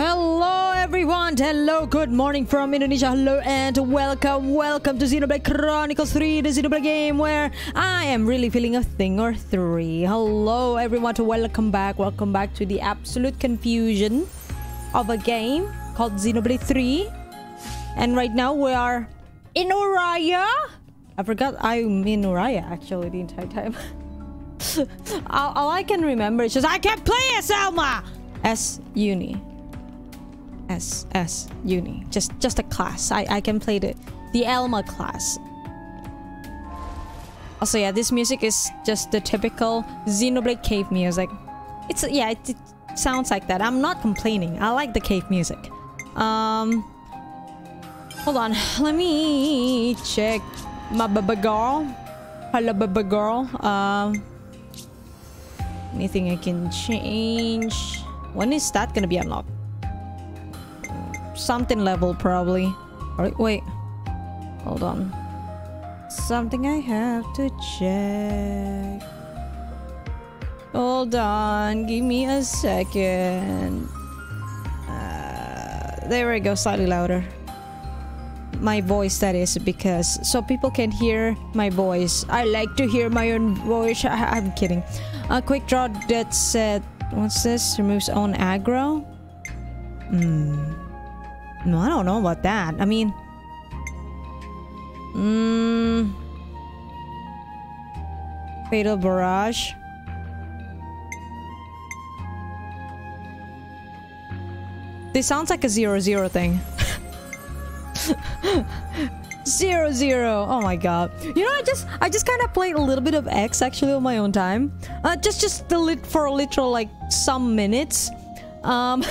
Hello everyone, hello, good morning from Indonesia, hello and welcome, welcome to Xenoblade Chronicles 3, the Xenoblade game where I am really feeling a thing or three. Hello everyone, to welcome back, welcome back to the absolute confusion of a game called Xenoblade 3. And right now we are in Uraya. I forgot I'm in Uraya actually the entire time. all, all I can remember is just I can't play as Elma! As Eunie as as Eunie. Just just a class. I i can play the the elma class. Also yeah this music is just the typical xenoblade cave music. It's yeah it, it sounds like that. I'm not complaining. I like the cave music. Um hold on. Let me check my baba girl. Hello baba girl. Um anything i can change? When is that gonna be unlocked something level probably. Alright, wait. Hold on. Something I have to check. Hold on, give me a second. Uh, there we go, slightly louder. My voice, that is, because so people can hear my voice. I like to hear my own voice. I am kidding. A quick draw that said, what's this? Removes own aggro? Hmm. No, I don't know about that. I mean... Mmm... Fatal Barrage. This sounds like a zero zero thing. zero zero. Oh my god. You know, I just I just kind of played a little bit of X actually on my own time. Uh, just just the lit for a literal like some minutes. Um.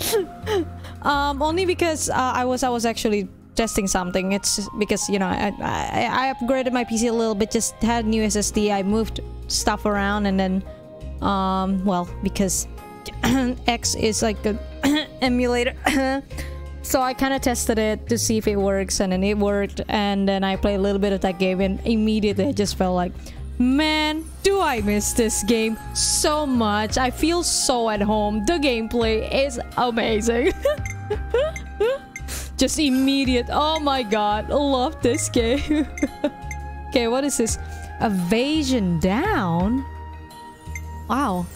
Um, only because uh, I was I was actually testing something. It's because you know I, I, I upgraded my PC a little bit. Just had new SSD. I moved stuff around and then, um, well, because X is like an emulator. so I kind of tested it to see if it works, and then it worked. And then I played a little bit of that game, and immediately I just felt like, man, do I miss this game so much. I feel so at home. The gameplay is amazing. Just immediate. Oh my god. Love this game. okay, what is this? Evasion down? Wow.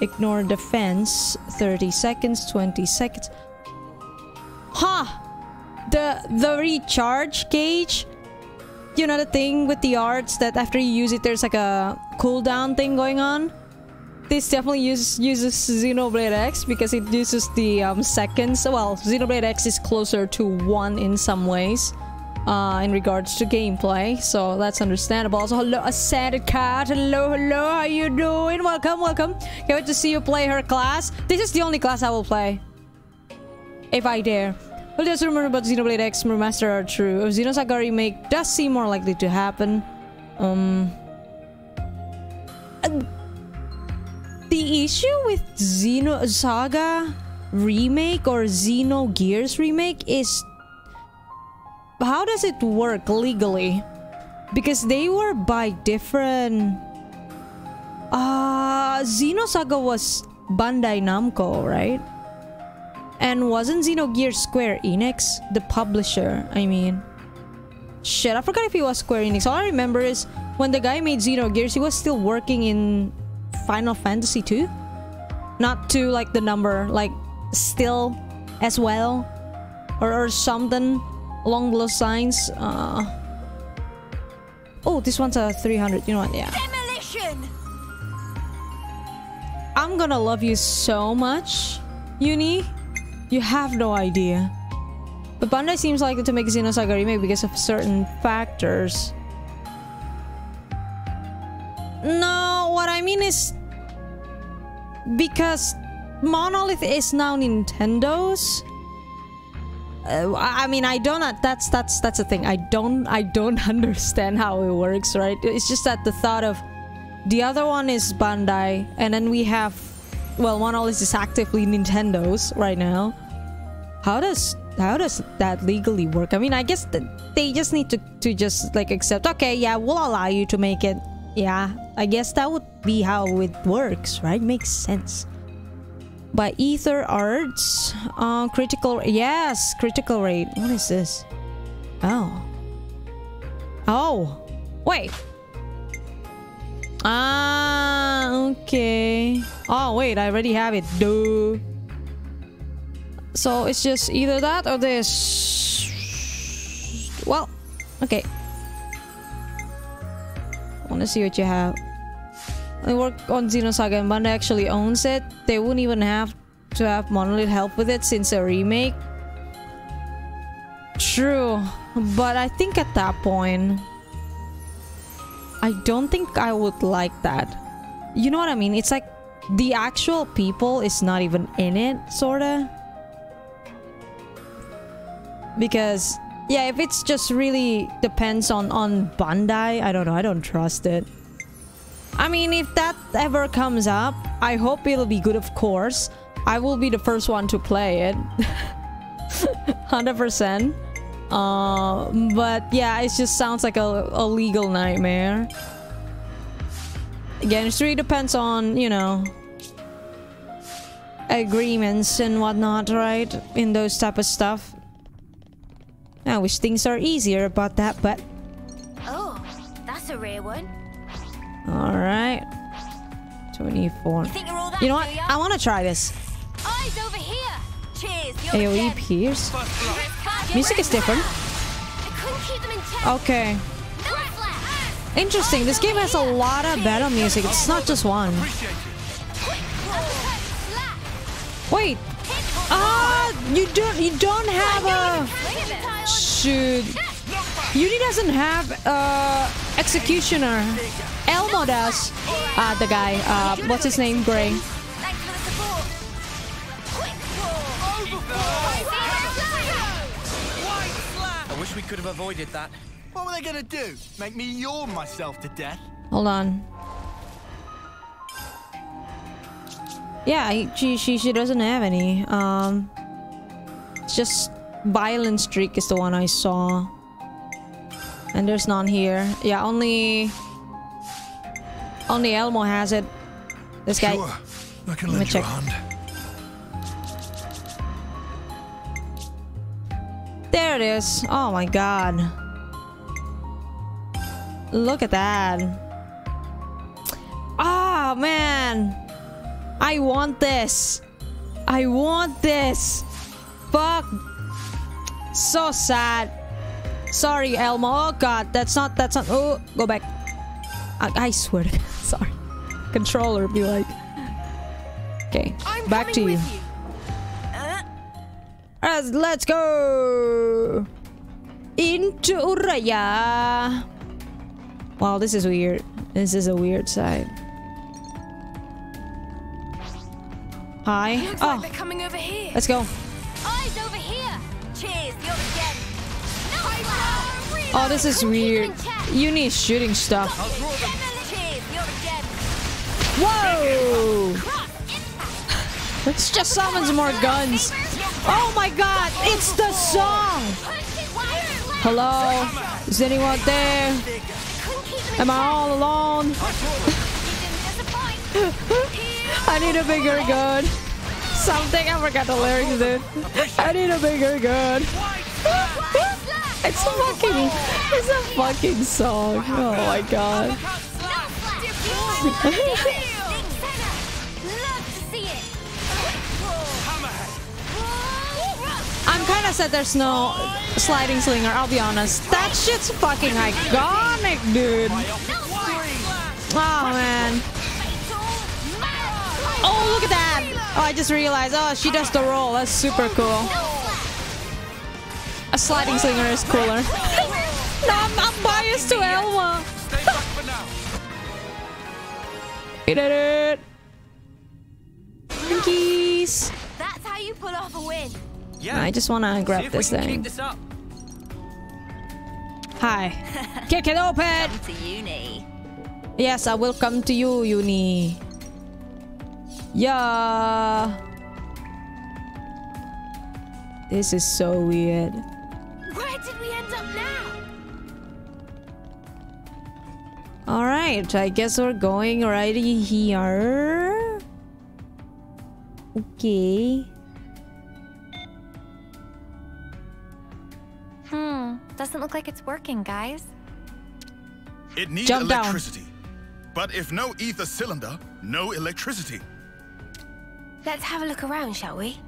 Ignore defense. 30 seconds, 20 seconds. Huh! The, the recharge gauge? You know the thing with the arts that after you use it there's like a cooldown thing going on? This definitely uses uses Xenoblade X because it uses the um, seconds. Well, Xenoblade X is closer to one in some ways. Uh, in regards to gameplay, so that's understandable. Also, hello, a Santa Cat. Hello, hello, how are you doing? Welcome, welcome. Can't wait to see you play her class. This is the only class I will play. If I dare. Well, just rumor about Xenoblade X Remaster are true. If Xenosaga remake does seem more likely to happen. Um... Uh, the issue with Xenosaga remake or Xenogears remake is how does it work legally? Because they were by different... Uh, Xenosaga was Bandai Namco, right? And wasn't Xenogears Square Enix? The publisher, I mean. Shit, I forgot if he was Square Enix. All I remember is when the guy made Xenogears, he was still working in Final Fantasy 2? Not to like the number, like still as well? Or, or something along those lines? Uh... Oh, this one's a 300. You know what? Yeah. Demolition! I'm gonna love you so much, Eunie. You have no idea. But Bandai seems likely to make Xenosaga remake because of certain factors. No, what I mean is because Monolith is now Nintendo's. Uh, I mean, I don't. That's that's that's the thing. I don't. I don't understand how it works. Right? It's just that the thought of the other one is Bandai, and then we have, well, Monolith is actively Nintendo's right now. How does how does that legally work? I mean, I guess they just need to to just like accept. Okay, yeah, we'll allow you to make it yeah, I guess that would be how it works, right? Makes sense. by Ether Arts. Uh, critical, yes, critical rate. What is this? Oh. Oh. Wait. Ah, okay. Oh, wait, I already have it. Duh. So it's just either that or this. Well, okay. I want to see what you have. I work on Xenosaga and Bandai actually owns it. They wouldn't even have to have Monolith help with it since a remake. True, but I think at that point, I don't think I would like that. You know what I mean? It's like the actual people is not even in it, sorta. Because, yeah, if it's just really depends on, on Bandai, I don't know, I don't trust it. I mean, if that ever comes up, I hope it'll be good, of course. I will be the first one to play it. 100%. Uh, but yeah, it just sounds like a, a legal nightmare. Again, it really depends on, you know, agreements and whatnot, right? In those type of stuff. I wish things are easier about that, but... Oh, that's a rare one. Alright. 24. You think you're all that, You know what? do ya? I want to try this. Eyes over here. Cheers. AoE gem. Pierce. Music is different. I couldn't keep them in. Okay. Interesting. This game has a lot of battle music. It's not just one. Appreciate it. Uppercut. Slap. Wait. Ah, you don't. You don't have a. Swing a bit. Shoot. Eunie doesn't have uh executioner. Elmo does. Uh, the guy. Uh, what's his name? Gray. Thanks for the support. Quick I wish we could have avoided that. What were they gonna do? Make me yawn myself to death? Hold on. Yeah, she she she doesn't have any. Um, it's just violent streak is the one I saw, and there's none here. Yeah, only only Elmo has it. This guy. Sure, I can Let me lend you a check. hand. There it is. Oh my god. Look at that. Ah, man. I want this. I want this. Fuck. So sad. Sorry, Elmo. Oh god, that's not that's not oh go back. I, I swear to God. Sorry. Controller be like. Okay. I'm back to you. you. Uh, Let's, let's go into Uraya. Wow, this is weird. This is a weird side. Hi. looks Oh, like they're coming over here. let's go. Eyes over here. Cheers. You're the gem. No flash. Oh, this is Couldn't keep them weird. You need shooting stuff. Cheers. You're the. Whoa! Cross. Let's just summon some more guns. Oh my god, it's the song! Hello? Is anyone there? Am I all alone? I need a bigger gun. Something I forgot the lyrics, dude. I need a bigger gun. It's a fucking, it's a fucking song. Oh my god. I'm kind of sad there's no sliding slinger, I'll be honest. That shit's fucking iconic, dude. Oh, man. Oh, look at that. Oh, I just realized. Oh, she does the roll. That's super cool. A sliding slinger is cooler. no, I'm, I'm biased to Elma. Stay back for now. We did it. Pinkies. That's how you pull off a win. Yeah. I just want to grab this thing. this. Hi. Kick it open. To Eunie. Yes, I will come to you, Eunie. Yeah. This is so weird. Where did we end up now? Alright, I guess we're going right here. Okay. Hmm. Doesn't look like it's working, guys. It needs Jump down. electricity. But if no ether cylinder, no electricity. Let's have a look around, shall we?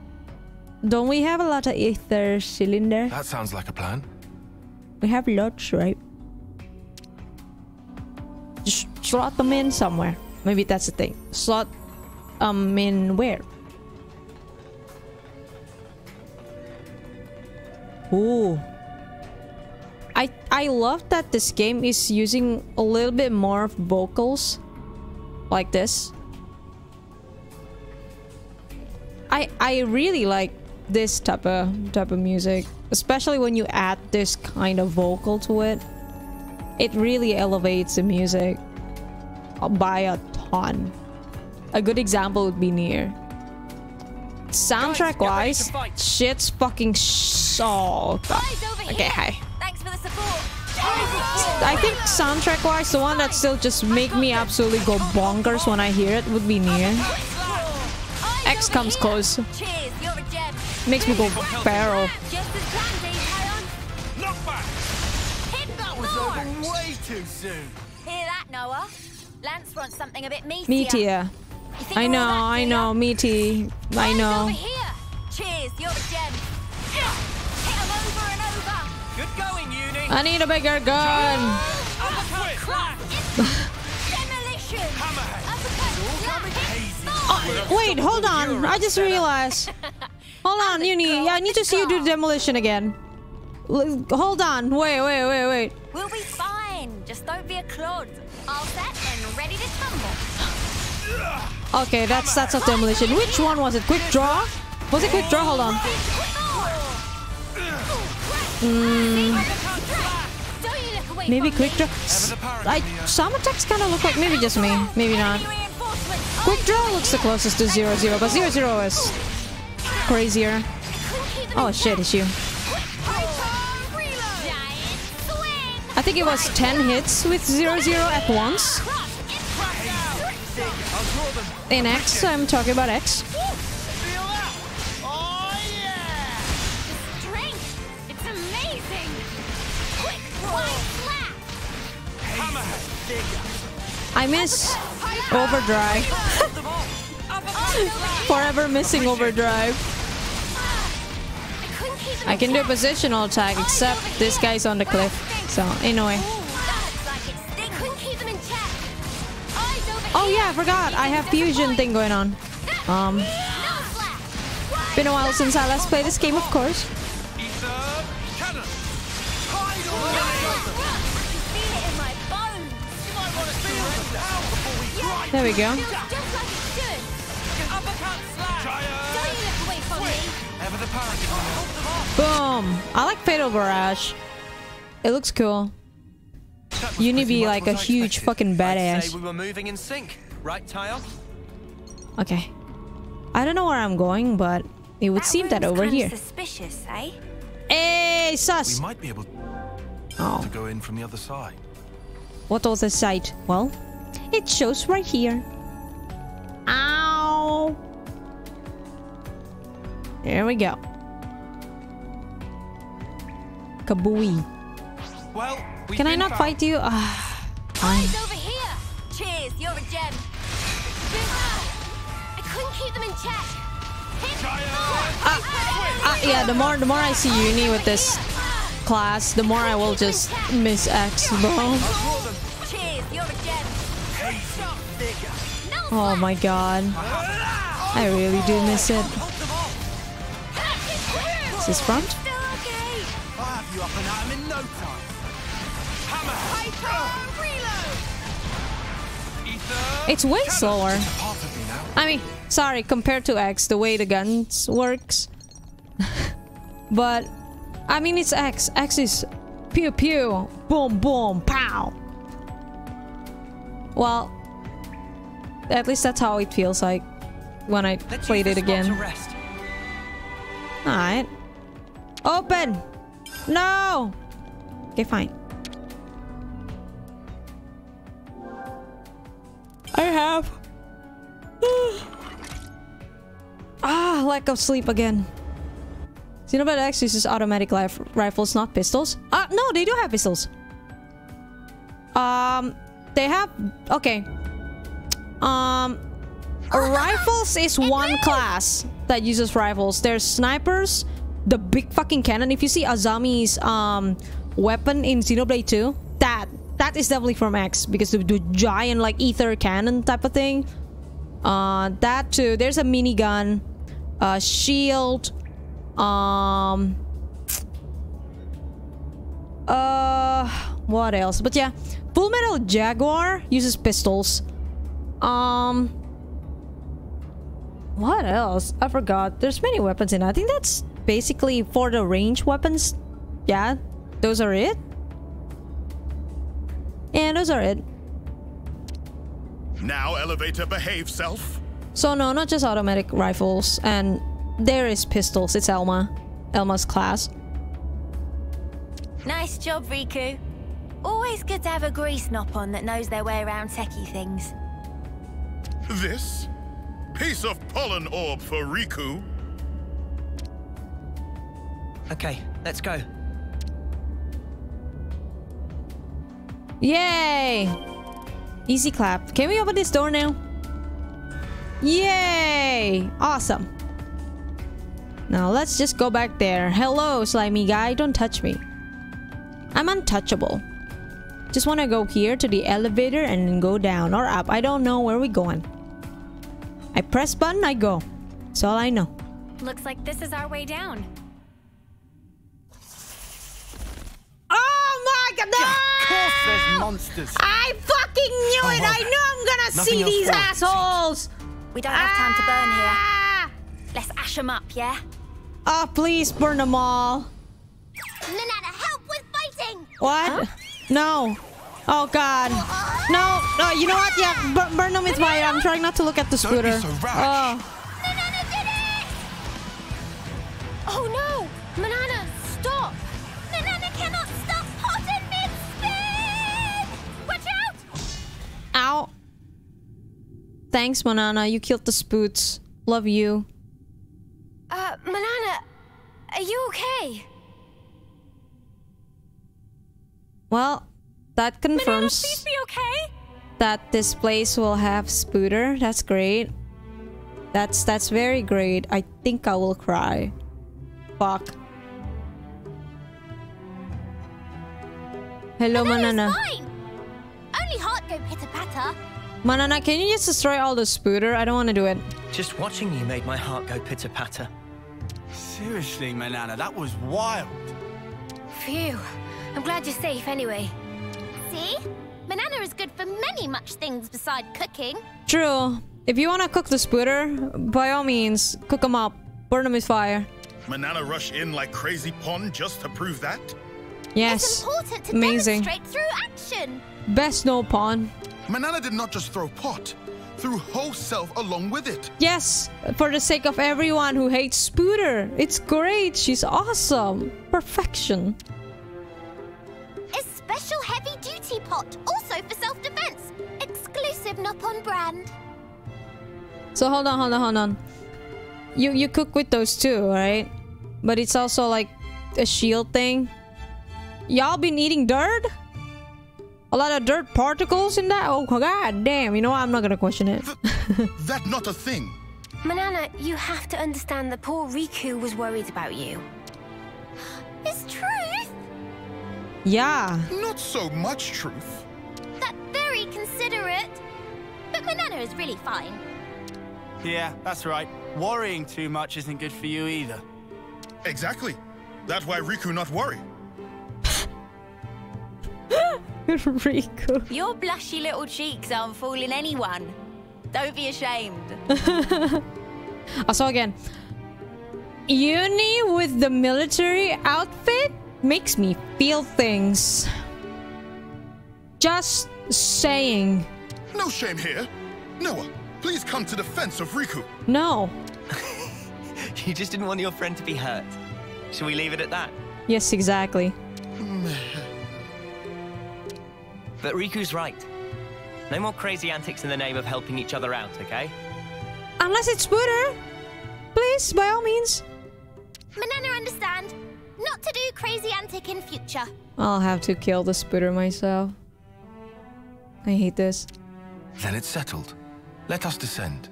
Don't we have a lot of ether cylinder? That sounds like a plan. We have lots, right? Just slot them in somewhere. Maybe that's the thing. Slot um in where? Ooh. I I love that this game is using a little bit more of vocals like this. I I really like this type of type of music, especially when you add this kind of vocal to it. It really elevates the music by a ton. A good example would be NieR. Soundtrack wise, Guys, get ready to fight. shit's fucking so good. Okay, hi. Thanks for the support. I think soundtrack wise, the one that still just make me absolutely go bonkers when I hear it would be NieR. Eyes X comes close. Cheers, you're a gem. Makes me go feral. Just as planned, Taion? Knock back! Hit That was over way too soon. Hear that, Noah? Lanz wants something a bit meatier. Meteor. I know, I do ya? know, Meaty. I know. Cheers, you're a gem. Hit 'em over and over. Good going, Eunie! I need a bigger gun. Uppercut! Crap. Demolition. Uppercut. Oh, wait, hold on. I just realized. Hold on, Eunie. Yeah, I need to see you do demolition again. L- Hold on. Wait, wait, wait, wait. We'll be fine. Just don't be a clod. All set and ready to tumble. Okay, that's that's a demolition. Which one was it? Quick draw? Was it quick draw? Hold on. Hmm. Don't you look away Maybe quick draw. I, some attacks kind of look like maybe just me. Maybe not. Enemy reinforcements. Quick draw looks the closest to zero zero, but zero zero is crazier. Couldn't keep them Oh shit, check. it's you. Python reload. Giant swing. I think it was 10 hits with zero zero at once. Crap. It's cracked In X, I'm talking about X. Feel that? I miss overdrive. Forever missing overdrive. I can do a positional attack, except this guy's on the cliff. So, anyway. Oh yeah, I forgot. I have fusion thing going on. Um, been a while since I last played this game, of course. Ever we go. Boom. I like Fatal Barrage. It looks cool. You need to be like a huge fucking badass. we were moving in sync, right, Taion? Okay. I don't know where I'm going, but it would seem that over here. Suspicious, eh? Hey, We sus! might be able to Oh, go in from the other side. what was the site? Well, it shows right here. Ow! There we go. Kabooey. Well, Can I not found. fight you? Ah, fine. Eyes over here. Cheers, you're a gem. I couldn't keep them in check. Hit Ah, yeah, the more the more I see Eunie with this class, the more I will just miss X, bro. Oh my god. I really do miss it. Is this front? It's way slower. I mean, sorry, compared to X, the way the guns works. but, I mean, it's X. X is pew pew, boom boom, pow. Well, at least that's how it feels like when I Let's played it again. Alright. Open! No! Okay, fine. I have. Ah, lack of sleep again. Xenoblade X uses automatic life rifles, not pistols. Uh, no, they do have pistols. Um, they have... Okay. Um, rifles is one class that uses rifles. There's snipers, the big fucking cannon. If you see Azami's um weapon in Xenoblade 2, that that is definitely from X because the, the giant like ether cannon type of thing. Uh, that too. There's a minigun, a shield, um, uh, what else? But yeah, Full Metal Jaguar uses pistols. Um, what else? I forgot. There's many weapons in it. I think that's basically for the range weapons. Yeah, those are it. And those are it. Now, elevator, behave self. So no, not just automatic rifles. And there is pistols. It's Elma. Elma's class. Nice job, Riku. Always good to have a grease Nopon that knows their way around techie things. This? Piece of pollen orb for Riku. Okay, let's go. Yay! Easy clap. Can we open this door now? Yay! Awesome. Now let's just go back there. Hello, slimy guy. Don't touch me. I'm untouchable. Just want to go here to the elevator and then go down or up. I don't know where we're going. I press button, I go. That's all I know. Looks like this is our way down. Oh my god! Of course there's monsters. I fucking knew it! I knew I'm gonna Nothing see these for it, it assholes! We don't have time to burn here. Ah! Let's ash them up, yeah? Oh, please burn them all. Manana, help with fighting! What? No. Oh god. No, no, you know what? Yeah, bur- burn them with fire. I'm trying not to look at the Don't scooter. so. Oh. Manana did it! Oh no! Manana, stop! Manana cannot stop hot and mid-spin! Watch out! Ow. Thanks, Manana. You killed the spoots. Love you. Uh, Manana, are you okay? Well, that Manana, confirms please be okay? that this place will have spooter. That's great. That's that's very great. I think I will cry. Fuck. Hello, Manana. fine! Only heart go pitter-patter. Manana, can you just destroy all the spooter? I don't want to do it. Just watching you made my heart go pitter patter. Seriously, Manana, that was wild. Phew. I'm glad you're safe anyway. See? Manana is good for many much things beside cooking. True. If you want to cook the spooter, by all means, cook them up. Burn them with fire. Manana rush in like crazy pond just to prove that? It's Yes. important to Amazing. demonstrate through action. Best Nopon. Manana did not just throw pot, threw whole self along with it. Yes, for the sake of everyone who hates Spooter. It's great. She's awesome. Perfection. A special heavy duty pot, also for self-defense. Exclusive Nopon brand. So hold on, hold on, hold on. You you cook with those too, right? But it's also like a shield thing. Y'all been eating dirt? A lot of dirt particles in that? Oh god damn, you know what? I'm not gonna question it. That not a thing. Manana, you have to understand that poor Riku was worried about you. Yeah. Not so much truth. That's very considerate. But Manana is really fine. Yeah, that's right. Worrying too much isn't good for you either. Exactly. That's why Riku not worry. Riku. Your blushy little cheeks aren't fooling anyone. Don't be ashamed. I saw again, Eunie with the military outfit makes me feel things. Just saying. No shame here. Noah, please come to the defense of Riku. No. You just didn't want your friend to be hurt. Shall we leave it at that? Yes, exactly. But Riku's right. No more crazy antics in the name of helping each other out, okay? Unless it's Spooter. Please. please, by all means. Manana understand. Not to do crazy antic in future. I'll have to kill the spitter myself. I hate this. Then it's settled. Let us descend.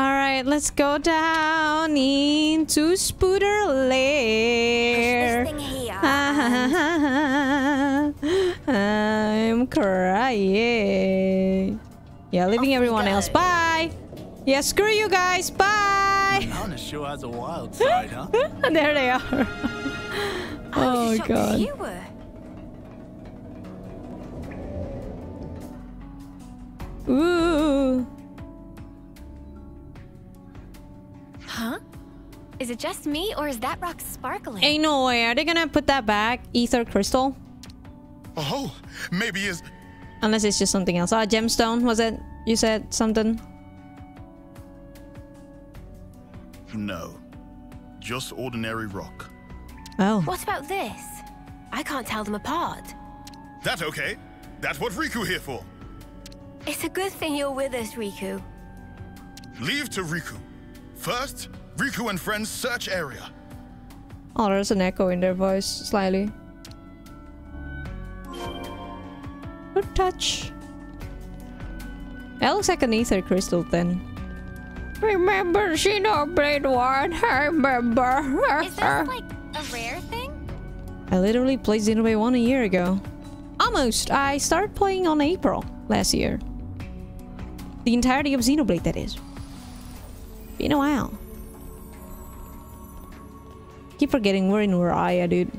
Alright, let's go down into Spooter Lair. This thing here. I'm crying. Yeah, leaving everyone else. Bye. Yeah, screw you guys. Bye. Nana sure has a wild side, huh? There they are. Oh shocked god. You were. Ooh. Huh? Is it just me, or is that rock sparkling? Ain't no way. Are they gonna put that back? Ether crystal? Oh, maybe it's Unless it's just something else. Ah, gemstone, was it? You said something? no, just ordinary rock. Oh. What about this? I can't tell them apart. That okay? That's what Riku here for. It's a good thing you're with us, Riku. Leave to Riku. First, Riku and friends search area. Oh, there's an echo in their voice, slightly. Good touch. That looks like an ether crystal then. Remember Xenoblade 1? I remember. Is this like a rare thing? I literally played Xenoblade 1 a year ago. Almost. I started playing on April last year. The entirety of Xenoblade, that is. Been a while. Keep forgetting we're in Raya, dude.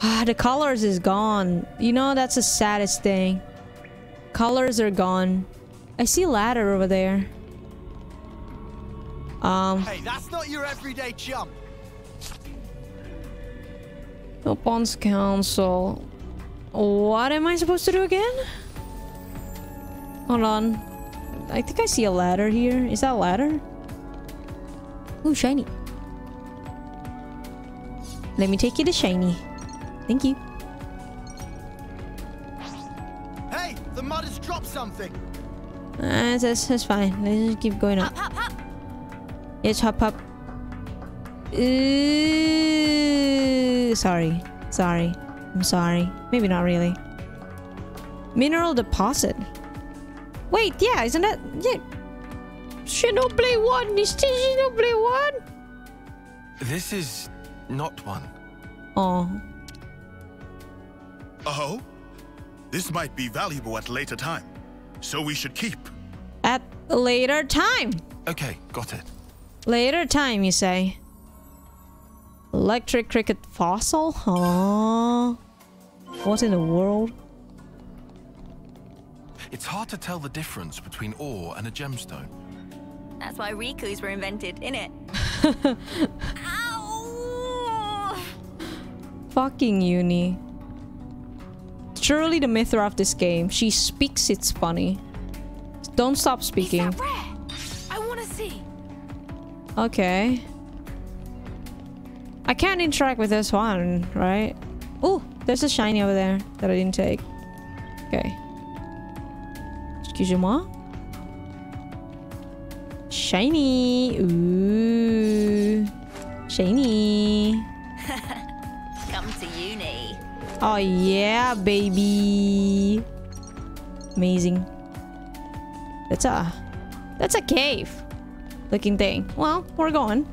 Ah, the colors is gone. You know, that's the saddest thing. Colors are gone. I see a ladder over there. Um, Hey, that's not your everyday jump. chump. Opon's Council. What am I supposed to do again? Hold on. I think I see a ladder here. Is that a ladder? Ooh, shiny. Let me take you to shiny. Thank you. Hey, the mud has dropped something. Uh, that's, that's fine. Let's just keep going up. Hop, hop, hop. Yes, hop, hop. Ooh, sorry. Sorry. I'm sorry. Maybe not really. Mineral deposit. Wait, yeah, isn't that... Yeah. Xenoblade 1! Is this Xenoblade 1? This is not one. Oh. Oh? This might be valuable at later time. So we should keep. At later time. Okay, got it. Later time, you say. Electric cricket fossil? Huh? What in the world? It's hard to tell the difference between ore and a gemstone. That's why Riku's were invented, innit? Ow! Fucking Eunie. Truly the Mythra of this game. She speaks, it's funny. Don't stop Is speaking. that? I want to see. Okay. I can't interact with this one, right? Oh, there's a shiny over there that I didn't take. Okay. Excusez-moi. Shiny. Ooh. Shiny. Come to Eunie. Oh yeah, baby. Amazing. That's a that's a cave looking thing. Well, we're going.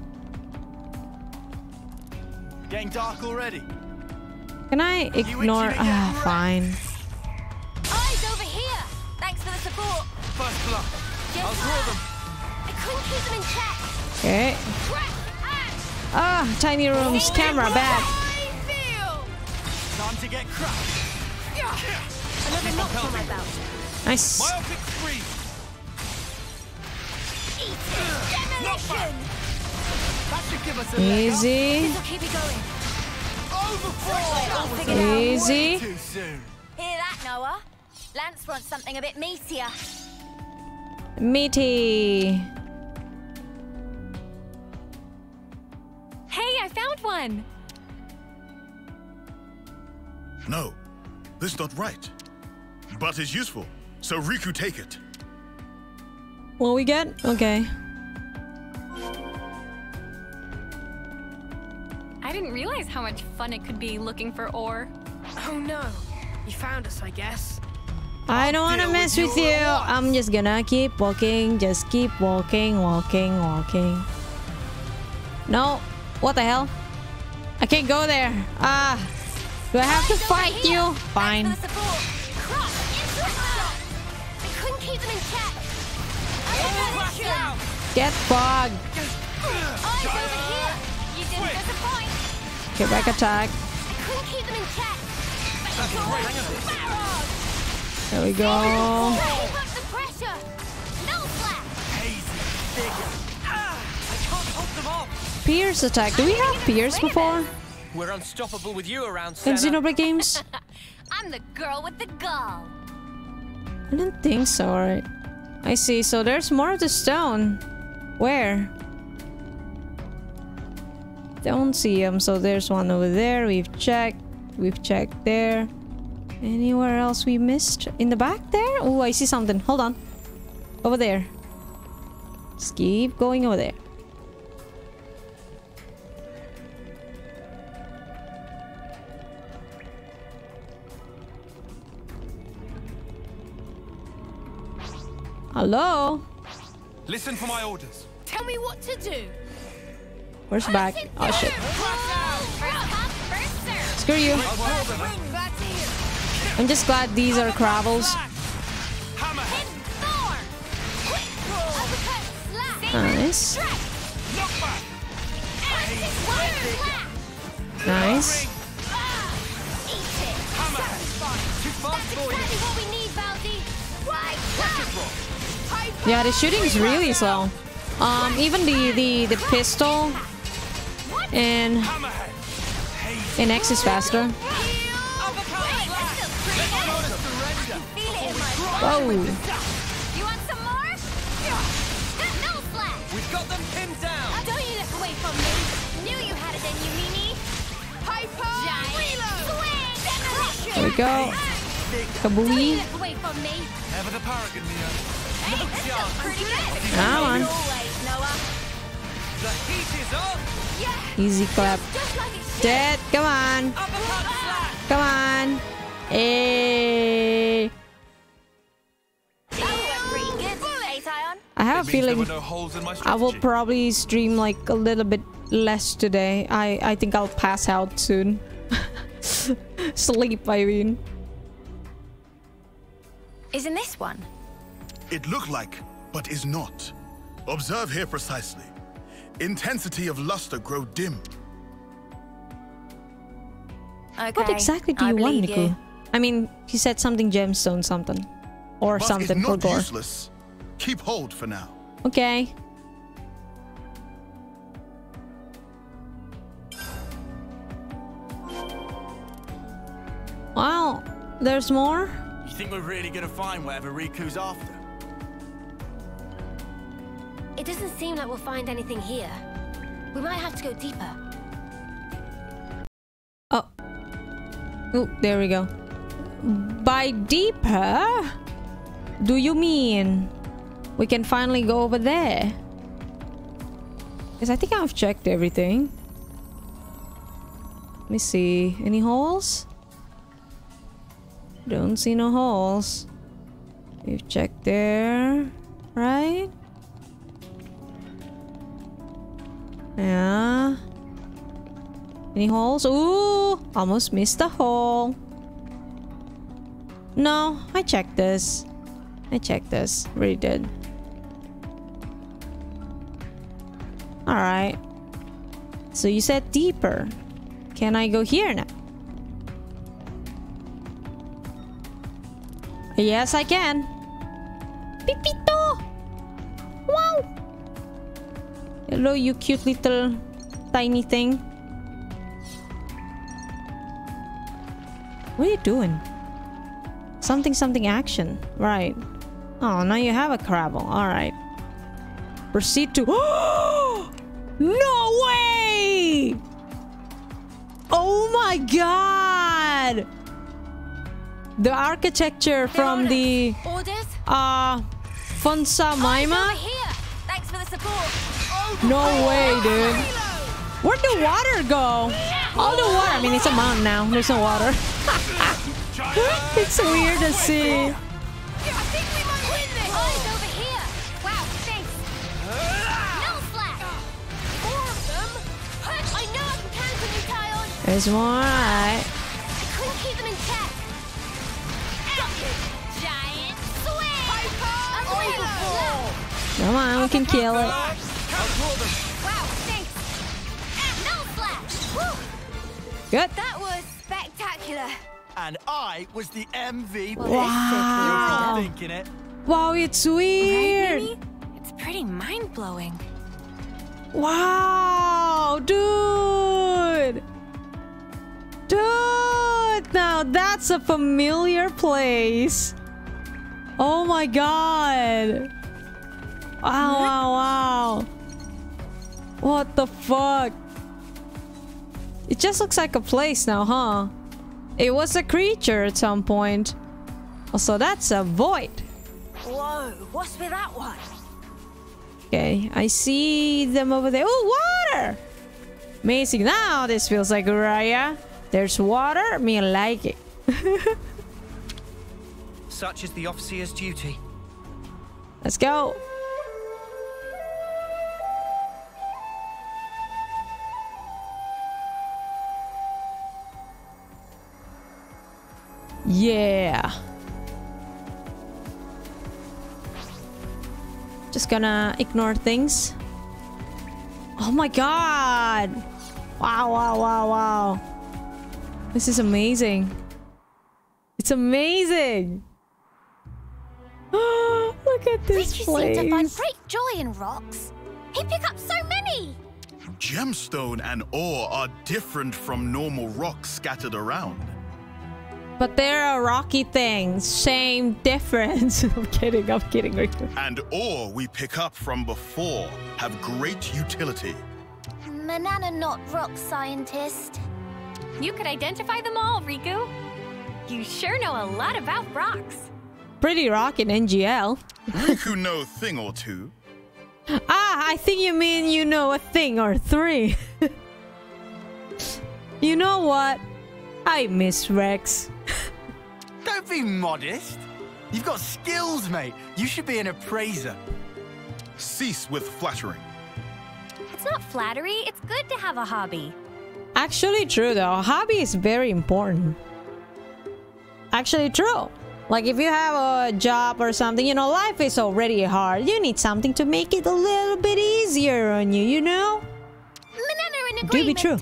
Getting dark already. Can I ignore? itching again? Ah, fine. Eyes over here. Thanks for the support. First blood. I'll draw them. Okay. Crack! Ash! Ah, tiny rooms. Camera back. Time to get cracked. Another knock on my belt. Nice. Myopic freeze. Demolition! That should give us a. Easy. Keep me going. Overfresh. figure it out. Easy. Hear that, Noah? Lanz wants something a bit meatier. Meaty. Hey, I found one! No. This is not right. But it's useful, so Riku take it. What we get? Okay. I didn't realize how much fun it could be looking for ore. Oh no. You found us, I guess. I don't want to mess with with you you. I'm just gonna keep walking. Just keep walking, walking, walking. No. What the hell? I can't go there. Ah. Do I have to fight you? Fine. for the support. Cross into it. I couldn't keep them in check. Crash out! Get fogged. Eyes over here. You didn't disappoint. Get back attack. I couldn't keep them in check. There we go. Keep up the pressure. No slack. I can't hold them off. Pierce attack. Do we have Pierce before We're unstoppable with you around, in Sena. Xenoblade games? I'm the girl with the gall. I don't think so, right? I see. So there's more of the stone. Where? Don't see him. So there's one over there. We've checked. We've checked there. Anywhere else we missed? In the back there? Oh, I see something. Hold on. Over there. Just keep going over there. Hello? Listen for my orders. Tell me what to do. Where's back? Oh shit. First come, first serve. Screw you. I'm just glad these are Cravels. Hit Thorn. Quick. Uppercut slap. Nice. Strike. Acid wire slap. Nice. Ah, Eat it. Too fast That's exactly what we need, Baldi. Right. Yeah, the shooting's really slow. Um, even the the the pistol in in X is faster. Whoa! You want some more? No slack. We've got them pinned down. Don't you look away from me. Knew you had it in you, Mimi. Piper. Giant. Swing. There we go. Don't you look away from me. Never the paragon, Neo. Hey, this feels pretty good. Come on. Always, Noah. The heat is on. Yeah. Easy clap. Just like it should. Dead. Come on. Come on. Hey. That went pretty good. Eight ion. I have a It means there feeling were no holes in my I will probably stream like a little bit less today. I I think I'll pass out soon. Sleep, I mean. Isn't this one? It look like, but is not. Observe here precisely. Intensity of luster grow dim. Okay. What exactly do I you want, believe Niku? I mean, he said something gemstone something. Or but something is for not gore. useless. Keep hold for now. Okay. Wow, there's more? You think we're really gonna find whatever Riku's after? It doesn't seem like we'll find anything here. We might have to go deeper. Oh. Oh, there we go. By deeper? Do you mean we can finally go over there? Because I think I've checked everything. Let me see. Any holes? Don't see no holes. We've checked there, right? Yeah. Any holes? Ooh! Almost missed a hole. No, I checked this. I checked this. Really did. Alright. So you said deeper. Can I go here now? Yes, I can. Pipito! Wow! Hello, you cute little tiny thing. What are you doing? Something something action. Right. Oh, now you have a Crabble. Alright. Proceed to... no way! Oh my god! the architecture from the uh Fonsa Myma? Over here. Thanks for the support. No way, dude. Where'd the water go? All the water. I mean, it's a mountain now. There's no water. it's weird to see. I think we might win this. Oh, Eyes over here. Wow, thanks. No slack. Four of them. I know I can count on you, Taion. There's more. Alright. I couldn't keep them in check. Giant swing. Unbelievable. Come on, we can kill it. Wow, thanks. No slack. Whew. Good. That was spectacular. And I was the MVP. Wow. You're thinking it. Wow, it's weird. Mimi? It's pretty mind-blowing. Wow, dude. Dude, now that's a familiar place. Oh my god. Wow, wow, wow. What the fuck? It just looks like a place now, huh? It was a creature at some point. Also, that's a void. Whoa, what's with that one? Okay, I see them over there. Oh, water! Amazing. Now this feels like Raya. There's water. Me like it. Such is the officer's duty. Let's go. Yeah. Just gonna ignore things. Oh my god! Wow, wow, wow, wow. This is amazing. It's amazing! Look at this Richie place. seemed to find great joy in rocks. He'd pick up so many. Gemstone and ore are different from normal rocks scattered around. But they're a rocky thing. Same difference. I'm kidding. I'm kidding. Riku. And ore we pick up from before have great utility. Manana not rock scientist. You could identify them all, Riku. You sure know a lot about rocks. Pretty rock in NGL. Riku know a thing or two. Ah, I think you mean you know a thing or three. you know what? I miss Rex. Don't be modest. You've got skills, mate. You should be an appraiser. Cease with flattering. It's not flattery, it's good to have a hobby. Actually true though. A hobby is very important. Actually true. Like if you have a job or something, you know, life is already hard. You need something to make it a little bit easier on you, you know? Manana in Do be true.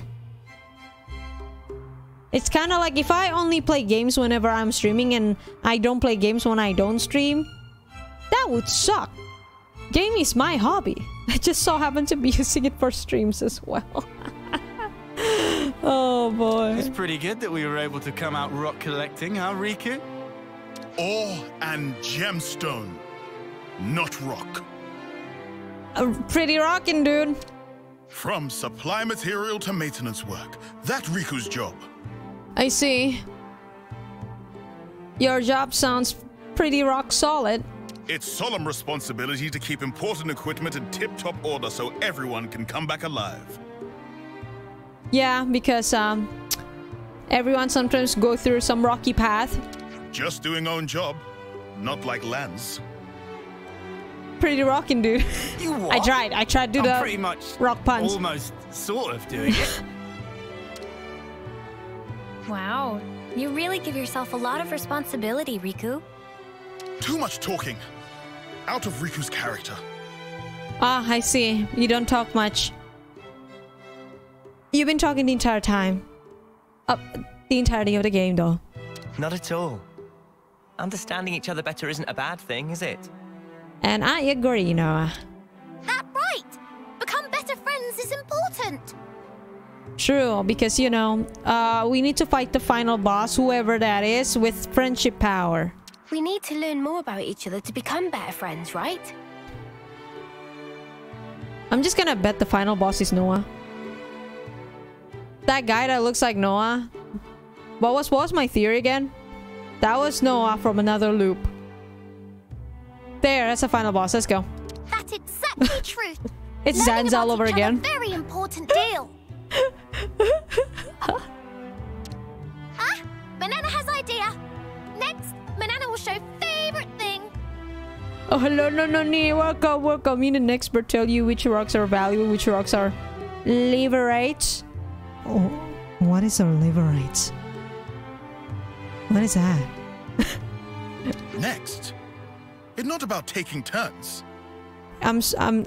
It's kind of like if I only play games whenever I'm streaming and I don't play games when I don't stream, that would suck. Game is my hobby. I just so happen to be using it for streams as well. oh boy. It's pretty good that we were able to come out rock collecting, huh, Riku? Ore and gemstone, not rock. Uh, pretty rocking, dude. From supply material to maintenance work, that Riku's job. I see. Your job sounds pretty rock solid. It's solemn responsibility to keep important equipment in tip-top order so everyone can come back alive. Yeah, because um, everyone sometimes go through some rocky path. Just doing own job, not like Lanz. Pretty rocking, dude. You what? I tried. I tried to do I'm the pretty much rock punch. almost sort of doing it. Wow. You really give yourself a lot of responsibility, Riku. Too much talking. Out of Riku's character. Ah, I see. You don't talk much. You've been talking the entire time. Uh, the entirety of the game, though. Not at all. Understanding each other better isn't a bad thing, is it? And I agree, Noah. That right. Become better friends is important. True, because, you know, uh, we need to fight the final boss, whoever that is, with friendship power. We need to learn more about each other to become better friends, right? I'm just gonna bet the final boss is Noah. That guy that looks like Noah. What was what was my theory again? That was Noah from another loop. There, that's the final boss. Let's go. That's exactly truth. It's Learning Zan's all over again. Very important deal. Ah, Manana has idea. Next, Manana will show favorite thing. Oh, hello, no, no, no. Welcome, welcome. You an expert tell you which rocks are valuable, which rocks are leverite. Oh, what is our leverite? What is that? Next. It's not about taking turns. I'm, s- I'm,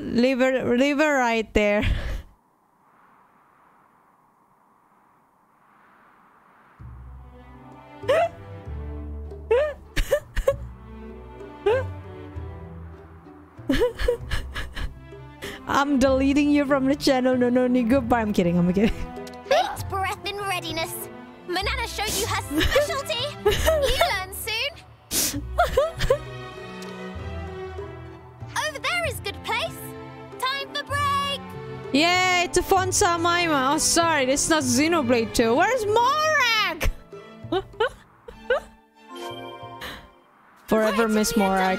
lever, leverite there. I'm deleting you from the channel. No, no, no, goodbye. I'm kidding. I'm kidding. Fate breath in readiness. Manana showed you her specialty. you learn soon. Over there is good place. Time for break. Yay, it's a Fonsa Myma. Oh, sorry, this is not Xenoblade 2. Where's Morag? Forever Miss Morag.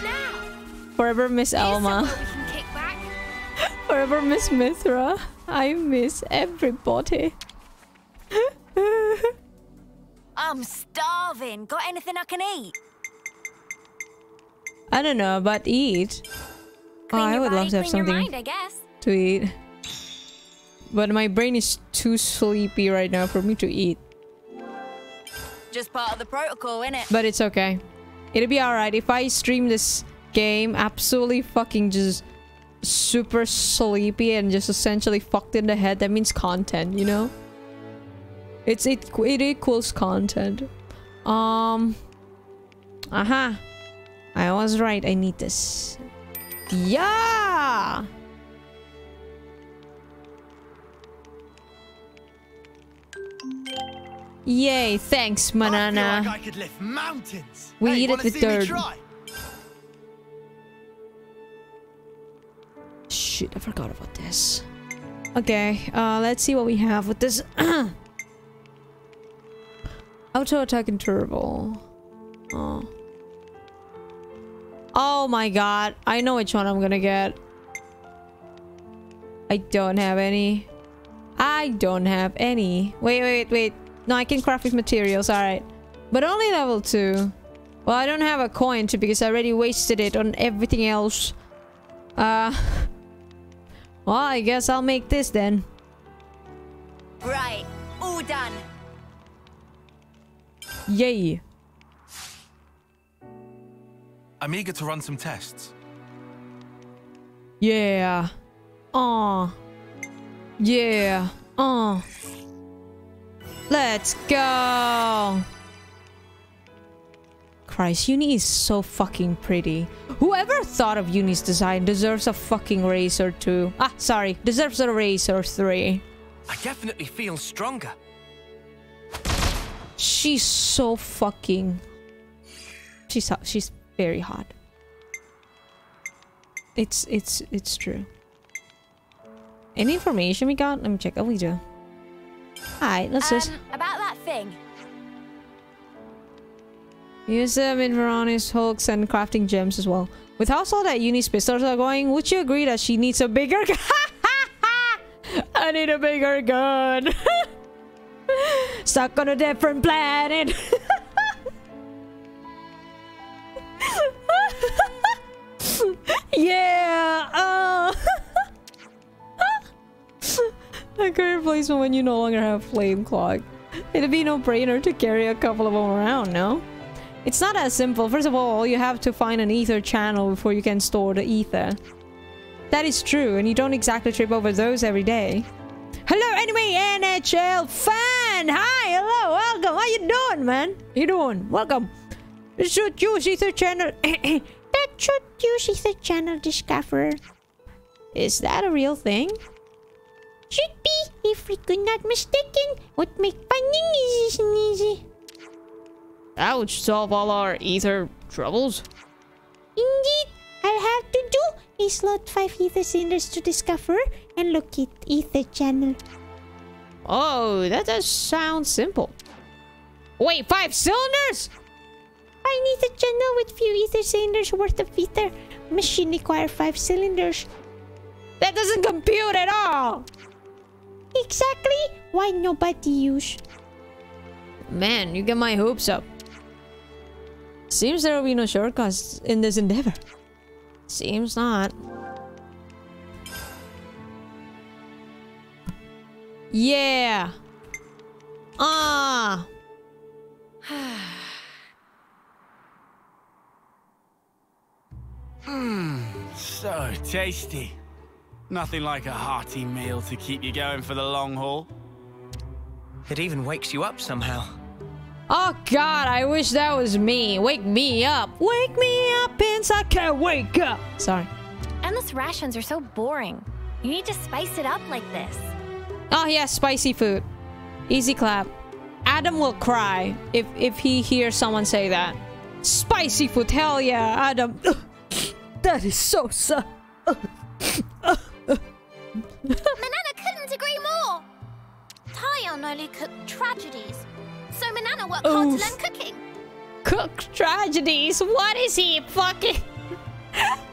Forever Miss Elma. We can kick back. Forever Miss Mythra. I miss everybody. I'm starving. Got anything I can eat? I don't know, but eat. Oh, I would body, love to have something mind, I guess. to eat. But my brain is too sleepy right now for me to eat. Just part of the protocol, innit? But it's okay. It'll be alright if I stream this game absolutely fucking just super sleepy and just essentially fucked in the head. That means content, you know? It's it it equals content. Um Aha. I was right. I need this. Yeah. Yay, thanks, I Manana. like I lift mountains. We hey, eat it wanna with dirt. try? Shit, I forgot about this. Okay, uh, let's see what we have with this. Auto attack and turbo. Oh. Oh my god, I know which one I'm gonna get. I don't have any. I don't have any. Wait, wait, wait. No, I can craft with materials, alright. But only level 2. Well, I don't have a coin to because I already wasted it on everything else. Uh... Well, I guess I'll make this then. Right, all done. Yay. I'm eager to run some tests. Yeah. Aw. Yeah. Aw. Let's go. Christ, Eunie is so fucking pretty. Whoever thought of Eunie's design deserves a fucking race or two. Ah, sorry. Deserves a race or three. I definitely feel stronger. She's so fucking... She's hot. She's very hot. It's, it's, it's true. Any information we got? Let me check. Oh, we do. Alright, let's just... Um, about that thing. Use them in Veroni's hulks and crafting gems as well. With how slow that Eunie's pistols are going, would you agree that she needs a bigger gun? I need a bigger gun. Stuck on a different planet. yeah. Uh. A good replacement when you no longer have flame clock. It'd be no brainer to carry a couple of them around, no? It's not as simple. First of all, you have to find an ether channel before you can store the ether. That is true, and you don't exactly trip over those every day. Hello, anime NHL fan! Hi, hello, welcome. How you doing, man? How you doing? Welcome. Should use ether channel. that should use ether channel discover. Is that a real thing? Should be, if we could not mistaken, would make finding easy and easy. That would solve all our ether troubles. Indeed, I'll have to do is load 5 ether cylinders to discover and locate ether channel. Oh, that does sound simple. Wait, 5 cylinders? I need a channel with few ether cylinders worth of ether. Machine require five cylinders. That doesn't compute at all. Exactly. Why nobody use? Man, you get my hopes up. Seems there will be no shortcuts in this endeavor. Seems not. Yeah. Ah. Mmm, so tasty. Nothing like a hearty meal to keep you going for the long haul. It even wakes you up somehow. Oh god, I wish that was me. Wake me up. Wake me up inside. Can't wake up. Sorry. Endless rations are so boring. You need to spice it up like this. Oh yeah, spicy food. Easy clap. Addam will cry if if he hears someone say that. Spicy food, hell yeah, Addam. that is so sad. Manana couldn't agree more. Taion only cooked tragedies, so Manana worked hard to learn cooking. Cook tragedies. What is he fucking?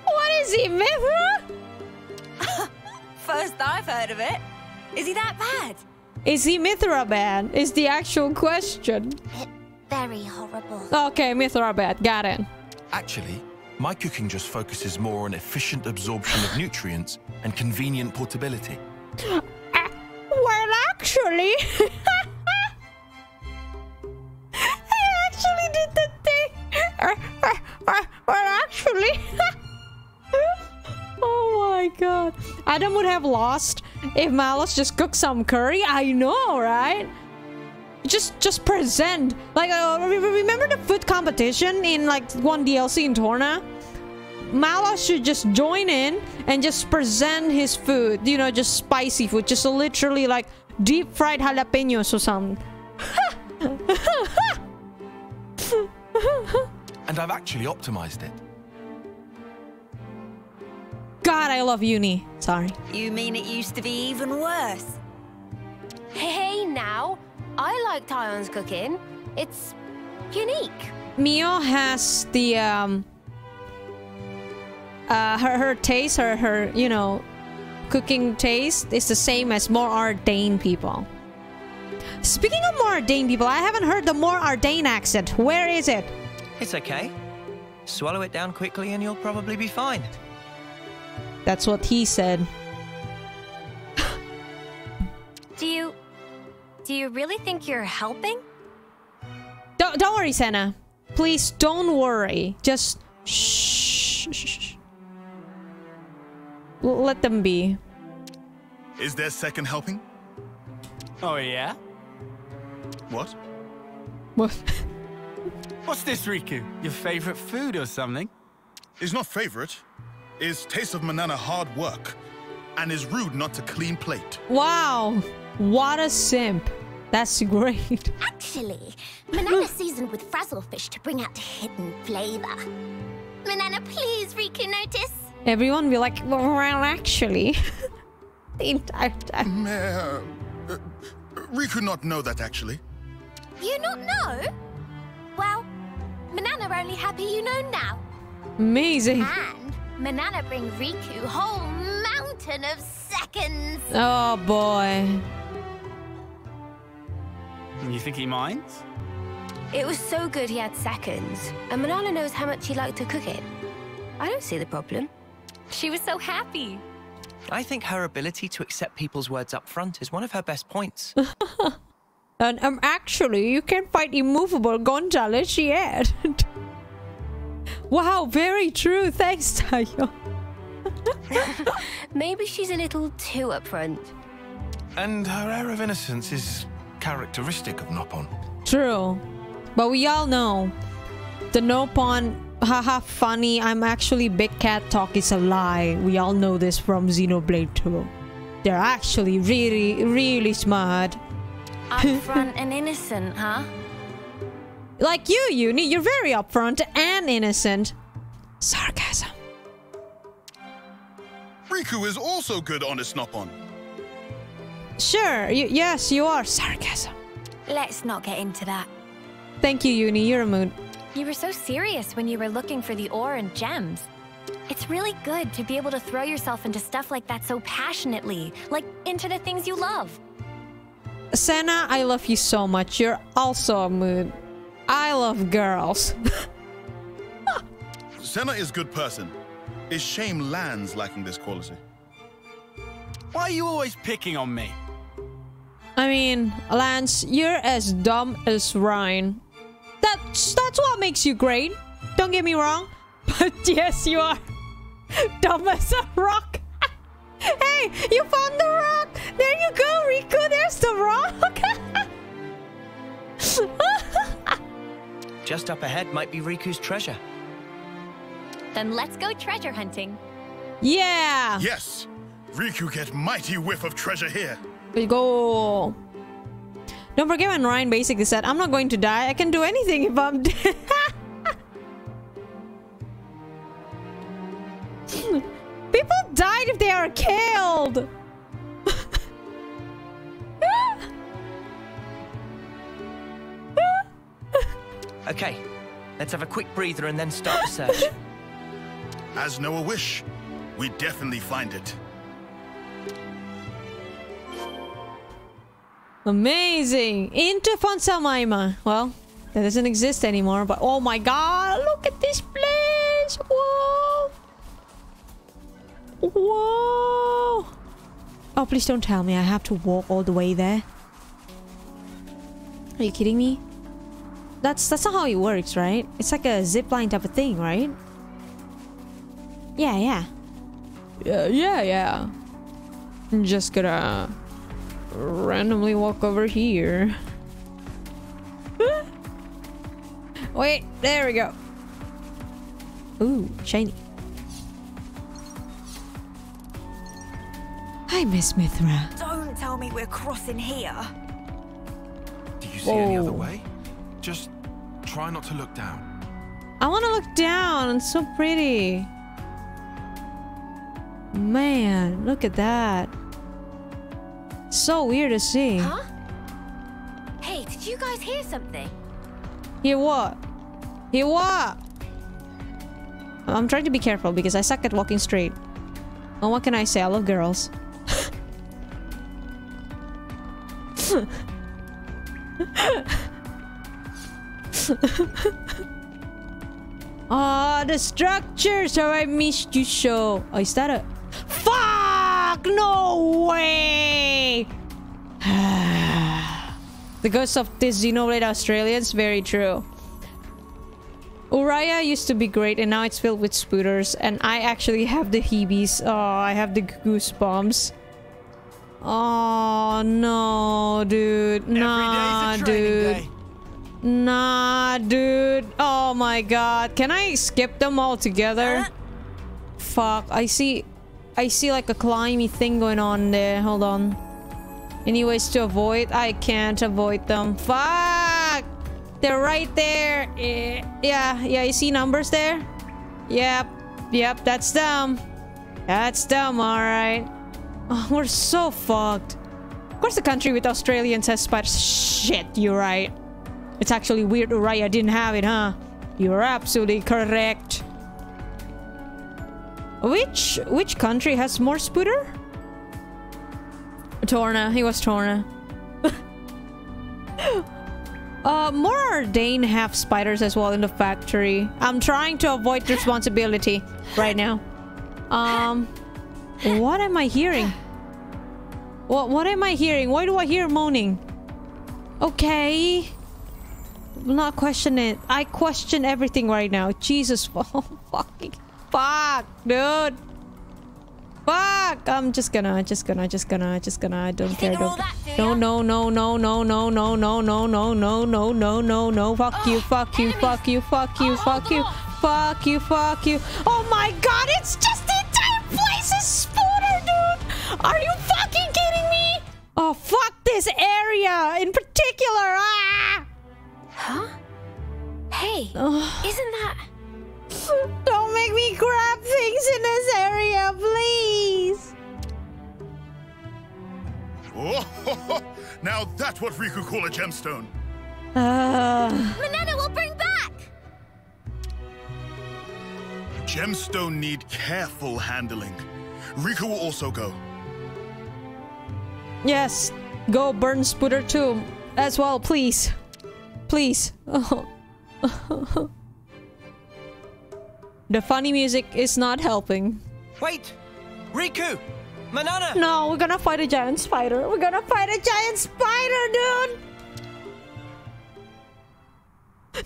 what is he, Mythra? First I've heard of it. Is he that bad? Is he Mythra bad? Is the actual question. Very horrible. Okay, Mythra bad. Got it. Actually, my cooking just focuses more on efficient absorption of nutrients and convenient portability. Uh, well, actually, I actually did the thing. Uh, uh, uh, well, actually, oh my god, Addam would have lost if Malos just cooked some curry. I know, right? Just, just present. Like, uh, re- re- remember the food competition in like one DLC in Torna? Mala should just join in and just present his food. You know, just spicy food. Just literally like deep fried jalapenos or something. And I've actually optimized it. God, I love Eunie. Sorry. You mean it used to be even worse? Hey now, I like Taion's cooking. It's unique. Mio has the um uh her her taste, her her you know cooking taste is the same as Mor Ardain people. Speaking of Mor Ardain people, I haven't heard the Mor Ardain accent. Where is it? It's okay. Swallow it down quickly and you'll probably be fine. That's what he said. Do you... Do you really think you're helping? Don't don't worry, Sena. Please don't worry. Just shh. shh, shh. Let them be. Is there second helping? Oh, yeah? What? What? What's this, Riku? Your favorite food or something? Is not favorite. Is taste of Manana hard work. And is rude not to clean plate. Wow. What a simp. That's great. Actually, Manana seasoned with frazzlefish to bring out hidden flavor. Manana, please, Riku, notice. Everyone be like, well, actually. the entire time. Uh, uh, Riku not know that actually. You not know? Well, Manana only happy you know now. Amazing. And Manana bring Riku whole mountain of seconds. Oh boy. You think he minds? It was so good he had seconds. And Manana knows how much he liked to cook it. I don't see the problem. She was so happy. I think her ability to accept people's words up front is one of her best points. And um, actually, you can't fight immovable Gonzales yet. wow, very true. Thanks, Tayo. Maybe she's a little too upfront. And her air of innocence is characteristic of Nopon. True. But we all know the Nopon, haha, funny, I'm actually big cat talk is a lie. We all know this from Xenoblade 2. They're actually really, really smart. Upfront and innocent, huh? Like you, Eunie, you're very upfront and innocent. Sarcasm. Riku is also good honest Nopon. Sure, y- yes, you are. Sarcasm. Let's not get into that. Thank you, Eunie, you're a moon. You were so serious when you were looking for the ore and gems. It's really good to be able to throw yourself into stuff like that so passionately, like into the things you love. Sena, I love you so much. You're also a mood. I love girls. Sena is good person. It's shame Lanz lacking this quality. Why are you always picking on me? I mean, Lanz, you're as dumb as Reyn. That's that's what makes you great. Don't get me wrong. But yes, you are dumb as a rock. hey, you found the rock. There you go, Riku. There's the rock. Just up ahead might be Riku's treasure. Then let's go treasure hunting. yeah. Yes! Riku get mighty whiff of treasure here. We go. Don't forget when Reyn basically said, I'm not going to die. I can do anything if I'm dead. People died if they are killed. Okay, let's have a quick breather and then start the search. As Noah wish, we definitely find it. Amazing. Into Fonsa Myma. Well, that doesn't exist anymore, but oh my god, look at this place. Whoa. Whoa. Oh, please don't tell me I have to walk all the way there. Are you kidding me? That's that's not how it works, right? It's like a zip line type of thing, right? Yeah, yeah. Yeah, yeah, yeah. I'm just gonna randomly walk over here. Wait, there we go. Ooh, shiny. Hi, Miss Mythra. Don't tell me we're crossing here. Do you see any other way? Just try not to look down. I want to look down. It's so pretty. Man, look at that. So weird to see. Huh? Hey, did you guys hear something? Hear what? Hear what? I'm trying to be careful because I suck at walking straight. Well, what can I say? I love girls. Ah, the structures how I missed you so. Oh, is that a... Fuck! No way! the ghost of this Xenoblade Australians? Very true. Uraya used to be great and now it's filled with spooters and I actually have the heebies. Oh, I have the goosebumps. Oh no, dude. Nah, Every day's a dude. day. Nah, dude. Oh my god. Can I skip them all together? Fuck. I see... I see like a climby thing going on there. Hold on. Anyways to avoid? I can't avoid them. Fuck! They're right there. Eh, Yeah, yeah. You see numbers there? Yep. Yep, that's them. That's them, alright. Oh, we're so fucked. Of course the country with Australians has spiders. Shit, you're right. It's actually weird Uraya didn't have it, huh? You're absolutely correct. Which which country has more spooter? Torna. He was Torna. uh, more Dane have spiders as well in the factory. I'm trying to avoid responsibility right now. Um, what am I hearing? What what am I hearing? Why do I hear moaning? Okay. Not question it. I question everything right now. Jesus, oh, fucking fuck, dude. Fuck! I'm just gonna, just gonna, just gonna, just gonna. I don't care. Don't. do No, no, no, no, no, no, no, no, no, no, no, no, no, no. Fuck you! Fuck you! Fuck you! Fuck you! Fuck you! Fuck you! Fuck you! Oh my God! It's just the entire place is spooner, dude. Are you fucking kidding me? Oh fuck this area in particular! Ah! Huh? Hey, Ugh. isn't that... Don't make me grab things in this area, please. Oh, now that's what Riku call a gemstone. Uh, Manetta will bring back! gemstone need careful handling. Riku will also go. Yes. Go burn Spooter too. As well, please. Please. the funny music is not helping. Wait! Riku! Manana! No, we're gonna fight a giant spider. We're gonna fight a giant spider, dude! No!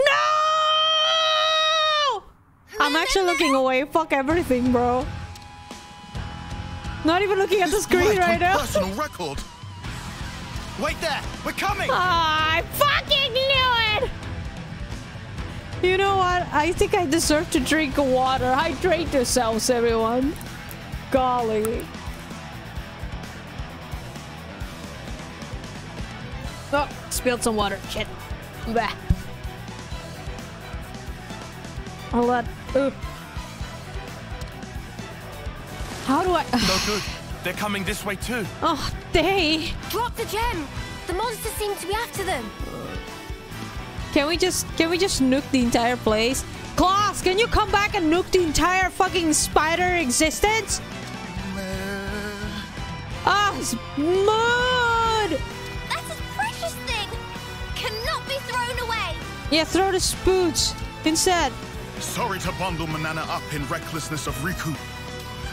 I'm actually looking away. Fuck everything, bro. Not even looking at the screen Right right on now. personal record. Wait there! We're coming! Ah, I fucking knew it! You know what? I think I deserve to drink water. Hydrate yourselves, everyone. Golly. Oh, spilled some water. Shit. Bah. I'll let. Ugh. How do I? No good. They're coming this way too. Oh, they. Drop the gem! The monsters seem to be after them. Can we just can we just nuke the entire place? Klaus, can you come back and nuke the entire fucking spider existence? Ah, it's mud! That's a precious thing! Cannot be thrown away! Yeah, throw the spoots instead. Sorry to bundle Manana up in recklessness of Riku.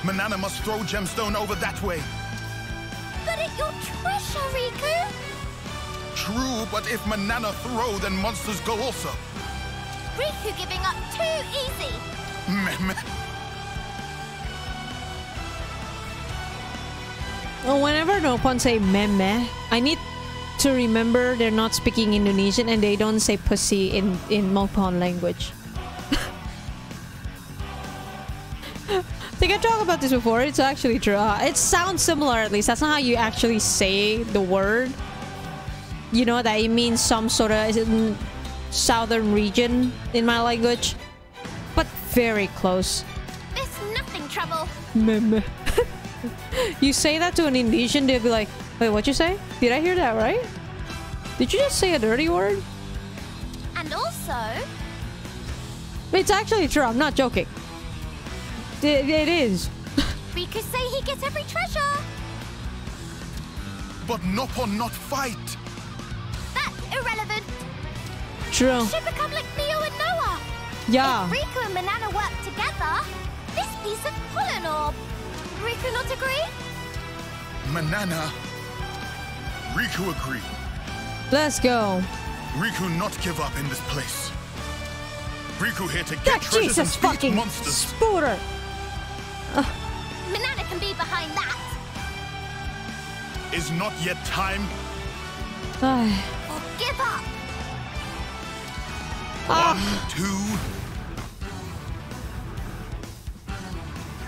Manana must throw gemstone over that way. But it's your treasure, Riku! True, but if Manana throw, then monsters go also. Riku giving up too easy! Meh, meh. Well, whenever Nopon say meme, I need to remember they're not speaking Indonesian and they don't say pussy in in Nopon language. I think I talked about this before. It's actually true. Uh, it sounds similar, at least. That's not how you actually say the word. You know that it means some sort of is it in southern region in my language, but very close. It's nothing trouble! Meme. you say that to an Indonesian, they'll be like, wait, what you say? Did I hear that right? Did you just say a dirty word? And also, It's actually true, I'm not joking. It, it is. Riku say he gets every treasure! But Nopon not fight. That's irrelevant! True. Should become like Mio and Noah! Yeah. If Riku and Manana work together, this piece of pollen orb. Riku not agree? Manana. Riku agree. Let's go. Riku not give up in this place. Riku here to get That treasures and Jesus defeat fucking monsters. spooter. Manana can be behind that. Is not yet time. Ay. Or give up. Ah. One, two.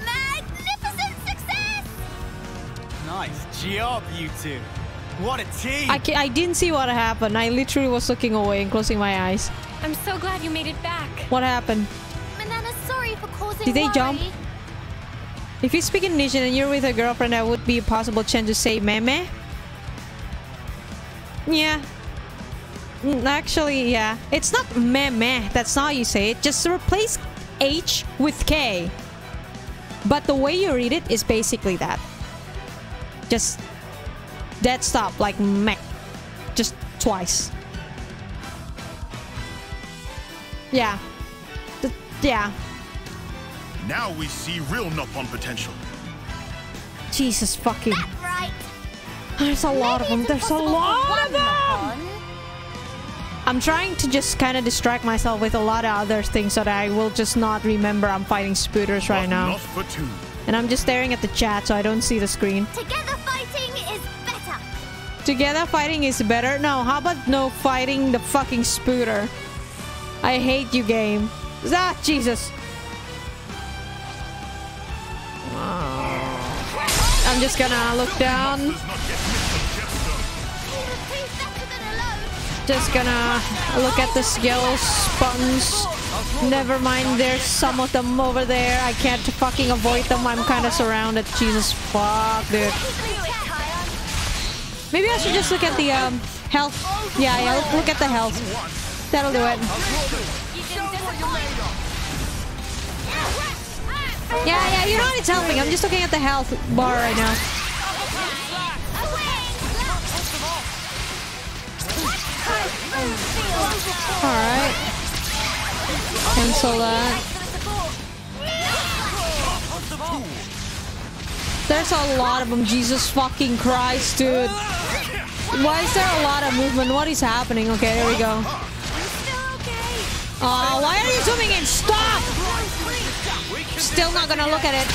Magnificent success! Nice job, you two. What a team! I, ca- I didn't see what happened. I literally was looking away and closing my eyes. I'm so glad you made it back. What happened? Manana, sorry for causing Did they worry. jump? If you speak Indonesian and you're with a girlfriend, that would be a possible chance to say meme. Yeah. Mm, Actually, yeah. It's not meme. That's not how you say it. Just replace H with K. But the way you read it is basically that. Just dead stop, like meh. Just twice. Yeah. Yeah. Now we see real Nopon potential. Jesus fucking. That's right. There's a lot of them. There's a lot of them. Nopon. I'm trying to just kind of distract myself with a lot of other things so that I will just not remember I'm fighting spooters right now. For two. And I'm just staring at the chat so I don't see the screen. Together fighting is better. Together fighting is better? No, how about no fighting the fucking spooter? I hate you, game. Ah, Jesus. I'm just gonna look down. Just gonna look at the skills buttons. Never mind, there's some of them over there. I can't fucking avoid them. I'm kind of surrounded. Jesus fuck, dude. Maybe I should just look at the um health. Yeah, yeah, look, look at the health. That'll do it. Yeah, yeah, you know what it's helping. I'm just looking at the health bar right now. Alright. Cancel that. There's a lot of them. Jesus fucking Christ, dude. Why is there a lot of movement? What is happening? Okay, there we go. Oh, why are you zooming in? Stop! Still not gonna look at it.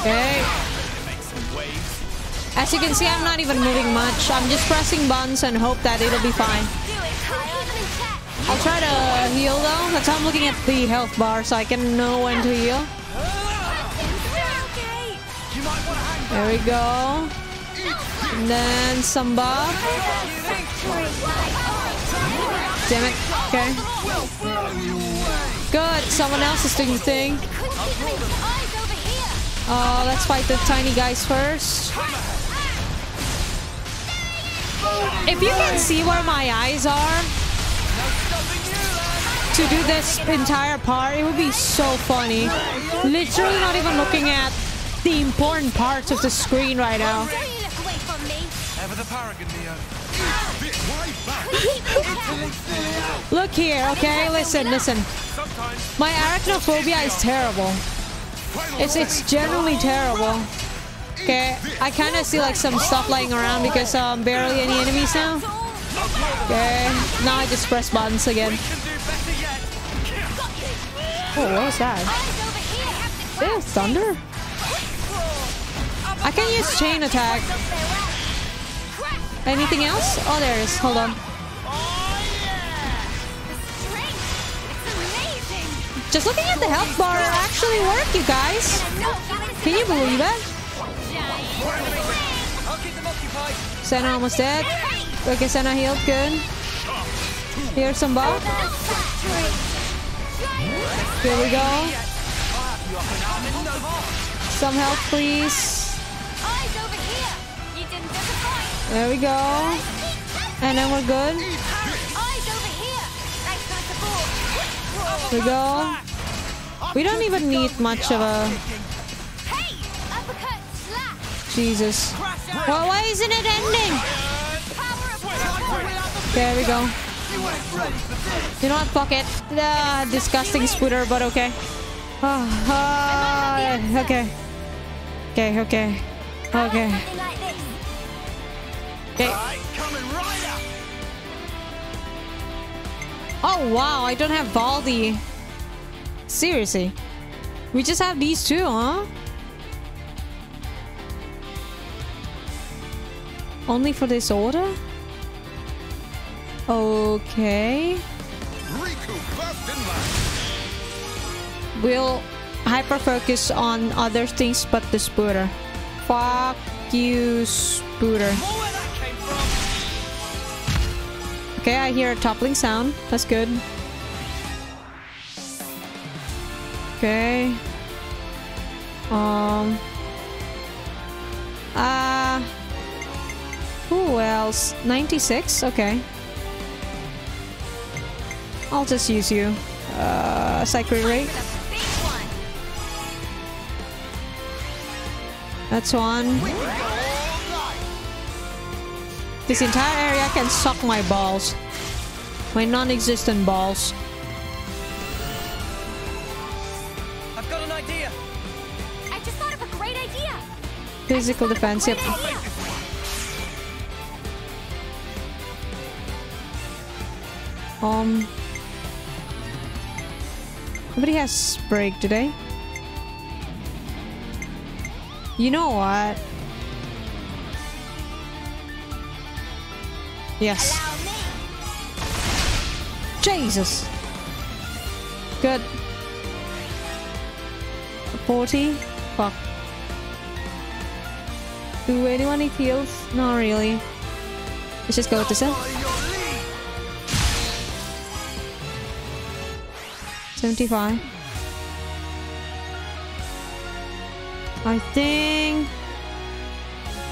Okay. As you can see, I'm not even moving much. I'm just pressing buttons and hope that it'll be fine. I'll try to heal though. That's how I'm looking at the health bar so I can know when to heal. There we go. And then some buff. Damn it. Okay. Good. Someone else is doing the thing. Oh, let's fight the tiny guys first. If you can see where my eyes are to do this entire part, it would be so funny. Literally not even looking at the important parts of the screen right now. Look here, okay? Listen, listen. My arachnophobia is terrible. It's it's generally terrible. Okay, I kind of see like some stuff lying around because um barely any enemies now. Okay, now I just press buttons again. Oh, what was that? Ew, thunder? I can use chain attack. Anything else? Oh, there is. Hold on. Just looking at the health bar actually work, you guys. Can you believe it? Sena almost dead. Okay, Sena healed. Good. Here's some buff. Here we go. Some health, please. There we go. And then we're good. We go. We don't even need much of a... Jesus. Well, why isn't it ending? There we go. You know what? Fuck it. Ah, disgusting scooter, but okay. Ah, ah, okay. Okay, okay. Okay. Okay. Oh wow, I don't have Valdi. Seriously. We just have these two, huh? Only for this order? Okay. We'll hyper focus on other things but the spooter. Fuck you, spooter. Okay, I hear a toppling sound. That's good. Okay. Um. Uh, who else? 96? Okay. I'll just use you. Uh, Psychic Rate. That's one. This entire area can suck my balls. My non-existent balls. I've got an idea. I just thought of a great idea. Physical defense, yep. Um... Nobody has break today. You know what? Yes. Jesus. Good. 40? Fuck. Do anyone need heals? Not really. Let's just go with this one. 75. I think...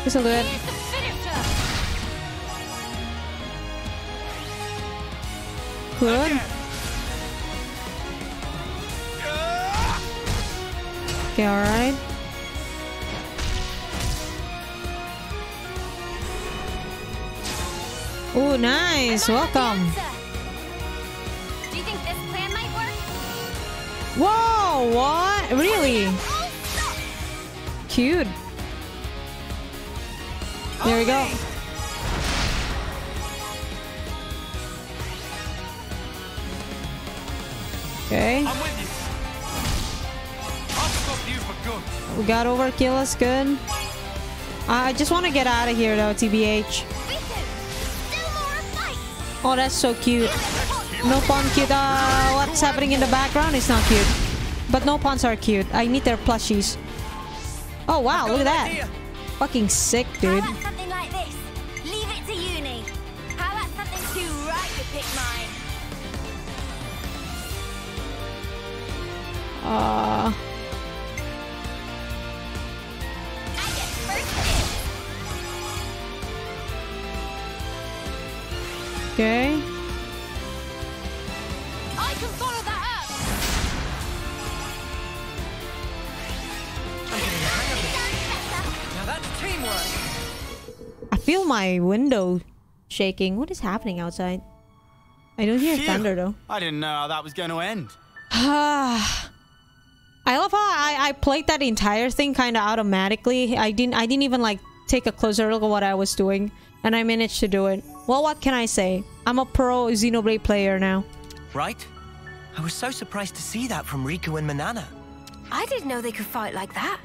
This will do it. Good. Okay, alright. Oh, nice. Welcome. Do you think this plan might work? Whoa, what? Really? Cute. There we go. Good. We got overkill, that's good. I just want to get out of here though, TBH. Riku! Still more fight! Oh, that's so cute. Nopon cute. Uh, what's happening in the background is not cute. But Nopons are cute. I need their plushies. Oh wow, look at that. Fucking sick, How dude. about something like this? Leave it to Eunie. How about something to right to pick mine? Uh, I get first dibs. okay. I can follow that up. Now that's teamwork. I feel my window shaking. What is happening outside? I don't hear Phew. thunder though. I didn't know how that was going to end. I love how I, I played that entire thing kind of automatically. I didn't I didn't even like take a closer look at what I was doing, and I managed to do it. Well, what can I say? I'm a pro Xenoblade player now. Right? I was so surprised to see that from Riku and Manana. I didn't know they could fight like that.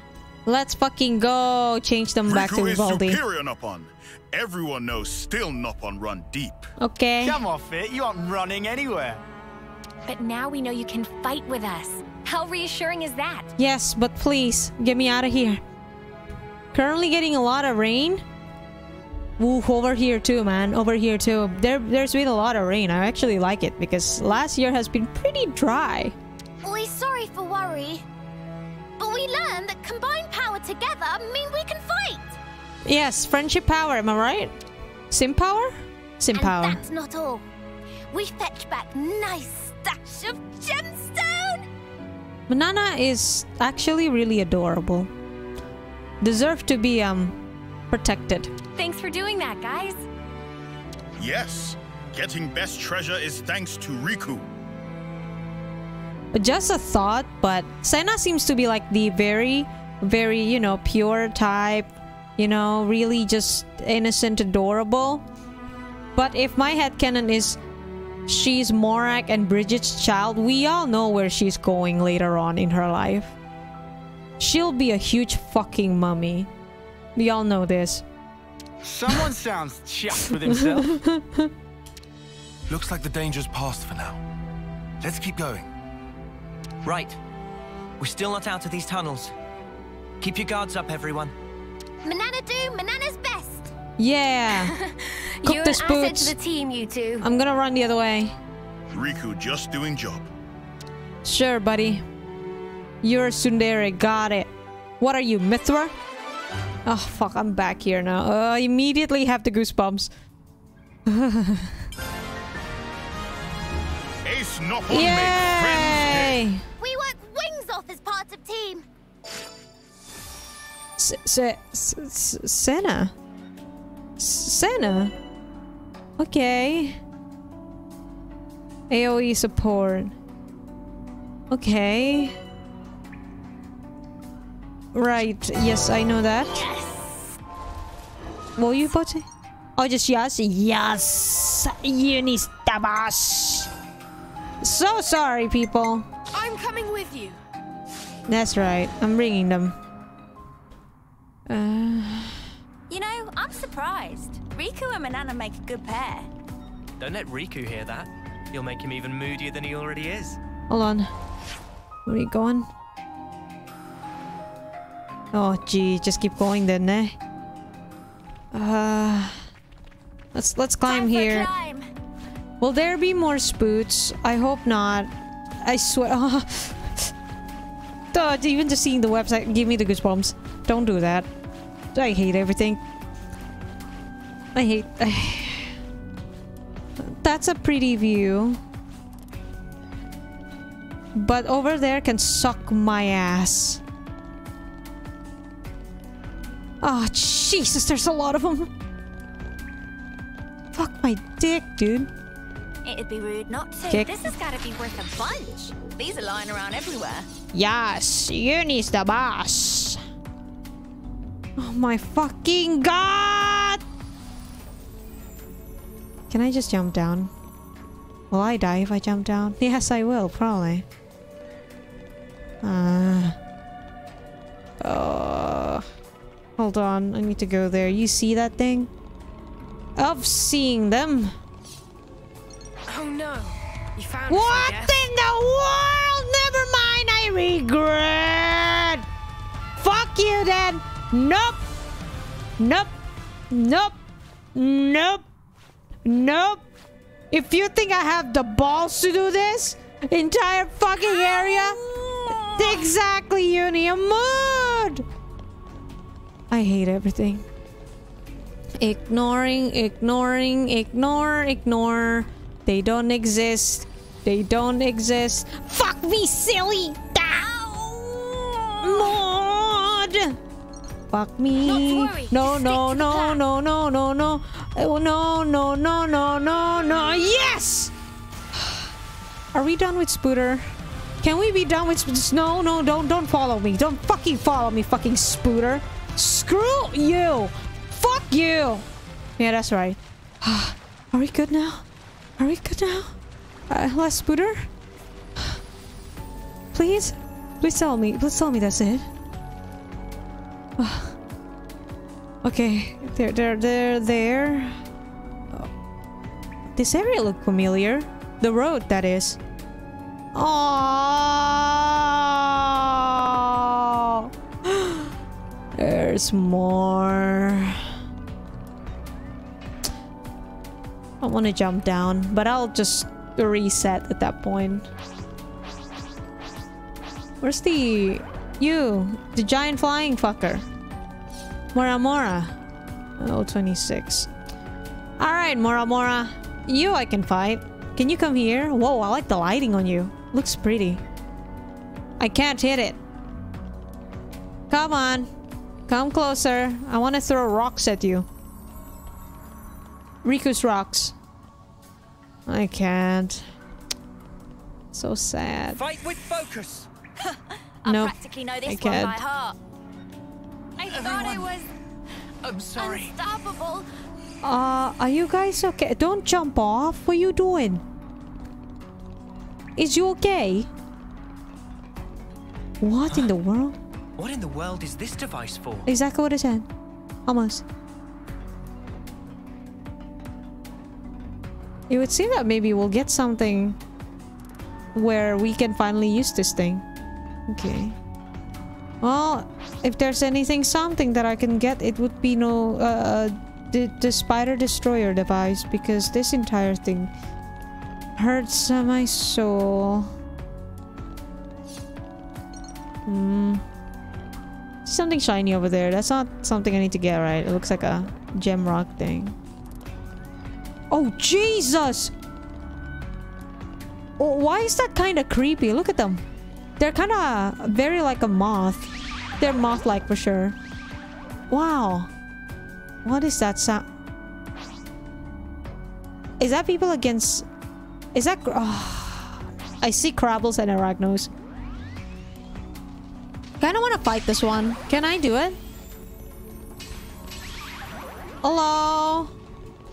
Let's fucking go change them back to Riku is Vivaldi. superior Nopon. Everyone knows still Nopon run deep. Okay. Come off it. You aren't running anywhere. But now we know you can fight with us. How reassuring is that? Yes, but please get me out of here. Currently getting a lot of rain. Ooh, over here too, man. Over here too. There, there's been a lot of rain. I actually like it because last year has been pretty dry. We're sorry for worry. But we learned that combined power together mean we can fight. Yes, friendship power. Am I right? Sim power? Sim and power. that's not all. We fetch back nice stash of gemstone. Banana is actually really adorable. Deserve to be um protected. Thanks for doing that, guys. Yes, getting best treasure is thanks to Riku. But just a thought, but Sena seems to be like the very, very, you know, pure type, you know, really just innocent, adorable. But if my headcanon is she's Morag and Brighid's child, we all know where she's going later on in her life. She'll be a huge fucking mummy. We all know this. Someone sounds chuffed with himself. Looks like the danger's past for now. Let's keep going. Right. We're still not out of these tunnels. Keep your guards up, everyone. Manana do Manana's best. Yeah. Cook You're the an asset spoots. to the team, you two. I'm gonna run the other way. Riku just doing job. Sure, buddy. You're a tsundere, got it. What are you, Mythra? Oh, fuck, I'm back here now. Uh, I immediately have the goosebumps. Ace Nopon make. Yay! We work wings off as part of team. S- S- S- S- Sena? S- Sena? Okay. AoE support. Okay. Right, yes, I know that. What were you about to Oh, just yes? Yes! Unistabas! So sorry, people. I'm coming with you. That's right. I'm bringing them. Uh, You know, I'm surprised. Riku and Manana make a good pair. Don't let Riku hear that. You'll make him even moodier than he already is. hold on. Where are you going? Oh, gee. Just keep going then, eh? Uh, let's let's climb Time for a here. climb. Will there be more spoots? I hope not. I swear. Duh, even just seeing the website give me the goosebumps. Don't do that. I hate everything. I hate. That's a pretty view. But over there can suck my ass. Oh, Jesus, there's a lot of them. Fuck my dick, dude. It'd be rude not to. Kick. This has got to be worth a bunch. These are lying around everywhere. Yes, Eunie's the boss. Oh my fucking god! Can I just jump down? Will I die if I jump down? Yes, I will, probably. Uh, uh, hold on, I need to go there. You see that thing? Of seeing them. Oh no. You found What guess. in the world? Never mind, I regret. Fuck you then. Nope. Nope. Nope. Nope. Nope. If you think I have the balls to do this entire fucking area, exactly, Eunie, a mood. I hate everything. Ignoring, ignoring, ignore, ignore. They don't exist. They don't exist. Fuck me, silly! Mod! Fuck me. Not to worry, No, no, stick to the no, no, no, no, no. Oh, no, no, no, no, no, no. Yes! Are we done with Spooter? Can we be done with Spooter? No, no, don't, don't follow me. Don't fucking follow me, fucking Spooter. Screw you! Fuck you! Yeah, that's right. Are we good now? Are we good now? Uh, last Spooter? Please? Please tell me. Please tell me that's it. okay. They're, they're, they're there. Oh. This area look familiar. The road, that is. Oh. There's more. I want to jump down, but I'll just reset at that point. Where's the... You! The giant flying fucker. Mora Mora. Oh, 26. Alright, Mora Mora. You I can fight. Can you come here? Whoa, I like the lighting on you. Looks pretty. I can't hit it. Come on. Come closer. I want to throw rocks at you. Riku's rocks. I can't. So sad. Fight with focus. I Nope, practically know I this one by can't. heart. I thought I was I'm sorry. unstoppable. Uh, are you guys okay? Don't jump off. What are you doing? Is you okay? What in the world? What in the world is this device for? Exactly what I said. Almost. It would seem that maybe we'll get something where we can finally use this thing. Okay. Well, if there's anything, something that I can get, it would be no, uh, the, the spider destroyer device because this entire thing hurts uh, my soul. Hmm. Something shiny over there. That's not something I need to get, right? It looks like a gem rock thing. Oh, Jesus! Oh, why is that kind of creepy? Look at them. They're kind of very like a moth. They're moth-like for sure. Wow. What is that sound? Is that people against... Is that... Oh, I see Krabbles and Arachnos. Kind of want to fight this one. Can I do it? Hello?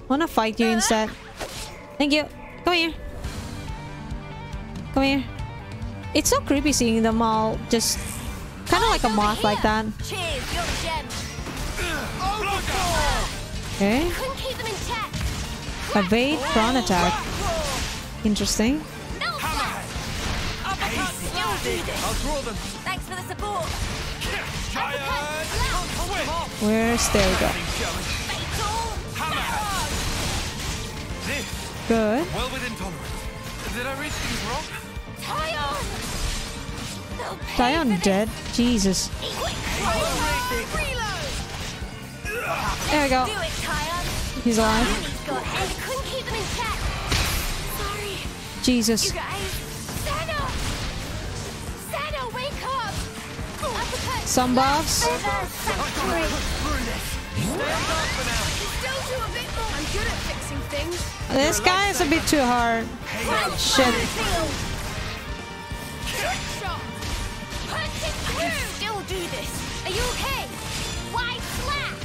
Want to fight you instead? Thank you. Come here. Come here. It's so creepy seeing them all just kind of like a moth like that. Cheers, you're the gem. Okay. Couldn't keep them in check. Evade prawn attack. Interesting. No flash. You'll do this. I'll draw them. Thanks for the support. Where's there we go. Good. well within tolerance. Did I read things wrong? Dion dead. Jesus. There we go. He's alive. Jesus. some buffs. This guy is a bit too hard. Shit. Punch it through. Still do this. Are you okay? Wide slap.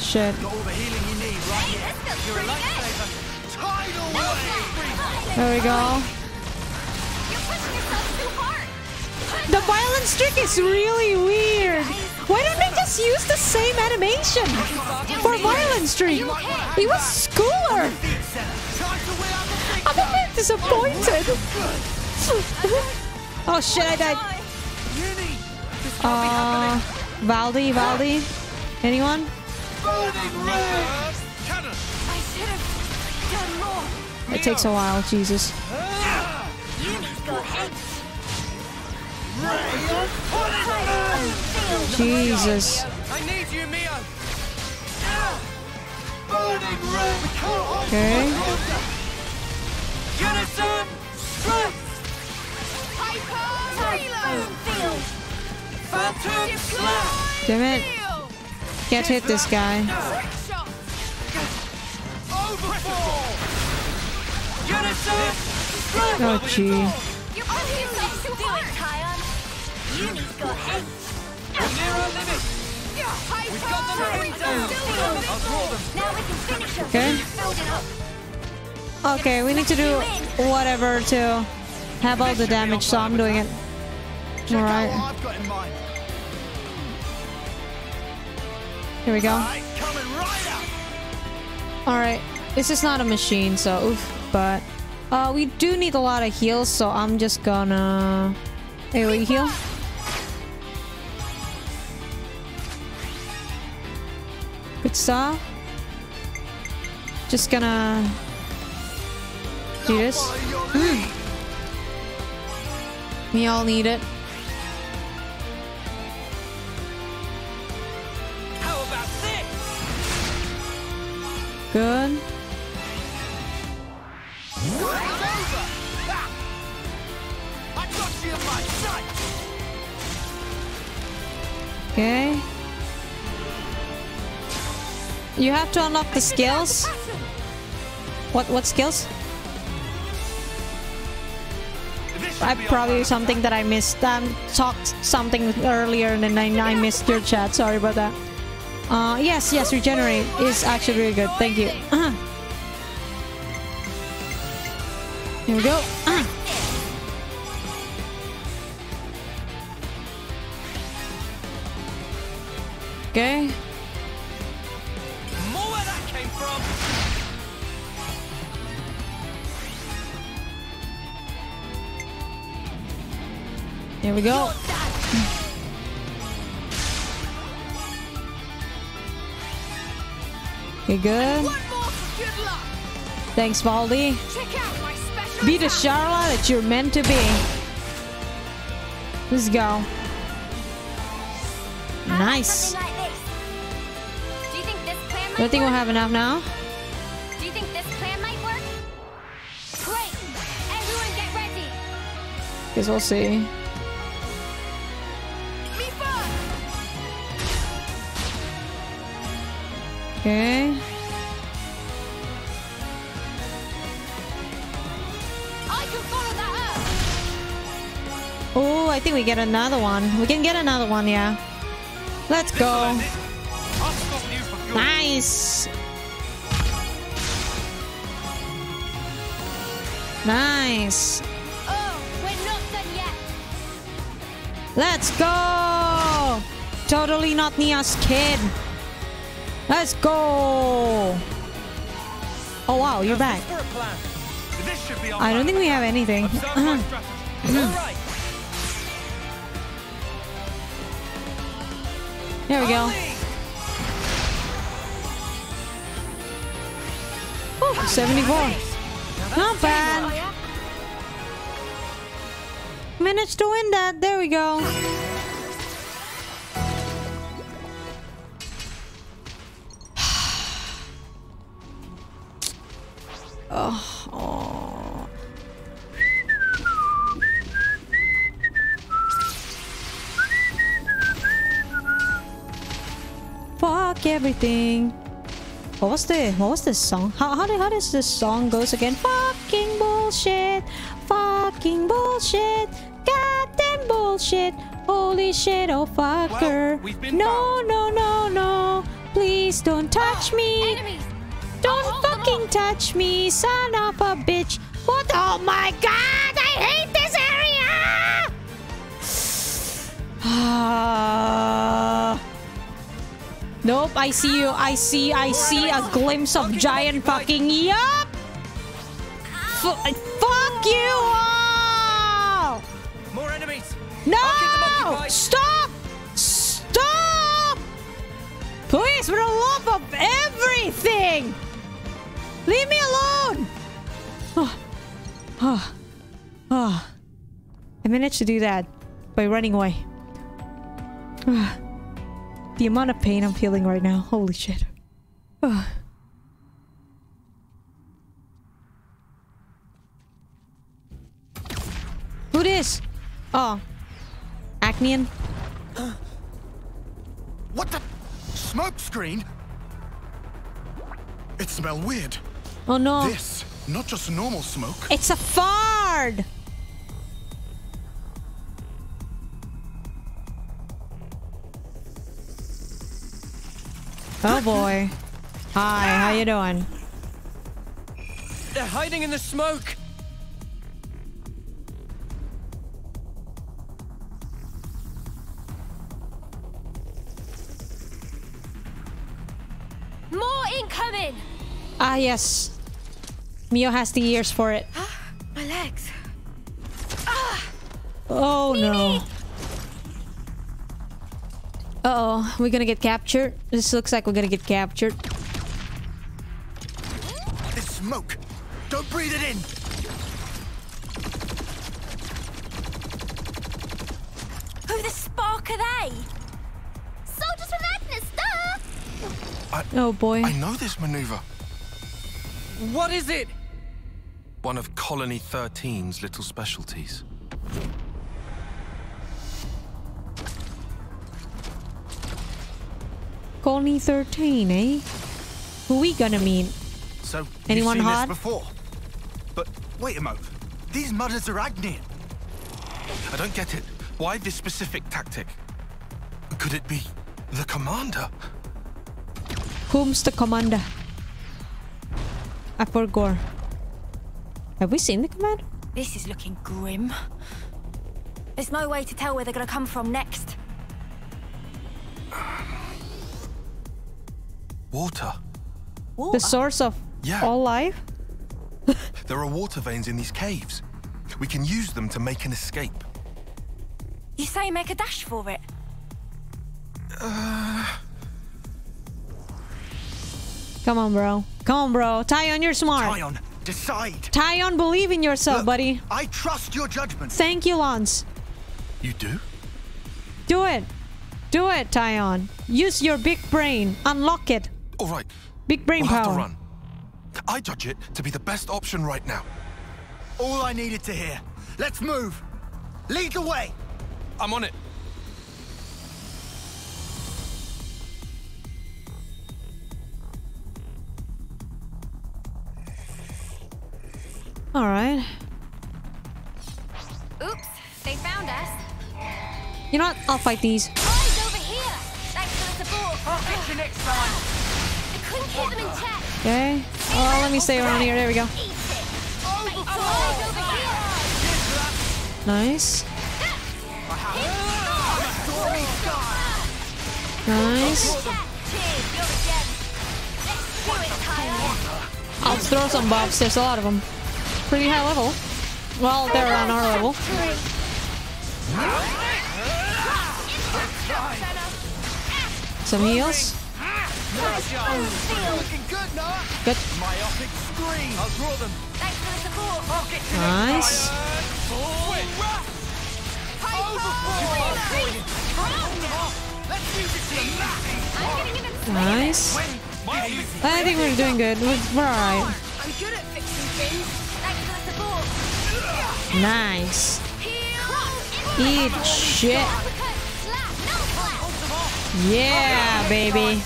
Shit. Got all the healing you need right Hey, here. this You're a lifesaver. Tidal No wave. There we go. You're pushing yourself too hard. The violence trick is really weird. Why don't they just use the same animation for violence trick? It was cooler. Time to wheel out the big I'm a bit disappointed. oh shit, I died. Uh, Valdi, Valdi. Anyone? Burning red. Cannon. I should have done more. It takes a while, Jesus. Eunie's got head. Jesus. I need you, Mio. Burning red. We can't hold Okay. Unison. Strength. Hyper. Reload. Damn it. Can't hit this guy. Oh, gee. Okay. Okay, we need to do whatever to have all the damage, so I'm doing it. Alright, here we go. Alright, this is not a machine, so oof, but uh, we do need a lot of heals, so I'm just gonna AoE heal. Good stuff. Just gonna do this. Hmm. We all need it. About this? Good. It's over. Ha! I got you in my sight. Okay. You have to unlock the skills. What what skills? I probably something that I missed. Um, talked something earlier and then I, I missed your chat. Sorry about that. Uh, yes, yes, regenerate is actually really good. Thank you. Uh-huh. Here we go. Uh. Okay. More where that came from. Here we go. Okay, good. One more for good luck. Thanks, Valdi. Check out my. Be the. Charlotte that you're meant to be. Let's go. Nice. Like. Do you think this plan might Do you think we'll have enough now? Do you think this plan might work? Great! Everyone get ready! Guess we'll see. Okay. I can follow that up. Oh, I think we get another one. We can get another one, yeah. Let's go. I'll stop you for good. Nice. Nice. Oh, we're not done yet. Let's go. Totally not Nia's kid. Let's go. Oh wow, you're back. For a plan. This should be our I don't think we have anything. Observe my uh-huh. strategy. All right. There we go. Ooh, 74. Not bad. Managed to win that. There we go. Oh, oh. Fuck everything. What was the what was this song? How how, how does this song goes again? Fucking bullshit. Fucking bullshit. Goddamn bullshit. Holy shit, oh fucker. Well, no, no, no, no. Please don't touch oh, me. Enemies. Don't them fucking touch me, son of a bitch. What? Oh my god, I hate this area! Nope, I see you. I see, I see a glimpse of giant fucking yup! Fu- fuck you all! More enemies! No! I'll keep them occupied. Stop! Stop! Please, for the love of everything! Leave me alone! Oh. Oh. Oh. I managed to do that by running away. Ah. the amount of pain I'm feeling right now. Holy shit. Ah. Who this? Oh. Agnian? What the? Smoke screen? It smell weird. Oh no. This, not just normal smoke. It's a fard! Oh boy. Hi, how you doing? They're hiding in the smoke! More incoming! Ah yes. Mio has the ears for it. My legs. Oh no. Uh oh, we're gonna get captured. This looks like we're gonna get captured. This smoke. Don't breathe it in. Who the spark are they? Soldiers from Agnus, duh! Oh boy. I know this maneuver. What is it? One of Colony 13's little specialties. Colony 13, eh? Who we gonna meet? So, Anyone you've seen hot? this before. But wait a moment. These mudders are Agnian. I don't get it. Why this specific tactic? Could it be the commander? Whom's the commander? I forgot. Have we seen the commander? This is looking grim. There's no way to tell where they're gonna come from next. Water. The source of Yeah. all life? There are water veins in these caves. We can use them to make an escape. You say make a dash for it? Come on, bro. Come on, bro. Taion, you're smart. Ion, decide. Taion, believe in yourself, Look, buddy. I trust your judgment. Thank you, Lanz. You do? Do it. Do it, Taion. Use your big brain. Unlock it. All right. Big brain we'll power. have to run. I judge it to be the best option right now. All I needed to hear. Let's move. Lead the way. I'm on it. All right. Oops, they found us. You know what? I'll fight these. Eyes over here! Thanks for the support. I'll get you next time. I couldn't keep them in check. Okay. Oh, let me stay around here. There we go. Eat it. Eyes over here! Nice. Nice. Cheers, you're a gem. Let's do it, Tyler. I'll throw some buffs. There's a lot of them. Pretty high level. Well, they're on our level. Some heals. Good, Nice. Nice. I think we're doing good. We're, we're alright. Nice. Eat shit. Yeah, baby.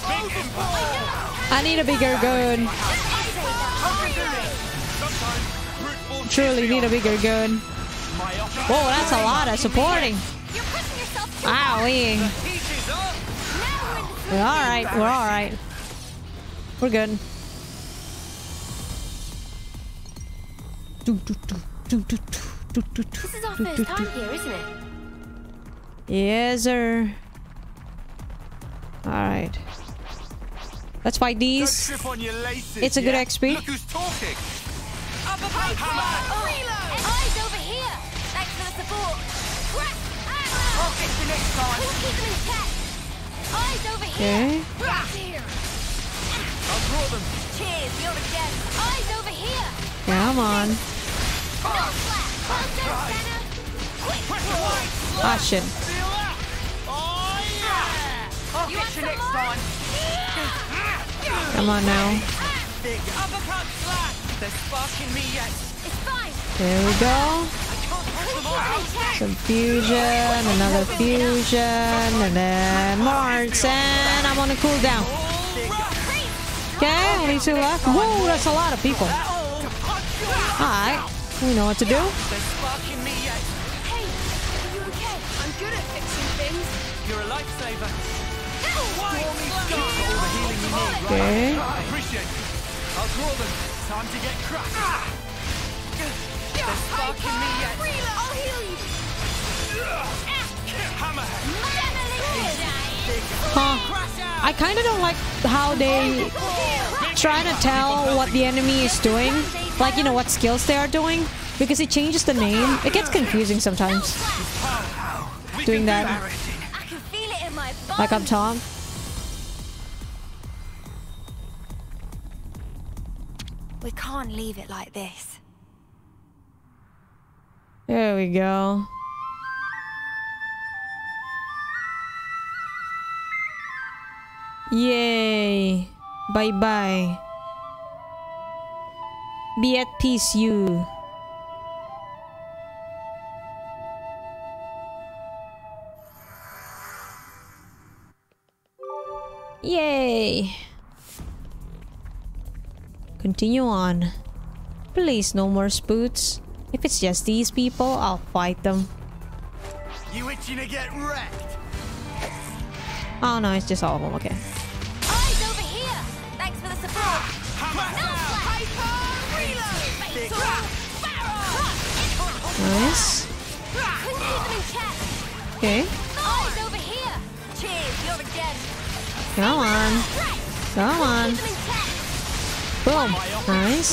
I need a bigger gun. Truly need a bigger gun. Whoa, that's a lot of supporting. Owie. We're alright, we're alright. We're good. This is our do, first do, time do. here, isn't it? Yes, sir. Alright. Let's fight these. trip on your laces. It's a good yeah? XP. Look who's talking. Eyes over here. Thanks for the support. Crack. Ah. I'll get you next time. We'll keep them in check. Eyes over here. Okay. Here. I'll draw them. Cheers, you're a gem. Eyes over here. Come on. Ah, shit. I'll get you next time. Come on now. Big uppercut slash. They're sparking me yet. It's fine. There we go. Hold. Some fusion, another fusion, and then Marks, and I'm on a cooldown. Okay, only two left. Whoa, that's a lot of people. Alright, we know what to do. They're sparking me yet. Hey, you okay? I'm good at fixing things. You're a lifesaver. Okay. Appreciate it. I'll draw them. Time to get cracked. Ah! They're sparking me yet. I'll heal you. Hammerhead. Huh. I kind of don't like how they try to tell what the enemy is doing. Like, you know, what skills they are doing. Because it changes the name. It gets confusing sometimes. Doing that. Like I'm feel it in my bones. Like up top. We can't leave it like this. There we go. Yay. Bye bye. Be at peace, you. Yay. Continue on. Please, no more spoots. If it's just these people, I'll fight them. You itching to get wrecked? Oh no, it's just all of them. Okay. Eyes over here. Thanks for the support. No flat. Nice. Couldn't keep them in check. Okay. Eyes over here. Cheers, you're a gem. Come on. Come on. Keep them in check. Boom. Nice.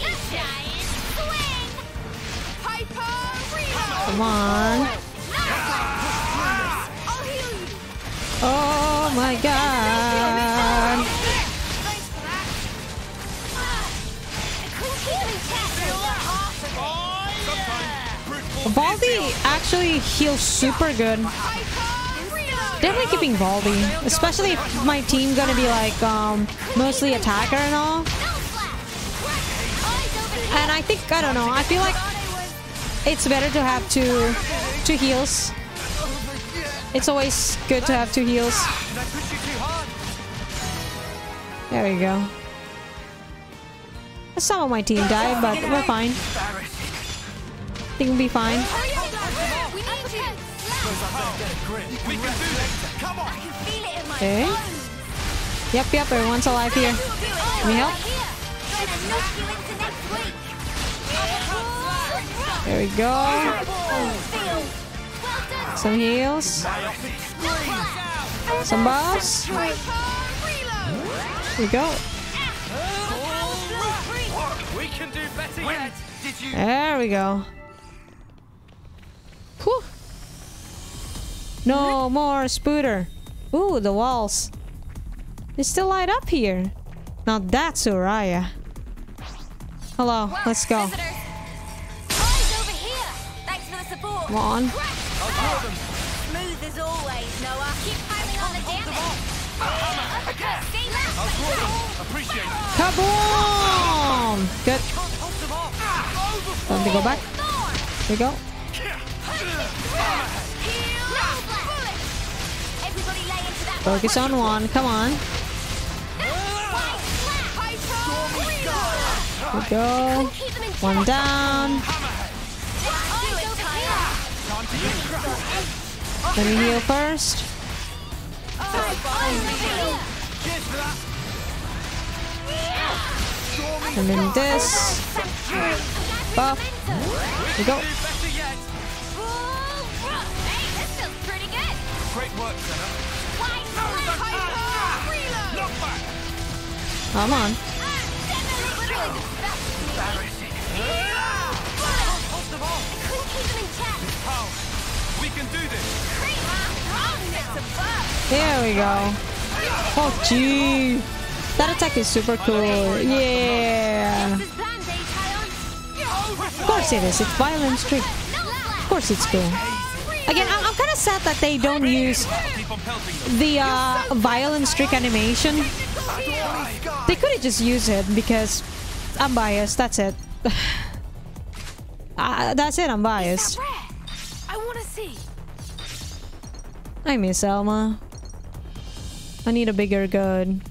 Eat giant. Swing. Piper. Reload. Come on. I'll heal you. Oh my god. Valdi actually heals super good. Definitely keeping Valdi. Especially if my team gonna be like um mostly attacker and all. And I think I don't know, I feel like it's better to have two two heals. It's always good to have two heals. There we go. Some of my team died, but we're fine. Think we'll be fine. We need. We can do this. Come on. Feel it in my Okay. bones. Yep, yep, everyone's alive here. Let me help? Gonna knock you into next week. There we go. Some heals. Some buffs. Here we go. We can do better yet. Did you? There we go. Whew. No more spooter. Ooh, the walls. They still light up here. Now that's Uriah. Hello, let's go. Visitors. Eyes over here. Thanks for the support. Come on. Smooth as always, Noah. Keep piling on the damage. Uppercut. Stay left. Appreciate it. Kaboom! Good. Time to go back. Thorn. Here we go. Focus on one. Come on. Here we go. One down. Let me heal first. And then this. Buff. Here we go. Great work, Sena. Wide slash. Reload. Come on. Literally the best Embarrassing. Hold them all. I couldn't keep them in check. Pow. We can do this. Great. There we go. Oh, gee. That attack is super cool. Yeah. This is planned, Taion? Of course it is. It's violent streak. Of course it's cool. Again, I'm, I'm kind of sad that they don't use Keep on pelting them. the uh, violent streak animation. They could have just used it because I'm biased. That's it. uh, that's it. I'm biased. Rare. I want to see. I miss Elma. I need a bigger gun.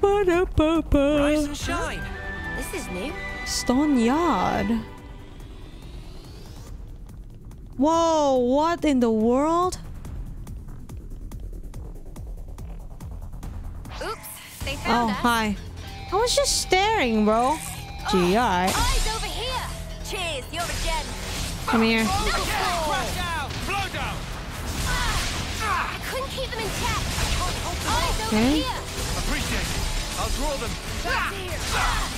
Ba-da-ba-ba. Rise and shine. This is new. Stone Yard. Whoa, what in the world? Oops, they Oh, found us. hi. I was just staring, bro. Oh, Gee, alright. Eyes over here. Cheers, you're a gem. Come here. Crash down. Blow. I couldn't keep them in check. Eyes over Okay. here. Appreciate it. I'll draw them. That's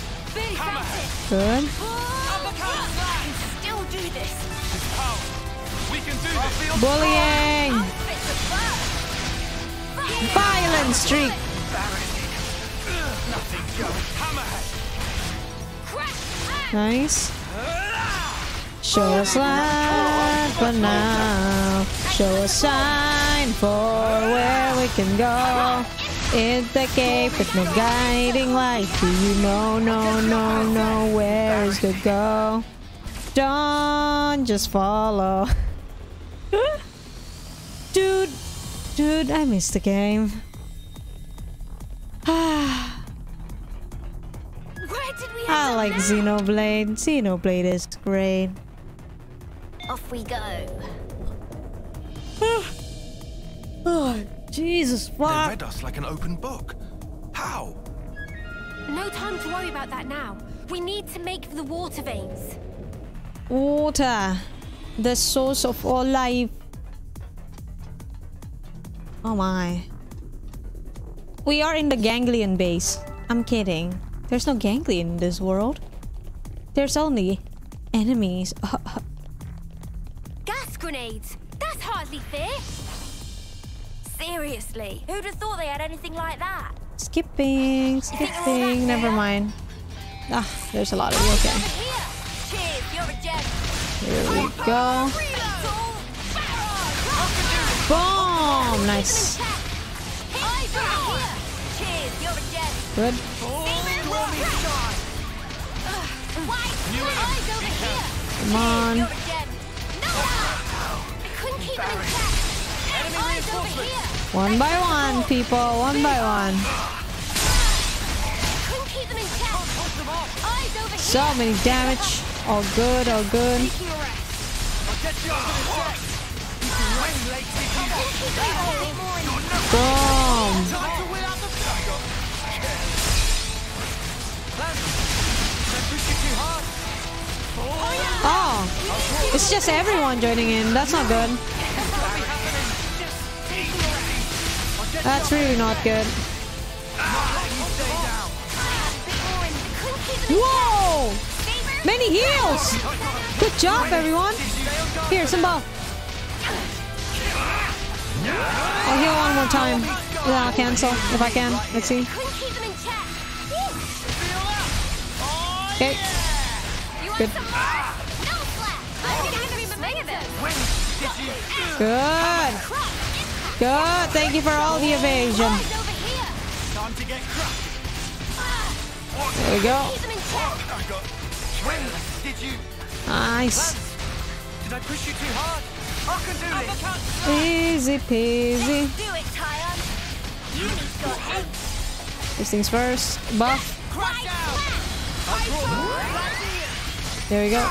Good. Bullying. Violent streak. Nice. Show us light for now. Show a sign for where we can go. It's the cave with no guiding light. Do you know, no, no, no, where is to go? Don't just follow. dude, dude, I missed the game. Where did we end I like? Xenoblade. Xenoblade is great. Off we go. Oh, Jesus They fuck. read us like an open book. How? No time to worry about that now. We need to make the water veins. Water. The source of all life. Oh my. We are in the ganglion base. I'm kidding. There's no ganglion in this world. There's only enemies. Gas grenades! That's hardly fair! Seriously, who'd have thought they had anything like that? skipping, skipping. Never mind. Ah, there's a lot of you. Okay. Here. Cheers, you're a gem. Here we go. Boom! Nice. Eyes over here. Cheers, you're a gem. Good. White. Eyes over here. Come on. One by one, people. One by one. So many damage. All good, all good. Boom. Oh, it's just everyone joining in. That's not good. That's really not good. Whoa! Many heals! Good job, everyone. Here, some buff. I'll heal one more time. Then I'll cancel if I can. Let's see. Couldn't keep them in check. Okay. Good. some more? No slap. I'm gonna give you the swing of this. Good. Good. Thank you for all the evasion. Eyes over here. Time to get crushed. There we go. Keep them in check. I got. When did you? Nice. Did I push you too hard? I can do this. Easy peasy. Do it, Taion. You need to go ahead. These things first. Buff. There we go.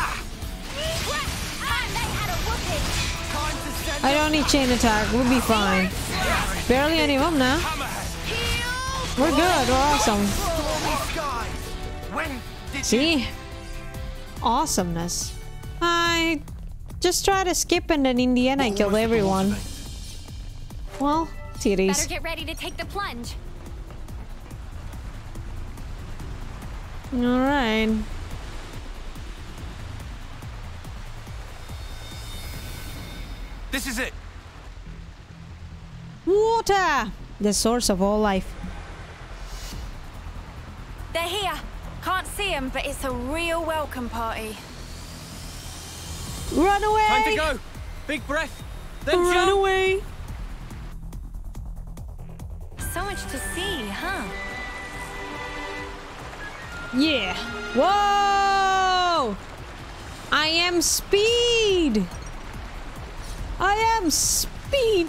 And they had a whooping. I don't need chain attack. We'll be fine. Barely any of them now. We're good. We're awesome. See? Awesomeness. I just try to skip and then in the end I killed everyone. Well, Better titties. get ready to take the plunge. Alright. This is it. Water! The source of all life. They're here. Can't see them, but it's a real welcome party. Run away! Time to go. Big breath. Then Run jump. away! So much to see, huh? Yeah. Whoa! I am speed! I am speed!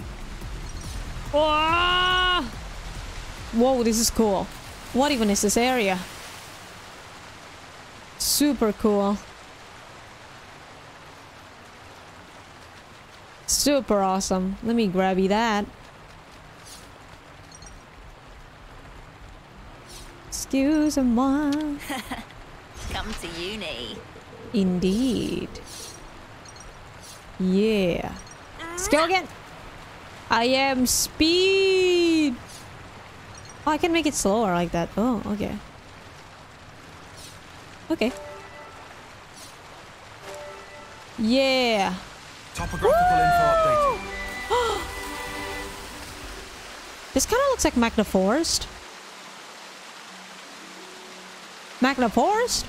Whoa! Whoa, this is cool. What even is this area? Super cool. Super awesome. Let me grab you that. Excuse me. Come to uni. Indeed. Yeah. Let's go again. I am speed. Oh, I can make it slower like that. Oh, okay. Okay. Yeah. Topographical info update. This kind of looks like Magna Forest. Magna Forest?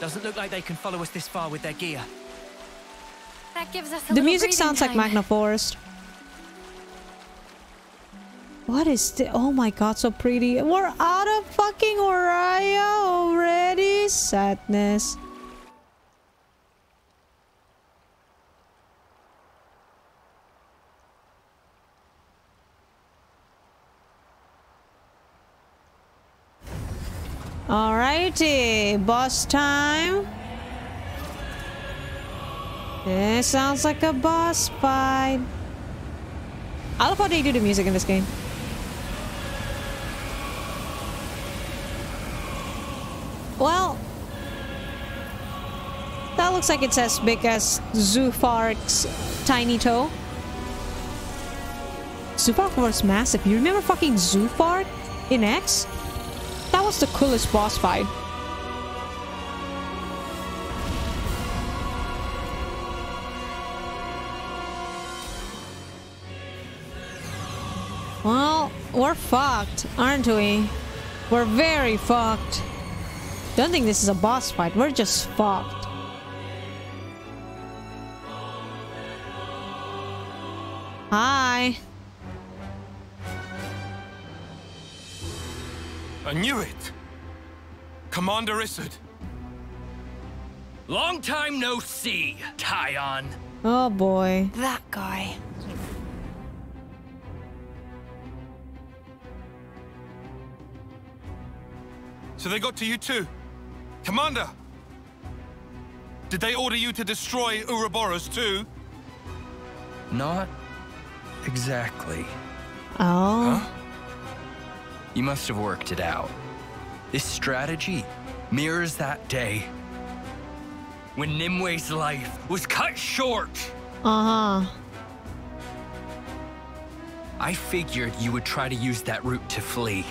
Doesn't look like they can follow us this far with their gear. The music sounds like. Magna Forest. What is this? Oh my god, so pretty. We're out of fucking Orion already? Sadness. Alrighty, boss time. It sounds like a boss fight. I love how they do the music in this game. Well, that looks like it's as big as Zufark's tiny toe. Zufark was massive. You remember fucking Zufark in X? That was the coolest boss fight. Well, we're fucked, aren't we? We're very fucked. Don't think this is a boss fight. We're just fucked. Hi. I knew it. Commander Isurd. Long time no see, Taion. Oh boy. That guy. So they got to you too. Commander! Did they order you to destroy Ouroboros too? Not exactly. Oh. You must have worked it out. This strategy mirrors that day when Nimue's life was cut short. Uh huh. I figured you would try to use that route to flee.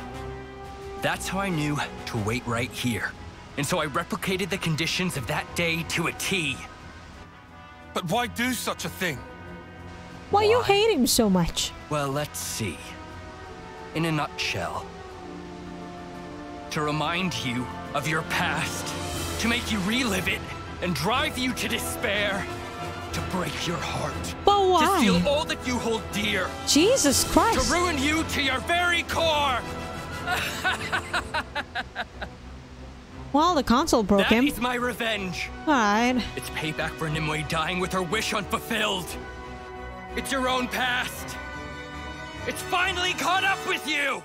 That's how I knew to wait right here. And so I replicated the conditions of that day to a T. But why do such a thing? Why you hate him so much? Well, let's see. In a nutshell, to remind you of your past, to make you relive it and drive you to despair, to break your heart, But why? to steal all that you hold dear, Jesus Christ. to ruin you to your very core. Well, the console broke That him. is my revenge. Alright. It's payback for Nimue dying with her wish unfulfilled. It's your own past. It's finally caught up with you.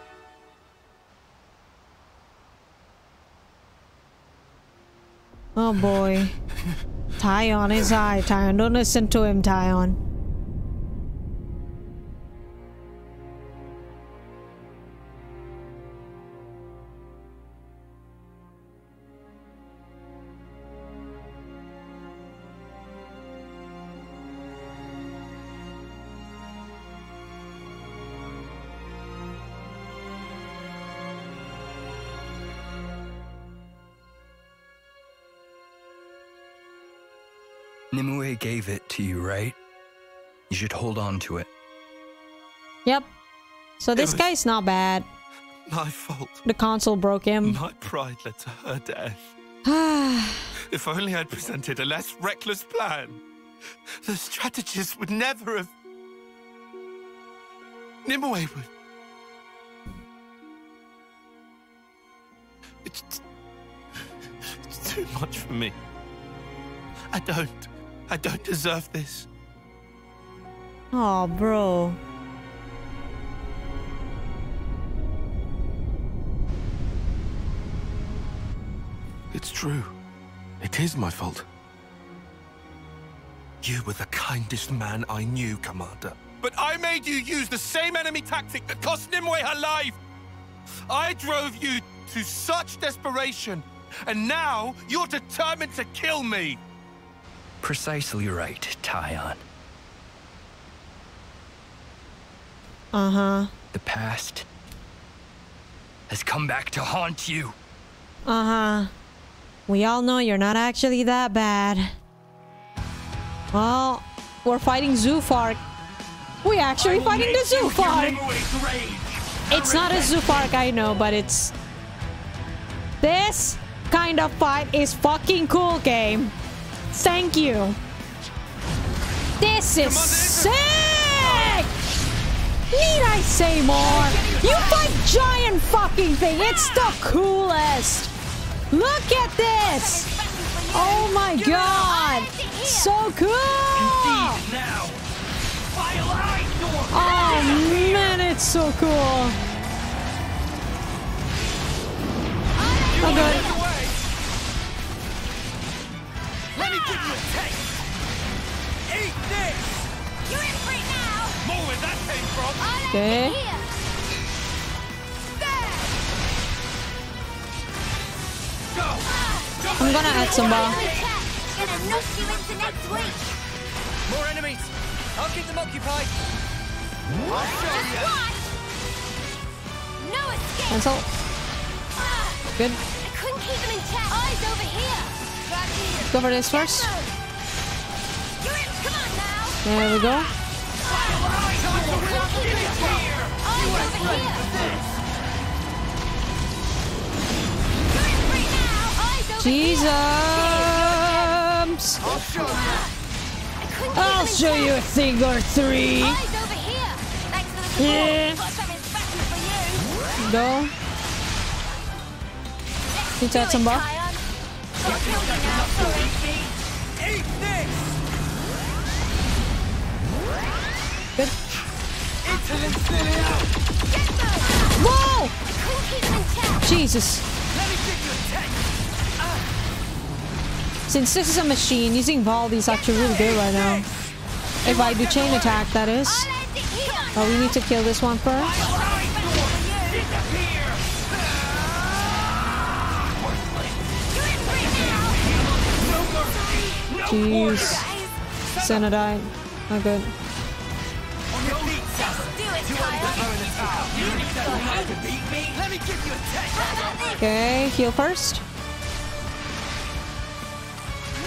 Oh boy. Taion is high, Taion. Don't listen to him, Taion. Nimue gave it to you, right? You should hold on to it. Yep. So this guy's not bad. My fault. The console broke him. My pride led to her death. if only I'd presented a less reckless plan, the strategist would never have. Nimue would. It's, it's too much for me. I don't. I don't deserve this. oh, bro. It's true. It is my fault. You were the kindest man I knew, Commander. But I made you use the same enemy tactic that cost Nimue her life! I drove you to such desperation, and now you're determined to kill me! Precisely right, Taion. Uh-huh. The past has come back to haunt you. Uh-huh. We all know you're not actually that bad. Well, we're fighting Zoofark. We actually fighting the Zoofark! It's not a Zoofark, I know, but it's... This kind of fight is fucking cool, game. Thank you. This is sick! Need I say more? You fight giant fucking thing. It's the coolest. Look at this. Oh my god. So cool. Oh man, it's so cool. Oh good. Let me give you a taste! Eat this! You're in for it now! More where that came from! All over okay. here! Go! Jump I'm gonna add some bar. Gonna knock you into next week! more enemies. I'll keep them occupied. Just watch! No escape! Cancel. Good. I couldn't keep them in check! Eyes over here! Back here! Go for this first. You're in! Come on now! There we go. Couldn't keep them in check! Eyes over here! You're in for it now! Eyes over Jesus. I couldn't keep I'll show you a thing or three. Eyes over here! Thanks for the support! Yeah. Got something special you! Go. To add some bar. Jesus. Since this is a machine, using Valdi is actually really good right now. If I do chain attack, that is. Oh, we need to kill this one first. Taste! How about this? Okay, heal first.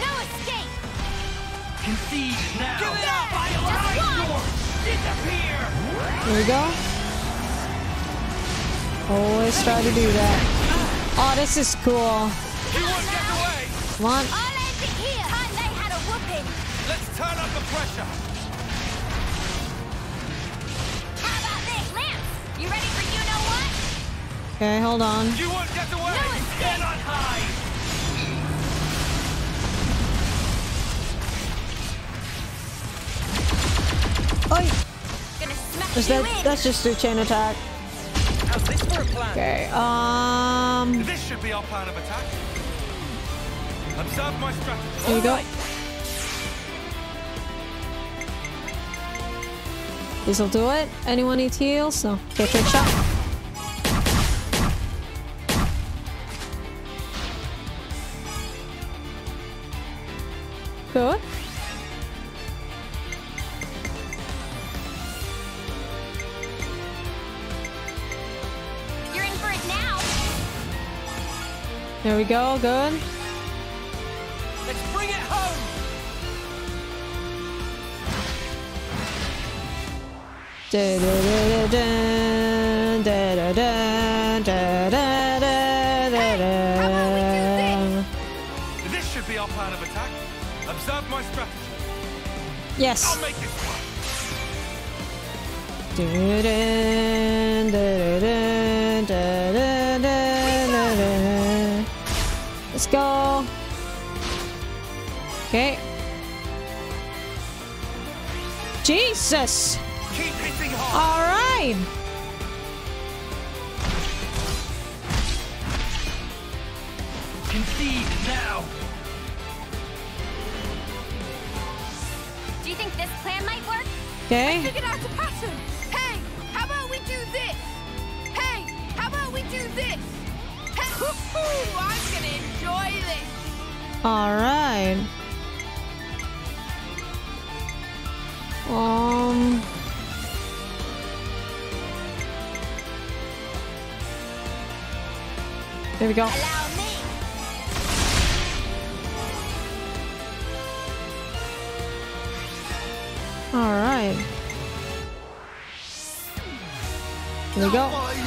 No escape! Concede now. Give it up! Here we go. Always try to do that. Oh, this is cool. Come on. Let's turn up the pressure. How about this? Lanz, you ready for you know what? Okay, hold on. You won't get away. No You escape. cannot hide. Oi! Gonna smash Is you that in. that's just a chain attack. How's this for a plan? Okay, um This should be our plan of attack. Observe my strategy. here you go. This'll do it. Anyone need heals? No. Okay, trick shot. Good. You're in for it now. There we go, good. This should be our plan of attack. Observe my strategy. Yes. I'll make dun. Let's go. Okay. Jesus. Keep hitting hard. All right. Concede now. Do you think this plan might work? Okay. Figured out a pattern. Hey, how about we do this? Hey, how about we do this? Hey, hoo-hoo, I'm gonna enjoy this. All right. Um. There we go. All right. Here we go. Follow.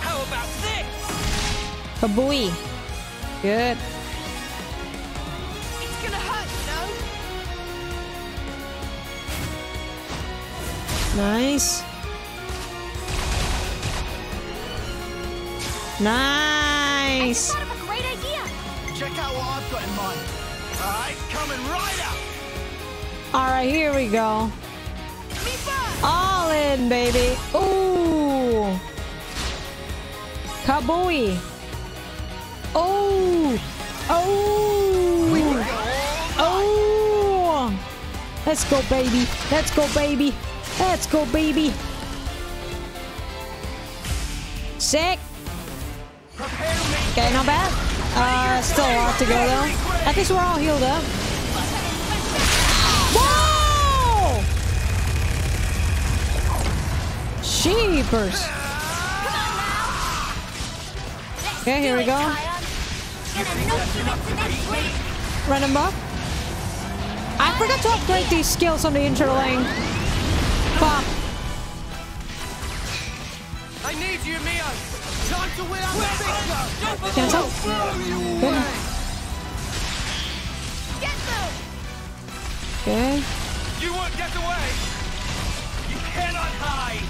How about this? Kabooey. Good. It's gonna hurt, Nice. Nice. Thought of a great idea. Check out what I've got in mind. All right, coming right up. All right, here we go. Me first. All in, baby. Ooh. Kabooey. Oh. Oh. Oh. Let's go, baby. Let's go, baby. Let's go, baby. Sick. Okay, not bad. Uh, still a lot to go though. At least we're all healed up. Whoa! Sheepers. Okay, here we go. Random buff. I forgot to upgrade these skills on the interlink. Fuck. I need you, Mio. Time to win out the big go. Cancel. Good. Get them. Okay. You won't get away. You cannot hide.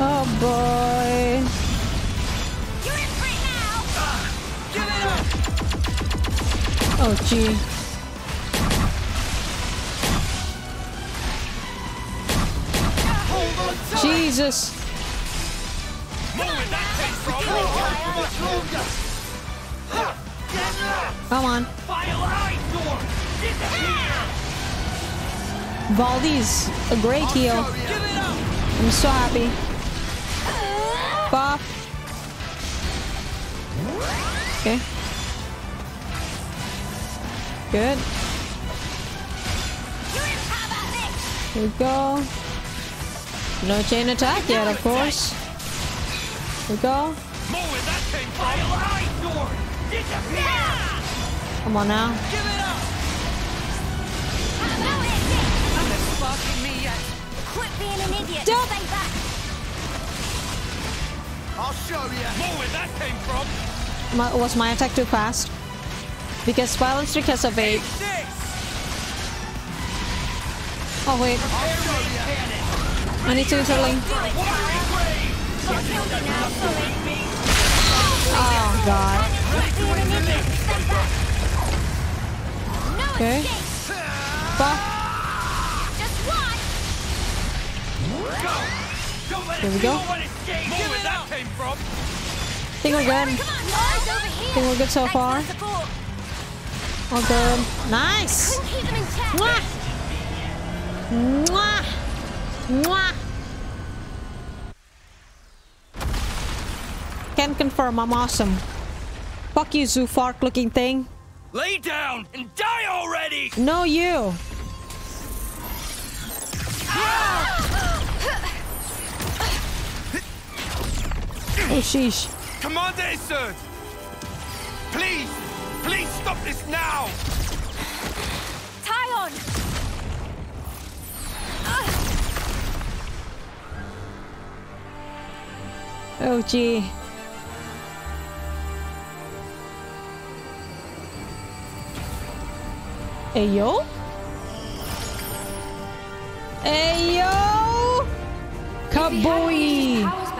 Oh boy. You're in for it now. Ah, Give it up. Oh gee. Jesus. Come on. Valdi's a great heal. I'm so happy. Buff. Okay. Good. Here we go. No chain attack yet, of course. We go. Come on now. Stop. Stay. I'll show you. My, was my attack too fast? Because Violence Trick has a bait. Oh wait. I need to interlink. Oh god. Okay. Fuck. Just watch. Don't let Here we go. from. Think we're good. Here. Think we're good so far. All good. Nice. Mwah. Mwah. Mwah. Can confirm I'm awesome. Fuck you, Zoofark looking thing. Lay down and die already! No, you. Ah! Oh, sheesh. Commander Isurd! Please! Please stop this now! Taion. Ah! Oh, gee. Ayo? Ayo! Kaboy! Powers back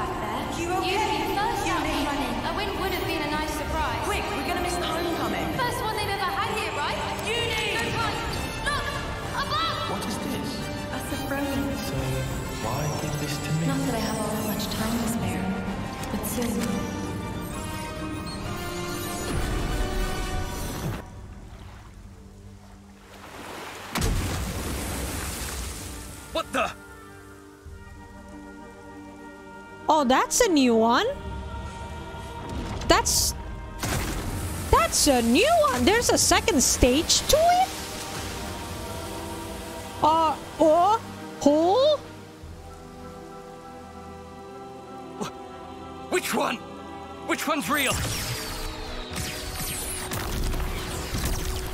What the? Oh, that's a new one. That's... That's a new one. There's a second stage to it? Uh, oh, oh? Which one? Which one's real?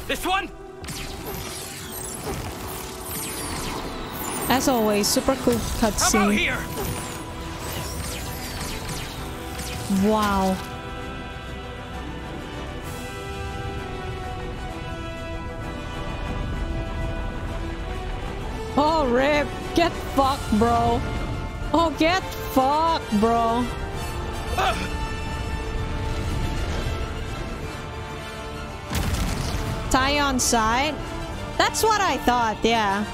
This one? As always, super cool cutscene. Wow. Oh, Rip. Get fucked, bro. Oh, get fucked, bro. Tie on side? That's what I thought, yeah.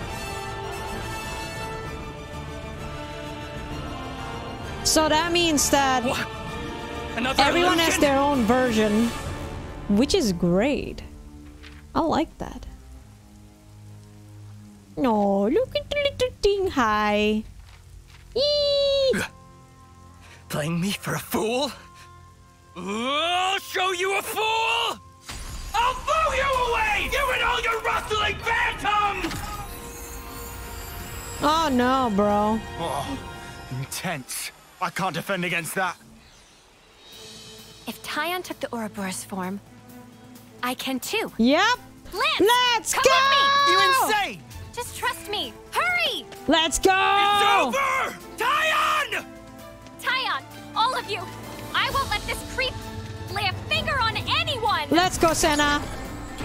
So that means that everyone has their own version, which is great. I like that. No, look at the little thing. Hi. Eee. Playing me for a fool? I'll show you a fool! I'll blow you away! You and all your rustling phantoms! Oh no, bro. Oh, intense. I can't defend against that. If Taion took the Ouroboros form, I can too. Yep. Lanz! Let's come go! with me! You insane! Just trust me. Hurry! Let's go! It's over! Taion! Tyon, all of you, I won't let this creep lay a finger on anyone! Let's go, Sena.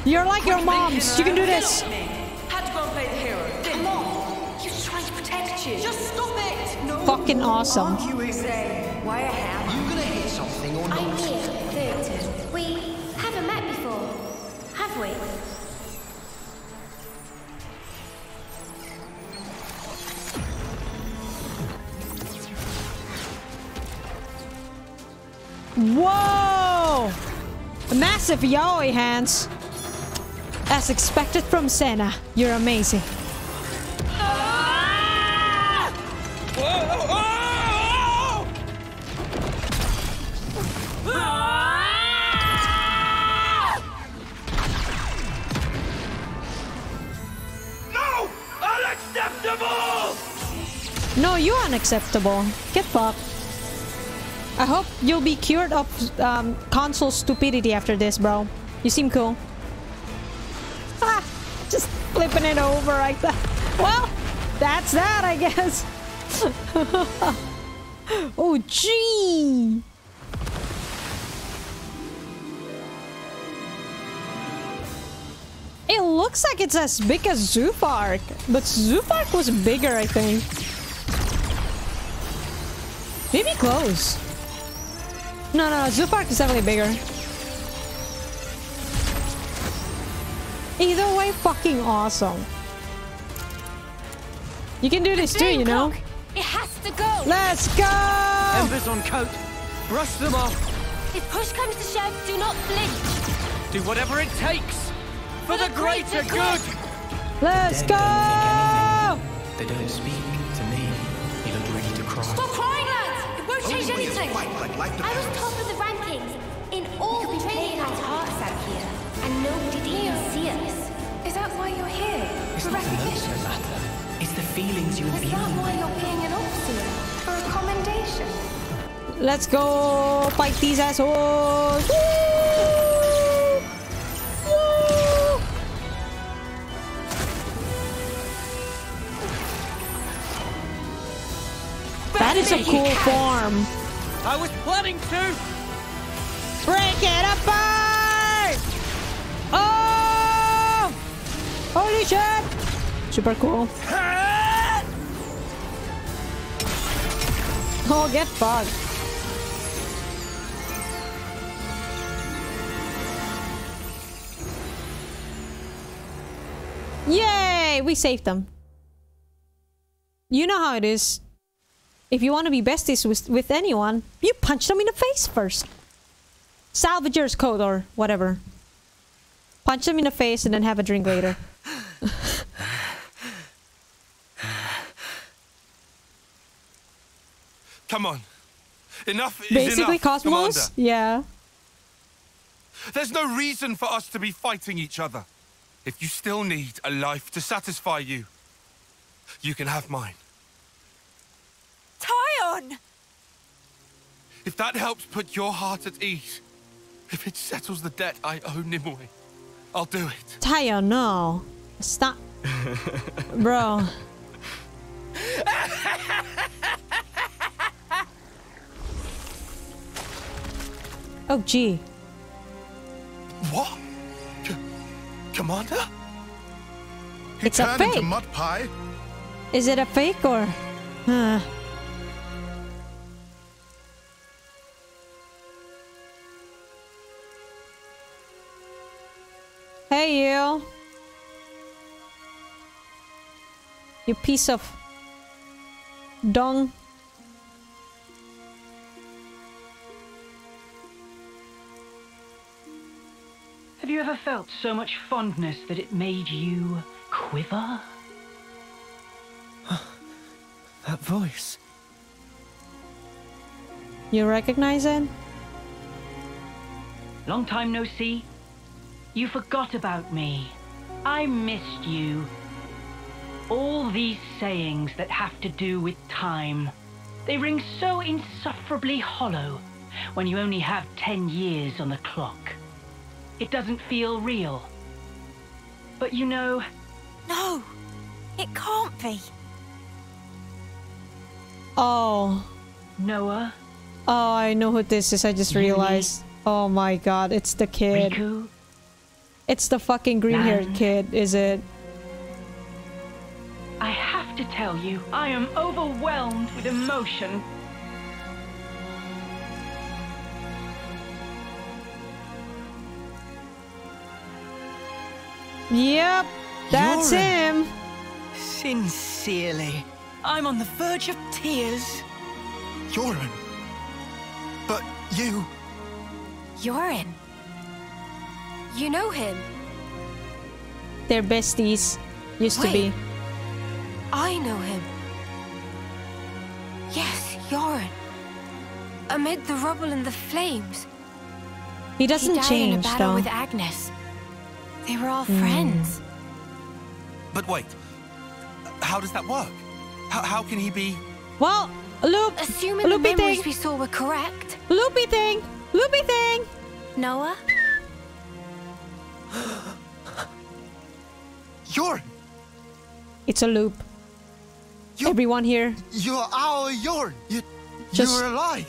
You're like your moms. You can do this. Had to go and play the hero. Come on. He was trying to protect you. Just stop it. No. Fucking awesome. You say, why a hammer? You gonna hit something or I'm here, Victor. We haven't met before, have we? Whoa! Massive yaoi hands. As expected from Sena. You're amazing. No! No, you are unacceptable. Get fucked. I hope you'll be cured of um, console stupidity after this, bro. You seem cool. Ah, just flipping it over like that. Well, that's that, I guess. oh, gee. It looks like it's as big as Zoo Park, but Zoo Park was bigger, I think. Maybe close. No, no, Zoo Park is definitely bigger. Either way, fucking awesome. You can do this too, you know? It has to go! Let's go! Embers on coat. Brush them off. If push comes to shove, do not flinch. Do whatever it takes. For the greater good! Let's go! They don't speak to me. You look ready to cry. Stop crying, lads! It won't change anything! Like, like I was top of the rankings in all You could be playing our hearts out here, and nobody didn't even see us. Is that why you're here? It's For not the notes recognition? That matter. It's the feelings you Is that why you're paying an officer? For a commendation? Let's go fight these assholes! Woo! Woo! That is a cool form. I was planning to. Break it apart! Oh! Holy shit! Super cool. Oh, get fucked. Yay! We saved them. You know how it is. If you want to be besties with, with anyone, you punch them in the face first. Salvager's code or whatever. Punch them in the face and then have a drink later. Come on. Enough is Basically, enough, Cosmos? Commander. Yeah. There's no reason for us to be fighting each other. If you still need a life to satisfy you, you can have mine. Taion! If that helps put your heart at ease, if it settles the debt I owe Nimue, I'll do it. Tayo, no. Stop. Bro. Oh, gee. What? C Commander? He It's a turned into fake. mud pie. Is it a fake or... Huh. Hey, you. You piece of... Dung. Have you ever felt so much fondness that it made you quiver? That voice. You recognize it? Long time no see? You forgot about me. I missed you. All these sayings that have to do with time, they ring so insufferably hollow when you only have ten years on the clock. It doesn't feel real. But you know, No! It can't be. Oh. Noah, Oh, I know who this is. I just Yui. realized. Oh my god, it's the kid. Riku, It's the fucking green-haired kid, is it? I have to tell you, I am overwhelmed with emotion. Yep, that's You're a- him. Sincerely. I'm on the verge of tears. Joran. But you... Joran. You know him. They're besties. Used to be. I know him. Yes, Joran. Amid the rubble and the flames. He doesn't he died change, in a battle though. with Agnus. They were all Hmm. friends. But wait. How does that work? How, how can he be... Well, loop, Assuming the loopy memories thing, we saw were correct. loopy thing, loopy thing. You're... It's a loop. You're, Everyone here. You're our Joran. You, Just- you're alive.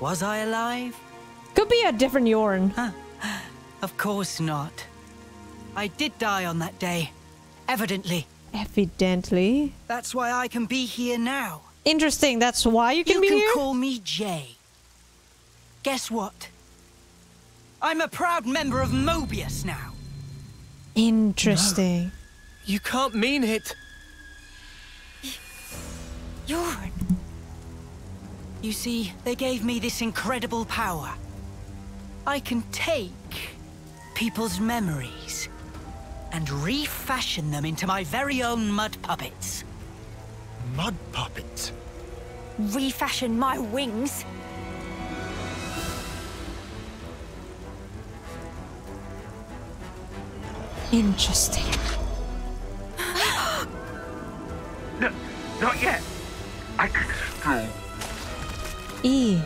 Was I alive? Could be a different Joran. Of course not. I did die on that day. Evidently. Evidently. That's why I can be here now. Interesting. That's why you can you be can here? call me Jay. Guess what? I'm a proud member of Moebius now. Interesting. You can't mean it. Joran. You see, they gave me this incredible power. I can take people's memories and refashion them into my very own mud puppets. Mud puppets? Refashion my wings? Interesting. No, not yet. I can still. E.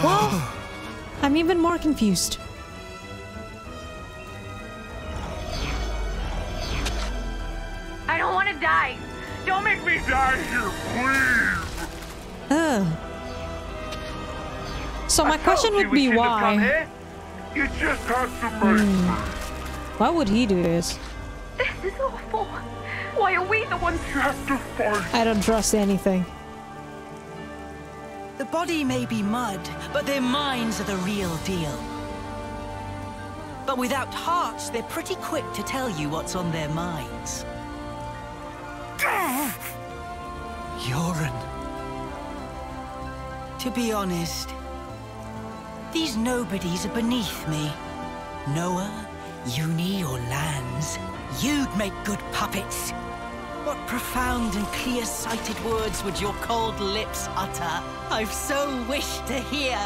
Whoa. Oh. I'm even more confused. I don't want to die. Don't make me die here, please. Ugh. So my question would be why? You just have to make Hmm. Why would he do this? This is awful. Why are we the ones you have to fight? I don't trust anything. The body may be mud, but their minds are the real deal. But without hearts, they're pretty quick to tell you what's on their minds. Joran. To be honest, these nobodies are beneath me. Noah, Eunie, or Lanz, you'd make good puppets. What profound and clear-sighted words would your cold lips utter? I've so wished to hear.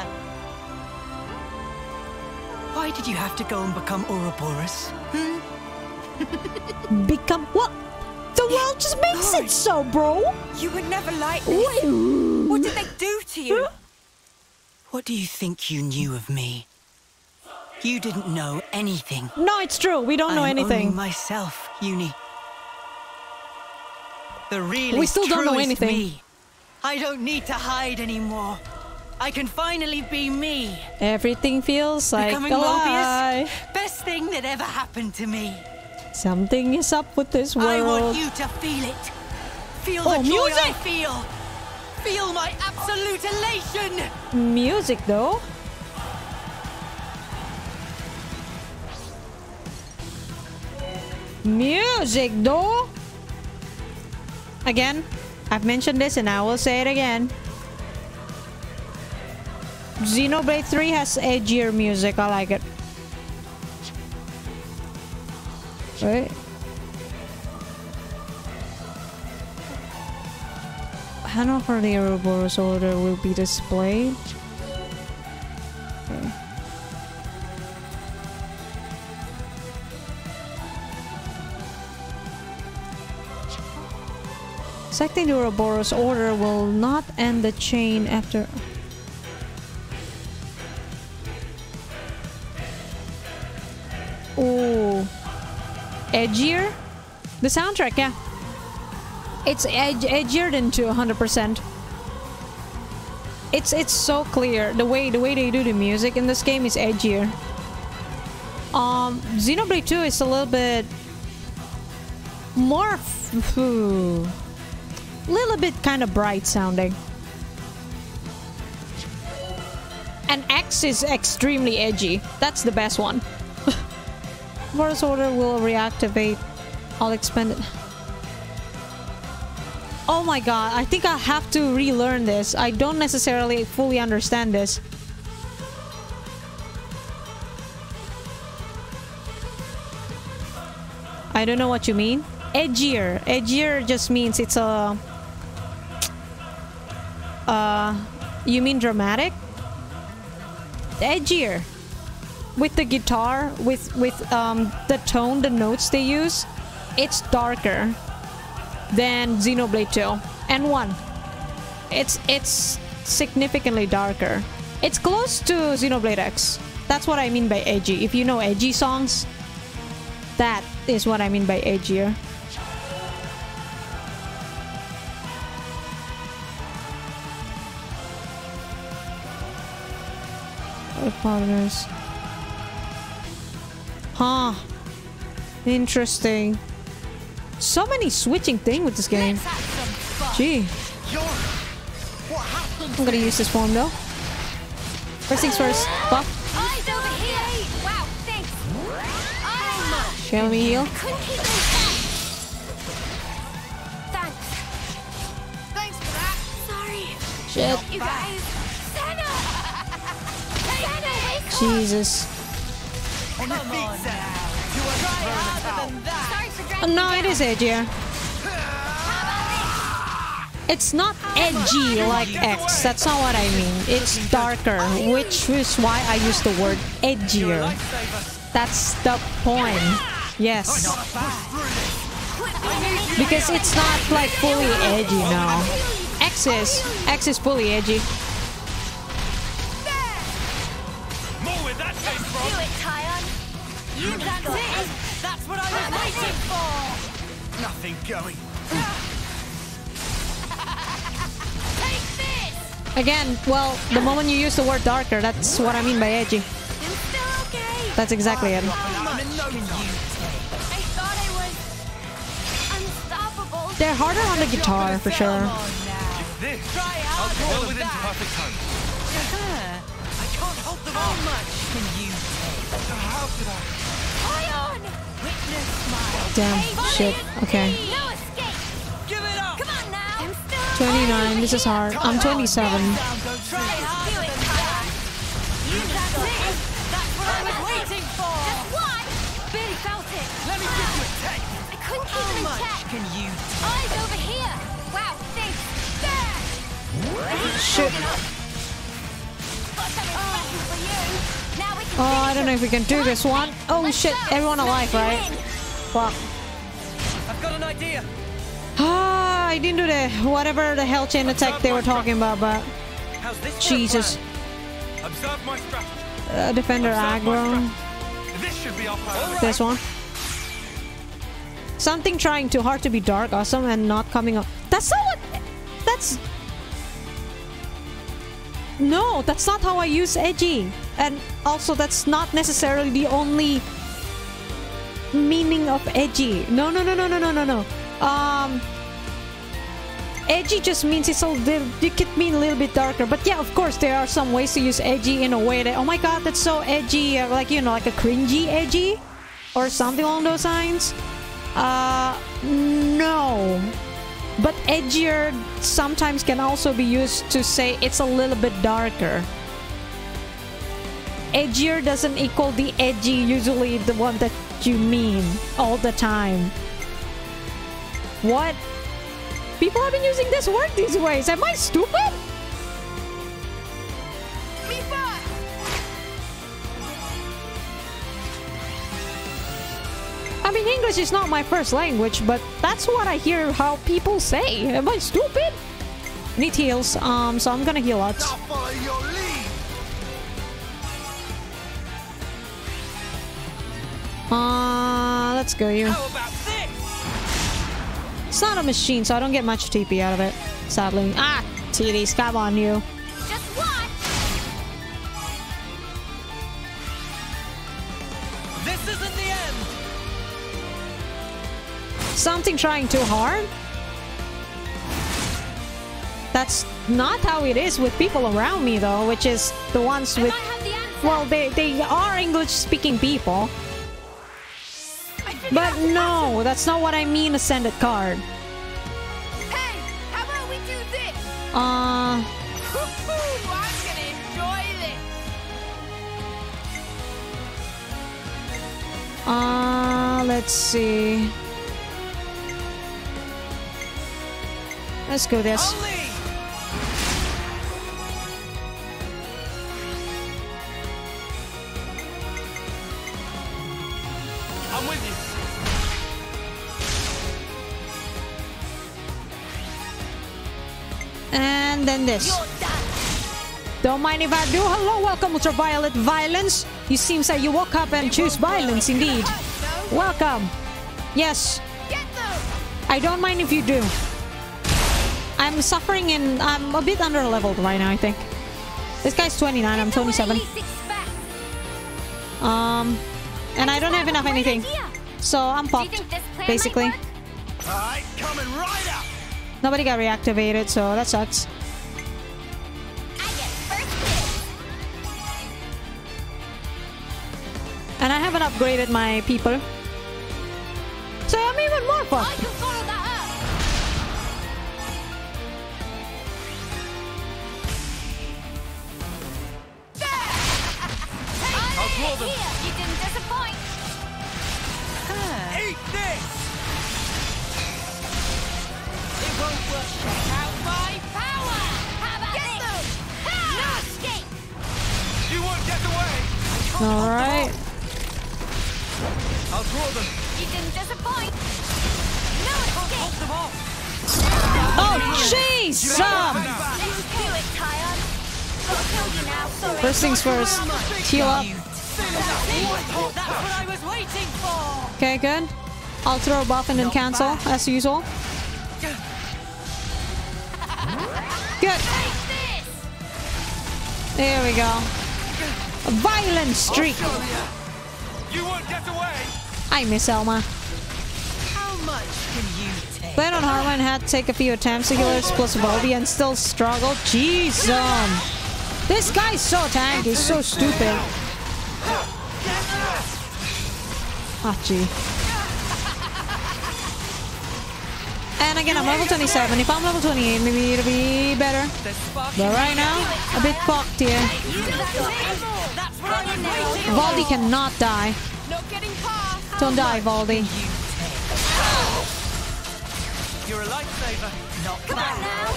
Why did you have to go and become Ouroboros? Hmm? Become what? The world just makes it so, bro. You would never like this. What did they do to you? What do you think you knew of me? You didn't know anything. No, it's true. We don't know I'm anything. Only myself, Eunie. The real We still don't know anything. Me. I don't need to hide anymore. I can finally be me. Everything feels like Becoming a Moebius, lie. best thing that ever happened to me. Something is up with this world. I want you to feel it. Feel Oh, the joy I music! feel. Feel my absolute elation. Music, though. Music, though. Again, I've mentioned this and I will say it again. Xenoblade 3 has edgier music. I like it. Panel for the Ouroboros order will be displayed. Okay. Selecting the Ouroboros order will not end the chain after... Oh. Edgier? The soundtrack, yeah. It's edgier than 2 100%. It's it's so clear. The way the way they do the music in this game is edgier. Um Xenoblade 2 is a little bit more little bit kind of bright sounding. And X is extremely edgy. That's the best one. Boros order will reactivate all expended. Oh my god, I think I have to relearn this. I don't necessarily fully understand this. I don't know what you mean. Edgier. Edgier just means it's a... Uh, you mean dramatic? Edgier. With the guitar, with, with um, the tone, the notes they use, it's darker than Xenoblade 2 and 1. It's it's significantly darker. It's close to Xenoblade X. That's what I mean by edgy. If you know edgy songs, that is what I mean by edgier. Partners. Huh. Interesting. So many switching thing with this game. Gee. I'm gonna use this form though. First things first. Buff. Eyes over here! Wow, thanks! I'm Okay, let me heal. Jesus. Come on now. You are than that. Oh, no, it is it down. is edgier. It's not edgy like X. That's not what I mean. It's darker, which is why I use the word edgier. That's the point. Yes. Because it's not like fully edgy now. X is. X is fully edgy. Again, well, the moment you use the word darker, that's what I mean by edgy. That's exactly it. They're harder on the guitar, for sure. How much can you take? Damn, shit. Okay. 29, this is hard. I'm 27. Try harder than that. You got it. That's what I was waiting for. Just one. Barely felt it. Let me give you a taste. I couldn't keep How much can you Eyes over here. Wow, thanks. There. Shit. Got something special for you. Now we can Oh, I don't know if we can do this one. Oh shit, everyone alive, right? Fuck. I've got an idea. Ah, I didn't do the whatever the hell chain attack they were talking about, but How's this? a Jesus. Observe my strategy. Uh, defender aggro. This should be our plan. This one. Something trying too hard to be dark, awesome, and not coming up. That's not what. That's. No, that's not how I use edgy. And also, that's not necessarily the only meaning of edgy. No, no, no, no, no, no, no, no. Um. Edgy just means it's a little, it could mean a little bit darker. But yeah, of course, there are some ways to use edgy in a way that, oh my god, that's so edgy. uh, Like, you know, like a cringy edgy or something along those lines. Uh, no. But edgier sometimes can also be used to say it's a little bit darker. Edgier doesn't equal the edgy, usually the one that you mean all the time. What? People have been using this word these ways. Am I stupid? I mean, English is not my first language, but that's what I hear how people say. Am I stupid? Need heals, um, so I'm gonna heal out. I'll follow your lead. Uh, let's go you. How about this? It's not a machine, so I don't get much TP out of it, sadly. Ah, TDs, come on you. Just watch. This isn't the end. Something trying too hard? That's not how it is with people around me, though, which is the ones with... Well, they, they are English-speaking people. But no, that's not what I mean, ascended card. Hey, how about we do this? Uh... I'm gonna enjoy this. Uh, let's see. Let's go this. And then this. Don't mind if I do. Hello, welcome Ultraviolet Violence. You seems like you woke up and choose violence indeed. Welcome. Yes. I don't mind if you do. I'm suffering and I'm a bit under leveled right now, I think. This guy's 29, I'm 27. Um, and I don't have enough anything. So I'm fucked, basically. Coming right up. Nobody got reactivated, so that sucks. And I haven't upgraded my people. So I'm even more fucked. I'll draw them. You didn't disappoint. Ah. Eat this! Away! Alright. I'll draw them. You didn't disappoint. No escape. Oh, jeez! Let's do it, Taion. I'll kill you now. Sorry. First things first. Heal up. That's what I was waiting for! Okay, good. I'll throw a buff and then cancel, as usual. Good. There we go. A violent streak. You won't get away! I miss Elma. How much can you take? Played on Harman had to take a few attempts to heal her plus Volby and still struggled. Jeez, um, this guy's so tanky, so stupid. Ah, gee. And again, I'm level 27. If I'm level 28, maybe it'll be better. But right now, a bit fucked here. That's what I was waiting Valdi cannot die. Not getting past. Don't die, Valdi. You're a lifesaver. Not Come on now.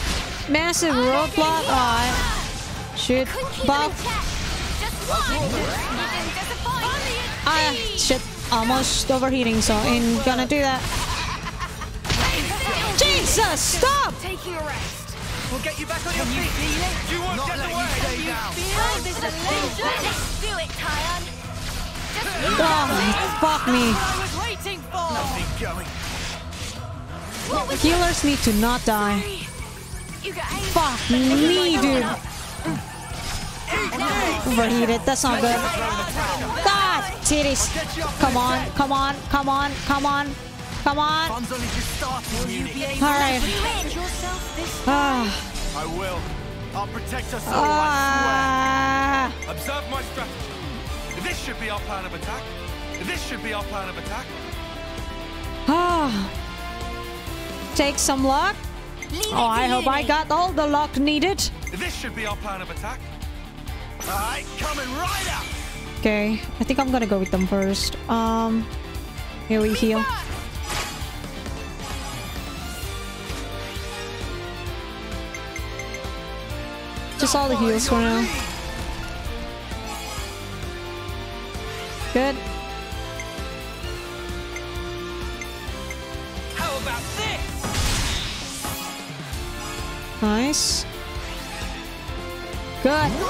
Massive roadblock. Alright. Shoot. Buff. Just one. You didn't disappoint. Ah, shit. Almost overheating, so ain't gonna do that. Jesus, stop! Taking a rest. We'll get you back on your feet. You, feel it? You won't Not get letting away. you stay down. Feel this illusion. Let's do it, Taion. Oh, fuck me. I was waiting for! Nothing going. what was Healers need to not die. you got? Fuck me, dude. Overheated. That's not good. God, titties. Come on, come on, come on, come on, come on. Fun's only just starting, Eunie. All right. Protect yourself this Ah, I will. I'll protect us all, ah. Observe my strategy. This should be our plan of attack. This should be our plan of attack. Ah. Take some luck. Oh, I hope I got all the luck needed. This should be our plan of attack. Alright, coming right up. Okay, I think I'm gonna go with them first. Um, here we heal. Just all the heals for now. Good. How about this? Nice. Good. It.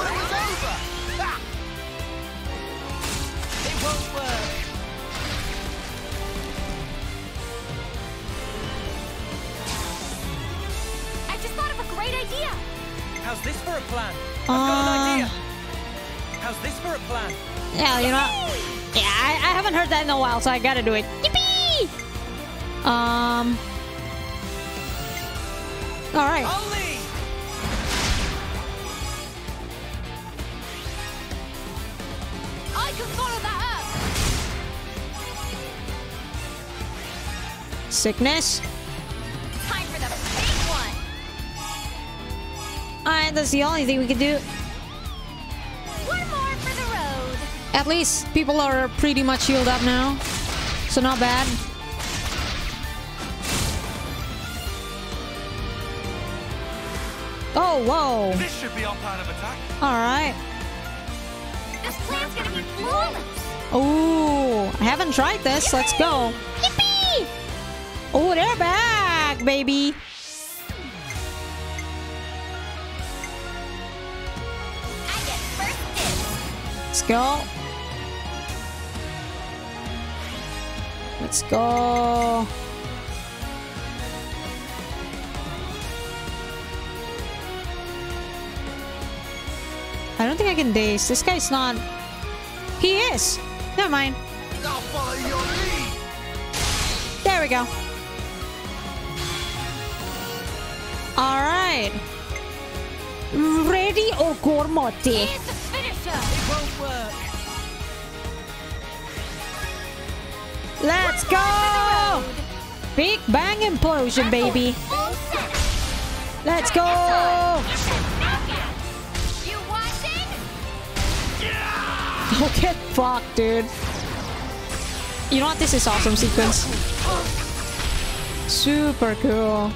I just thought of a great idea. How's this for a plan? I've Uh, got an idea. How's this for a plan? Yeah, you know. Yeah, I, I haven't heard that in a while, so I gotta do it. Yippee! Um. All right. Only! I can follow that up. Time Alright, that's the only thing we can do. One more for the road. At least people are pretty much healed up now. So not bad. Oh, whoa. This should be our plan of attack. Alright. This plan's gonna be flawless. Ooh, I haven't tried this. Let's go. Yippee! Oh, they're back, baby. Let's go. Let's go. I don't think I can daze This guy's not... He is! Never mind. There we go. Alright. Ready or Gormotti? It won't work. Let's go! Big bang implosion, baby. Let's go! Oh, get fucked, dude. You know what? This is awesome sequence. Super cool.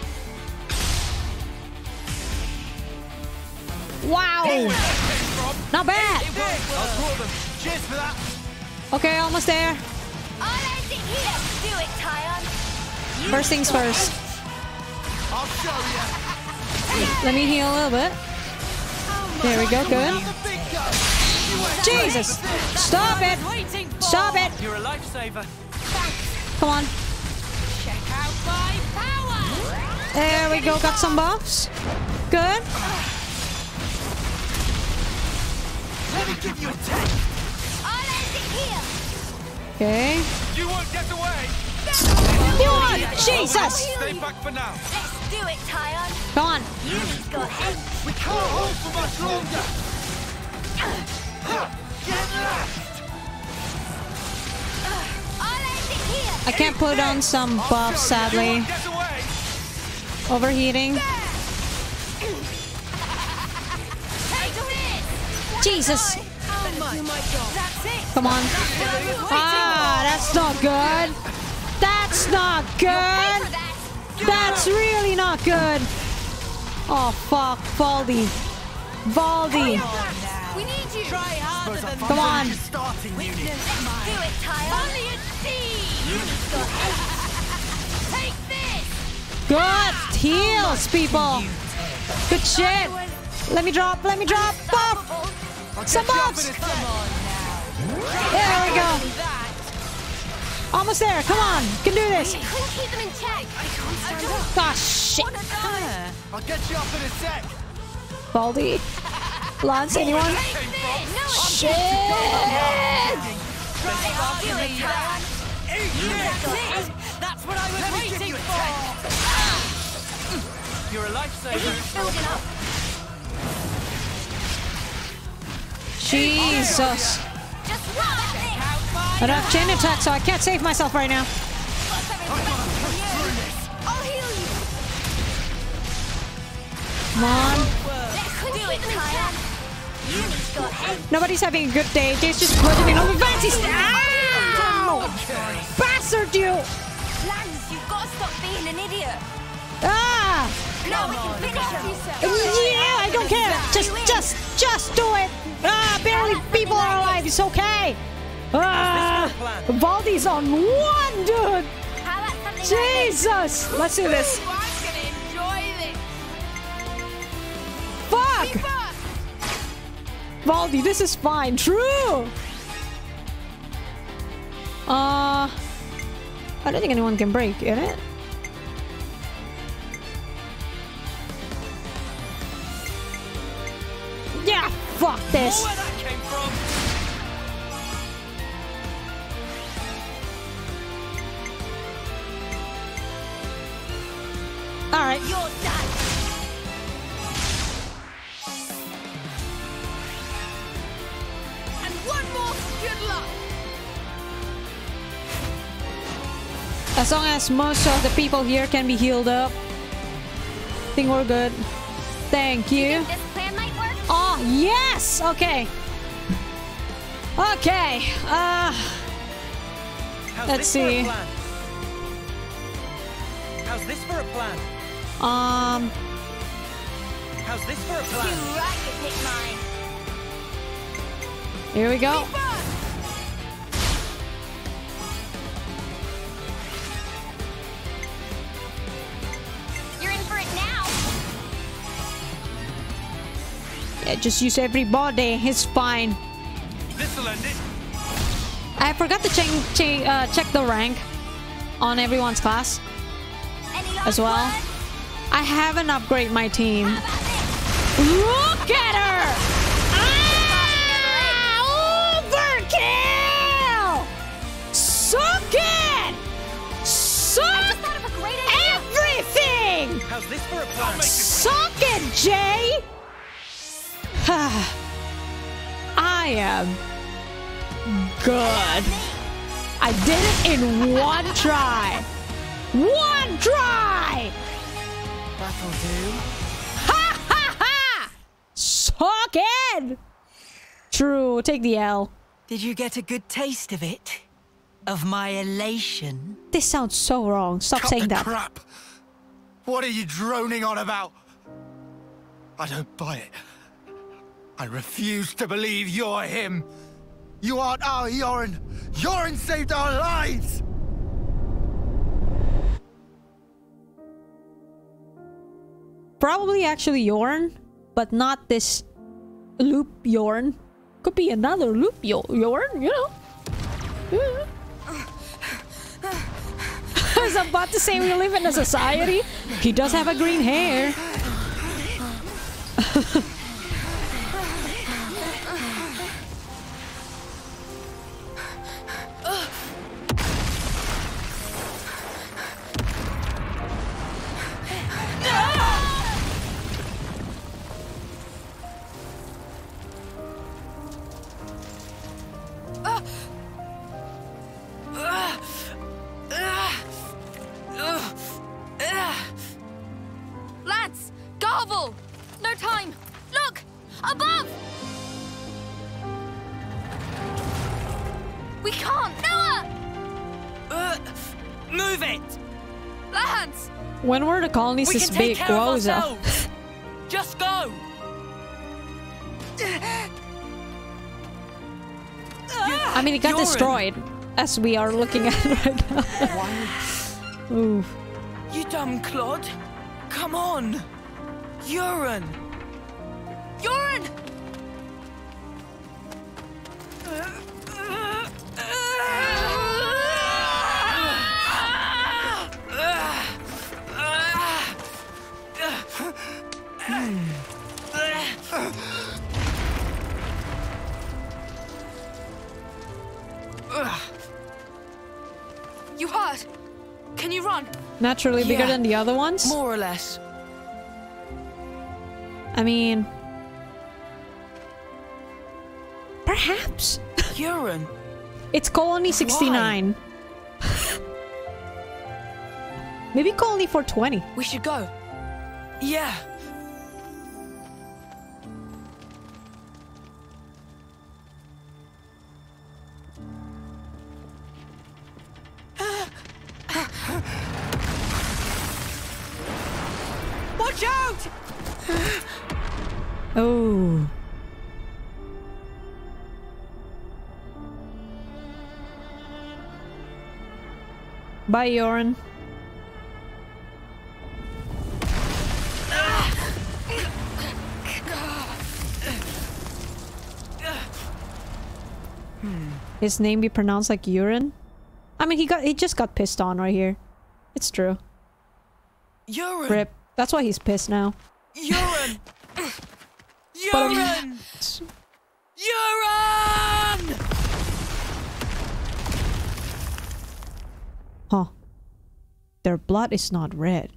Wow! Not bad! Okay, almost there. First things first. Let me heal a little bit. There we go, good. Jesus! Stop it! Stop it! You're a lifesaver. Come on. Check out my power. There we go, got some buffs. Good. Let me give you a taste. I'll here. Okay. You won't get away! You on! Jesus! Stay back for now. Let's do it, Taion. Come on. Yumi's got eight. We can't hold for much longer. Get left. I'll here. I can't put on some buffs, sadly. Overheating. Jesus! Come on. Ah, that's not good. That's not good. That's really not good. Oh, fuck. Valdi. Valdi. We need you. Try Come on. Take this. Good heals, people. Good shit. Let me drop. Let me drop. Buff. Some buffs. There we go. Almost there. Come on. Can do this. Couldn't keep them in check. Ah, shit. I'll get you up in a sec. Baldy. Lanz, anyone? Shit. Do it, Taion. That's what I was waiting for. You're a lifesaver. Jesus. Have chain attack, so I can't save myself right now. Come on. Nobody's having a good day. They're just putting in all the stuff. Ow! Bastard, you! Lanz, you've got to stop being an idiot. Ah! No, we can finish him. Yeah, I don't care. Just, just, just do it. Ah, barely people are alive. It's okay. Ah, Valdi's on one, dude. How about something like this? Jesus. Let's do this. Ooh, I'm gonna enjoy this. Fuck. Valdi, this is fine. True. Uh, I don't think anyone can break, in it? Yeah, fuck this. Where that came from? All right. You're done. And one more good luck. As long as most of the people here can be healed up, I think we're good. Thank you. Oh, yes! Okay. Okay. Uh, How's Let's see. For a plan? How's this for a plan? um, How's this for a You plan? rocket pick mine. here we go. Yeah, just use everybody. It's fine. This'll end it. I forgot to check check, uh, check the rank. on everyone's class as well. I haven't upgraded my team. Look at her! Ah! Overkill! Suck it! Suck everything! How's this for a plan? Suck it, Jay! I am good. I did it in one try. One try! That'll do. Ha ha ha! Suck it! True, take the L. Did you get a good taste of it? Of my elation? This sounds so wrong. Stop Cut saying the that. crap! What are you droning on about? I don't buy it. I refuse to believe you're him. You aren't our Joran. Joran saved our lives! Probably actually Yorn, but not this loop Yorn. Could be another loop Yo- Yorn, you know. I was about to say we live in a society. He does have a green hair. were the colonies We this big? Wowza. Just go! I mean, it got destroyed, as we are looking at right now. Oof. You dumb clod! Come on! Urine! Naturally bigger than the other ones. More or less. I mean, perhaps. Urine. It's colony 69. Maybe colony 420. We should go. Yeah. Oh. Bye, Joran. Hmm. His name be pronounced like urine? I mean, he got he just got pissed on right here. It's true. Urine! Rip. That's why he's pissed now. Urine! But, Urine! Urine! Huh. Their blood is not red.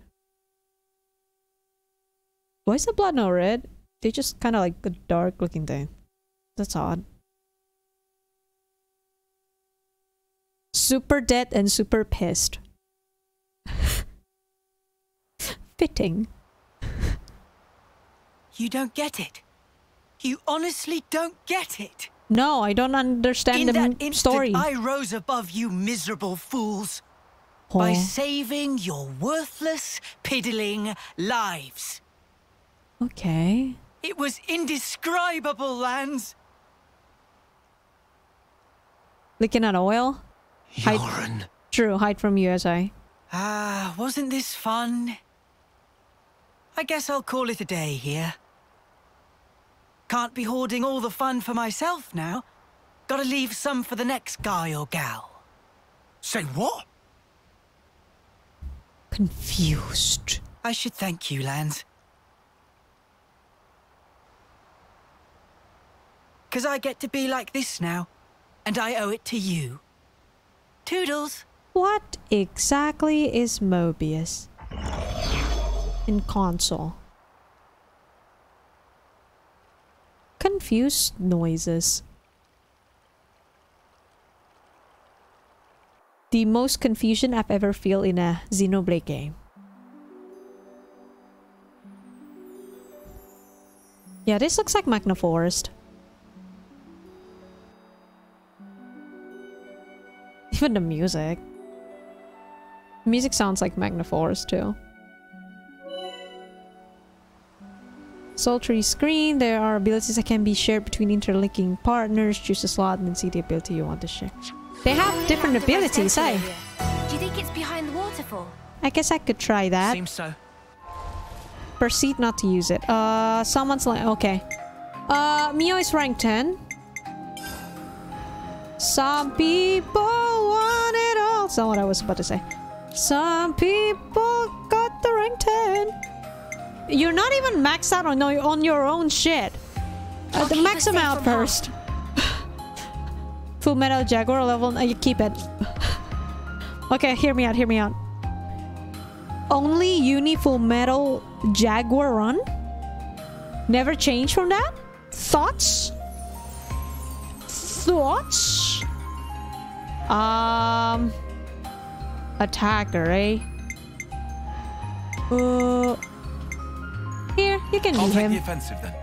Why is the blood not red? They just kind of like a dark looking thing. That's odd. Super dead and super pissed. Fitting. You don't get it. You honestly don't get it. No, I don't understand In the that instant, story. I rose above you miserable fools by Oh. saving your worthless, piddling lives. Okay. It was indescribable, Lanz. Licking at oil? Hide- True, hide from USA. Ah, wasn't this fun? I guess I'll call it a day here. Can't be hoarding all the fun for myself now. Gotta leave some for the next guy or gal. Say what? confused. I should thank you, Lanz. Because I get to be like this now, and I owe it to you. Toodles! What exactly is Moebius? In console. Confused noises. The most confusion I've ever feel in a Xenoblade game. Yeah, this looks like Makna Forest. Even the music. Music sounds like Makna Forest too. Sultry screen, there are abilities that can be shared between interlinking partners. Choose a slot and then see the ability you want to share. They have different abilities, eh? Do you think it's behind the waterfall? I guess I could try that. Seems so. Proceed not to use it. Uh, someone's like, okay. Uh, Mio is rank 10. Some people want it all. That's not what I was about to say. Some people got the rank 10. You're not even maxed out on, your- on your own shit. Uh, max them out first. Full Metal Jaguar level. Uh, you keep it. okay, hear me out, hear me out. Only Eunie Full Metal Jaguar run? Never change from that? Thoughts? Thoughts? Um... Attacker, eh? Uh... You can I'll be him. the offensive then.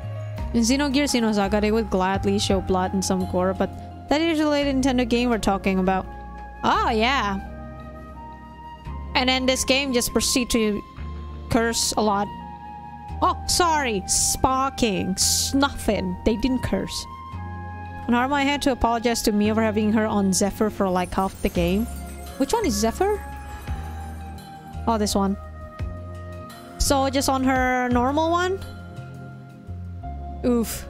In Xenogear Xenosaga, they would gladly show blood in some gore, but that is the late Nintendo game we're talking about. Oh, yeah. And then this game just proceed to curse a lot. Oh, sorry. Sparking. Snuffing. They didn't curse. I had to apologize to Mia for having her on Zephyr for like half the game. Which one is Zephyr? Oh, this one. So just on her normal one? Oof.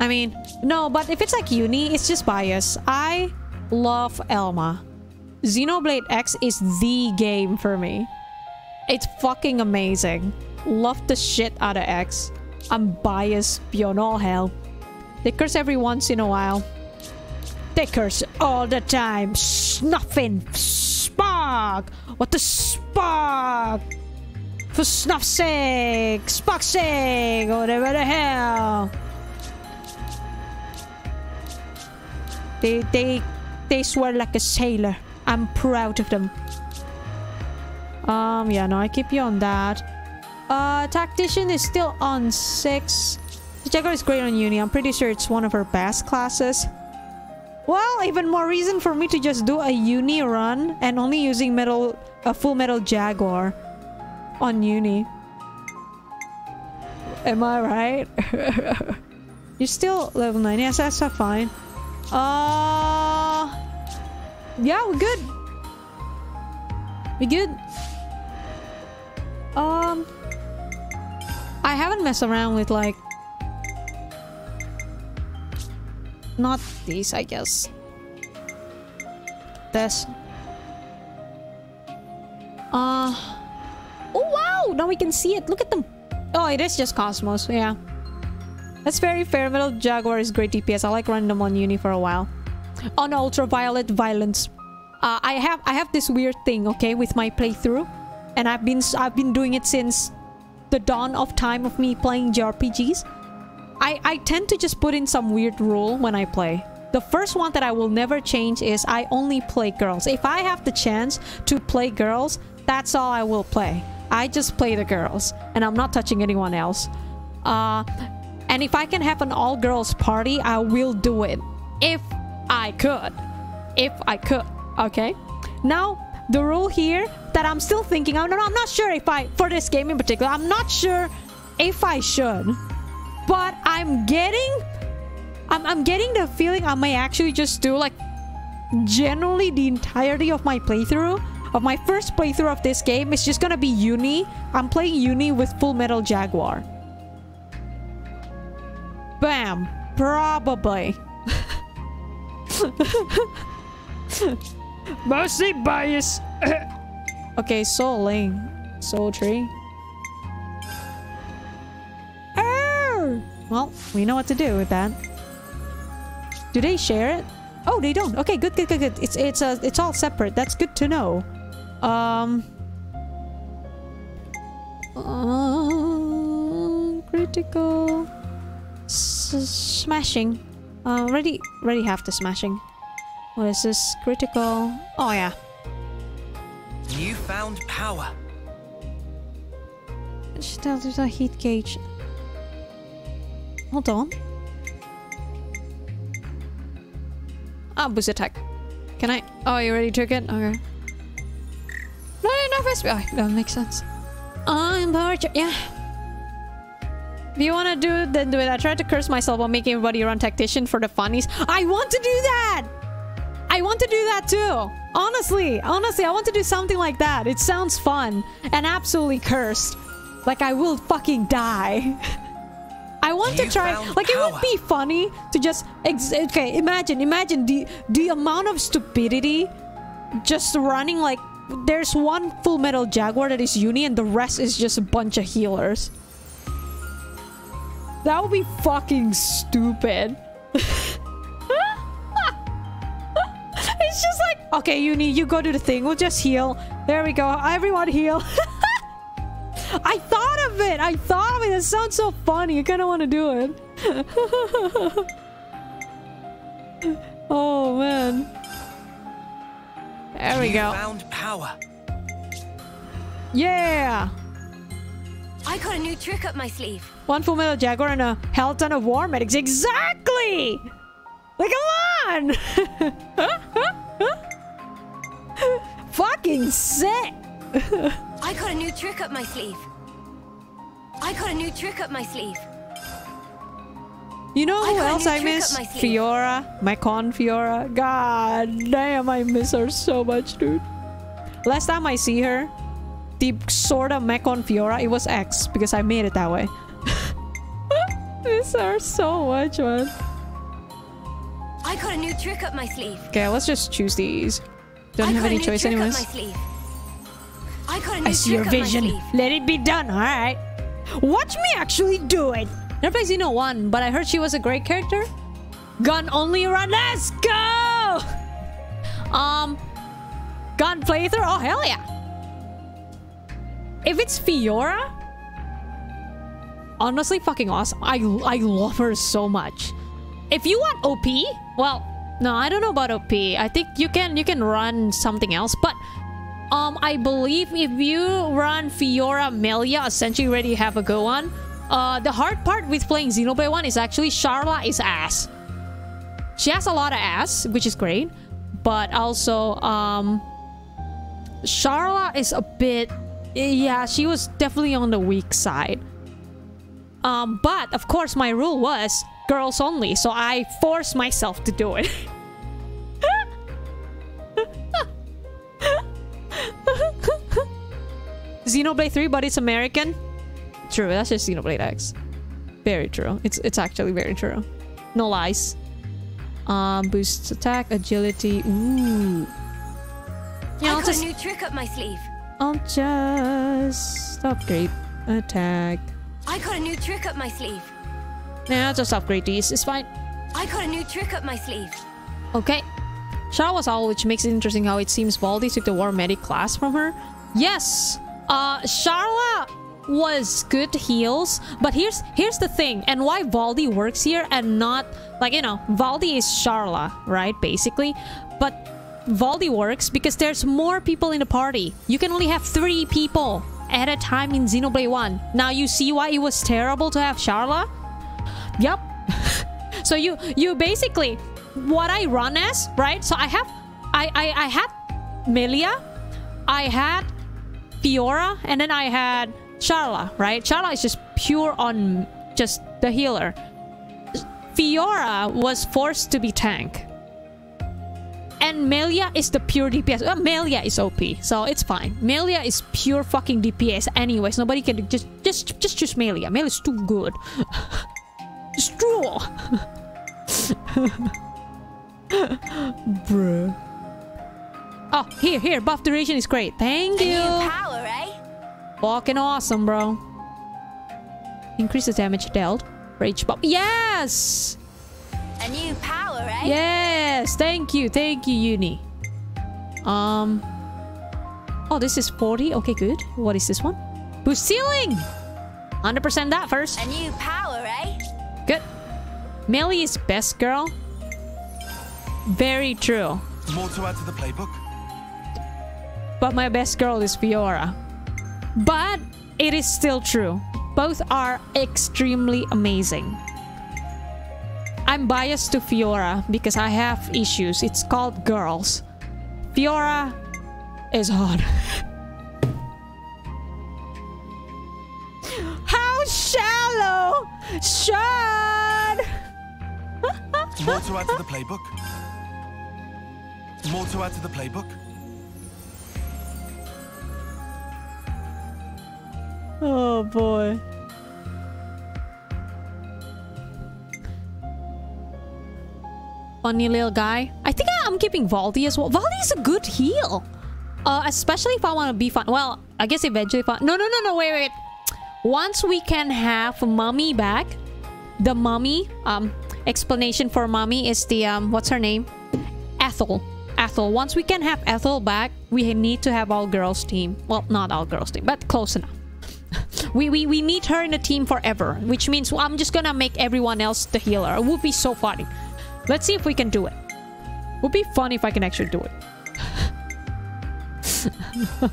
I mean, no, but if it's like Eunie, it's just bias. I love Elma. Xenoblade X is the game for me. It's fucking amazing. Love the shit out of X. I'm biased beyond all hell. They curse every once in a while. They curse all the time. Snuffing. Spark. What the spark? For snuff's sake. Spark's sake. Whatever the hell. They, they, they swear like a sailor. I'm proud of them. Um, yeah, no, I keep you on that. Uh, Tactician is still on 6. The is great on Eunie. I'm pretty sure it's one of her best classes. Well, even more reason for me to just do a Eunie run and only using metal, a full metal Jaguar on Eunie. Am I right? You're still level 9. Yes, that's fine. Uh... Yeah, we're good. We good. Um... I haven't messed around with like... Not these, I guess. This. Uh... Oh wow! Now we can see it. Look at them. Oh, it is just Cosmos. Yeah. That's very fair. Metal Jaguar is great DPS. I like running them on Eunie for a while. On Ultraviolet Violence. Uh, I have I have this weird thing, okay, with my playthrough. And I've been I've been doing it since the dawn of time of me playing JRPGs. I, I tend to just put in some weird rule when I play. The first one that I will never change is I only play girls. If I have the chance to play girls, that's all I will play. I just play the girls. And I'm not touching anyone else. Uh, and if I can have an all-girls party, I will do it. If I could. If I could. Okay? Now, the rule here that I'm still thinking, I'm not, I'm not sure if I, for this game in particular, I'm not sure if I should. But I'm getting, I'm, I'm getting the feeling I may actually just do like generally the entirety of my playthrough of my first playthrough of this game is just gonna be Eunie. I'm playing Eunie with Full Metal Jaguar. Bam. Probably. Mostly bias. Okay, Soul Link. Soul Tree. Well, we know what to do with that. Do they share it? Oh, they don't. Okay, good, good, good, good. It's it's uh, it's all separate. That's good to know. Um. Uh, critical. S smashing. Uh, already, already have the smashing. What is this? Critical. Oh yeah. Newfound power. Still, there's a heat gauge. Hold on. Ah, boost attack. Can I? Oh, you already took it? Okay. No, no, no, first. Oh, that makes sense. I'm power Yeah. If you want to do it, then do it. I tried to curse myself while making everybody run tactician for the funnies. I want to do that! I want to do that too! Honestly, honestly, I want to do something like that. It sounds fun and absolutely cursed. Like I will fucking die. I want You to try. Like it would be funny to just. Ex okay, imagine, imagine the the amount of stupidity just running like. There's one Full Metal Jaguar that is Eunie, and the rest is just a bunch of healers. That would be fucking stupid. it's just like, okay, Eunie, you go do the thing. We'll just heal. There we go. Everyone heal. I thought of it. I thought of it. It sounds so funny. I kind of want to do it. oh man. There we go. Found power. Yeah. I got a new trick up my sleeve. One full metal jaguar and a hell ton of war medics. Exactly. Like, come on. Fucking sick. I got a new trick up my sleeve. I got a new trick up my sleeve. You know who a else I miss? my. Fiora. My con Fiora. God damn, I miss her so much, dude. Last time I see her, the sort of Mechon Fiora, it was X because I made it that way. miss her so much, man. I got a new trick up my sleeve. Okay, let's just choose these. Don't I have any choice anyways. Up my sleeve. I got a new I see your trick up my vision. Let it be done, alright? Watch me actually do it! Never played Xeno 1, but I heard she was a great character. Gun only run. Let's go! Um, gun playthrough? Oh, hell yeah! If it's Fiora, honestly fucking awesome. I, I love her so much. If you want OP, well, no, I don't know about OP. I think you can you can run something else, but um, I believe if you run Fiora Melia, essentially already have a go on. Uh, the hard part with playing Xenoblade 1 is actually Sharla is ass. She has a lot of ass, which is great. But also, um... Is a bit... Yeah, she was definitely on the weak side. Um, but, of course, my rule was girls only. So I forced myself to do it. Xenoblade 3, but it's American. True, that's just Xenoblade X. Very true. It's it's actually very true. No lies. Um, boost attack, agility. Ooh. Yeah, I I'll got just a new trick up my sleeve. I'll just upgrade attack. I got a new trick up my sleeve. Nah, I'll just upgrade these. It's fine. I got a new trick up my sleeve. Okay. Sharla was all, which makes it interesting how it seems Valdi took the War Medic class from her. Yes! Uh, Sharla was good heals, but here's here's the thing, and why Valdi works here and not, like, you know, Valdi is Sharla, right, basically, but Valdi works because there's more people in the party. You can only have three people at a time in Xenoblade 1. Now you see why it was terrible to have Sharla? Yep. so you you basically what I run as, right? So I have I I, I had Melia, I had Fiora, and then I had Sharla, right? Sharla is just pure on just the healer. Fiora was forced to be tank. And Melia is the pure DPS. Well, Melia is OP, so it's fine. Melia is pure fucking DPS. Anyways, nobody can just just just choose Melia. Melia is too good. True. Bruh. Oh, here, here. Buff duration is great. Thank you. power, eh? Fucking awesome, bro. Increases damage dealt. Rage buff. Yes! A new power, eh? Yes! Thank you. Thank you, Eunie. Um. Oh, this is 40. Okay, good. What is this one? Boost ceiling! 100% that first. A new power, eh? Good. Melly is best girl. Very true. More to add to the playbook? But my best girl is Fiora. But it is still true. Both are extremely amazing. I'm biased to Fiora because I have issues. It's called girls. Fiora is hot. How shallow! Sean! More to add to the playbook? More to add to the playbook? Oh boy. Funny little guy. I think I'm keeping Valdi as well. Valdi is a good heal. Uh, especially if I want to be fun. Well, I guess eventually fun. No, no, no, no, wait, wait. Once we can have Mummy back, the Mummy, um, explanation for Mummy is the, um, what's her name? Ethel. Ethel. Once we can have Ethel back, we need to have all girls team. Well, not all girls team, but close enough. we, we, we need her in the team forever, which means I'm just gonna make everyone else the healer. It would be so funny. Let's see if we can do it. Would be fun if I can actually do it.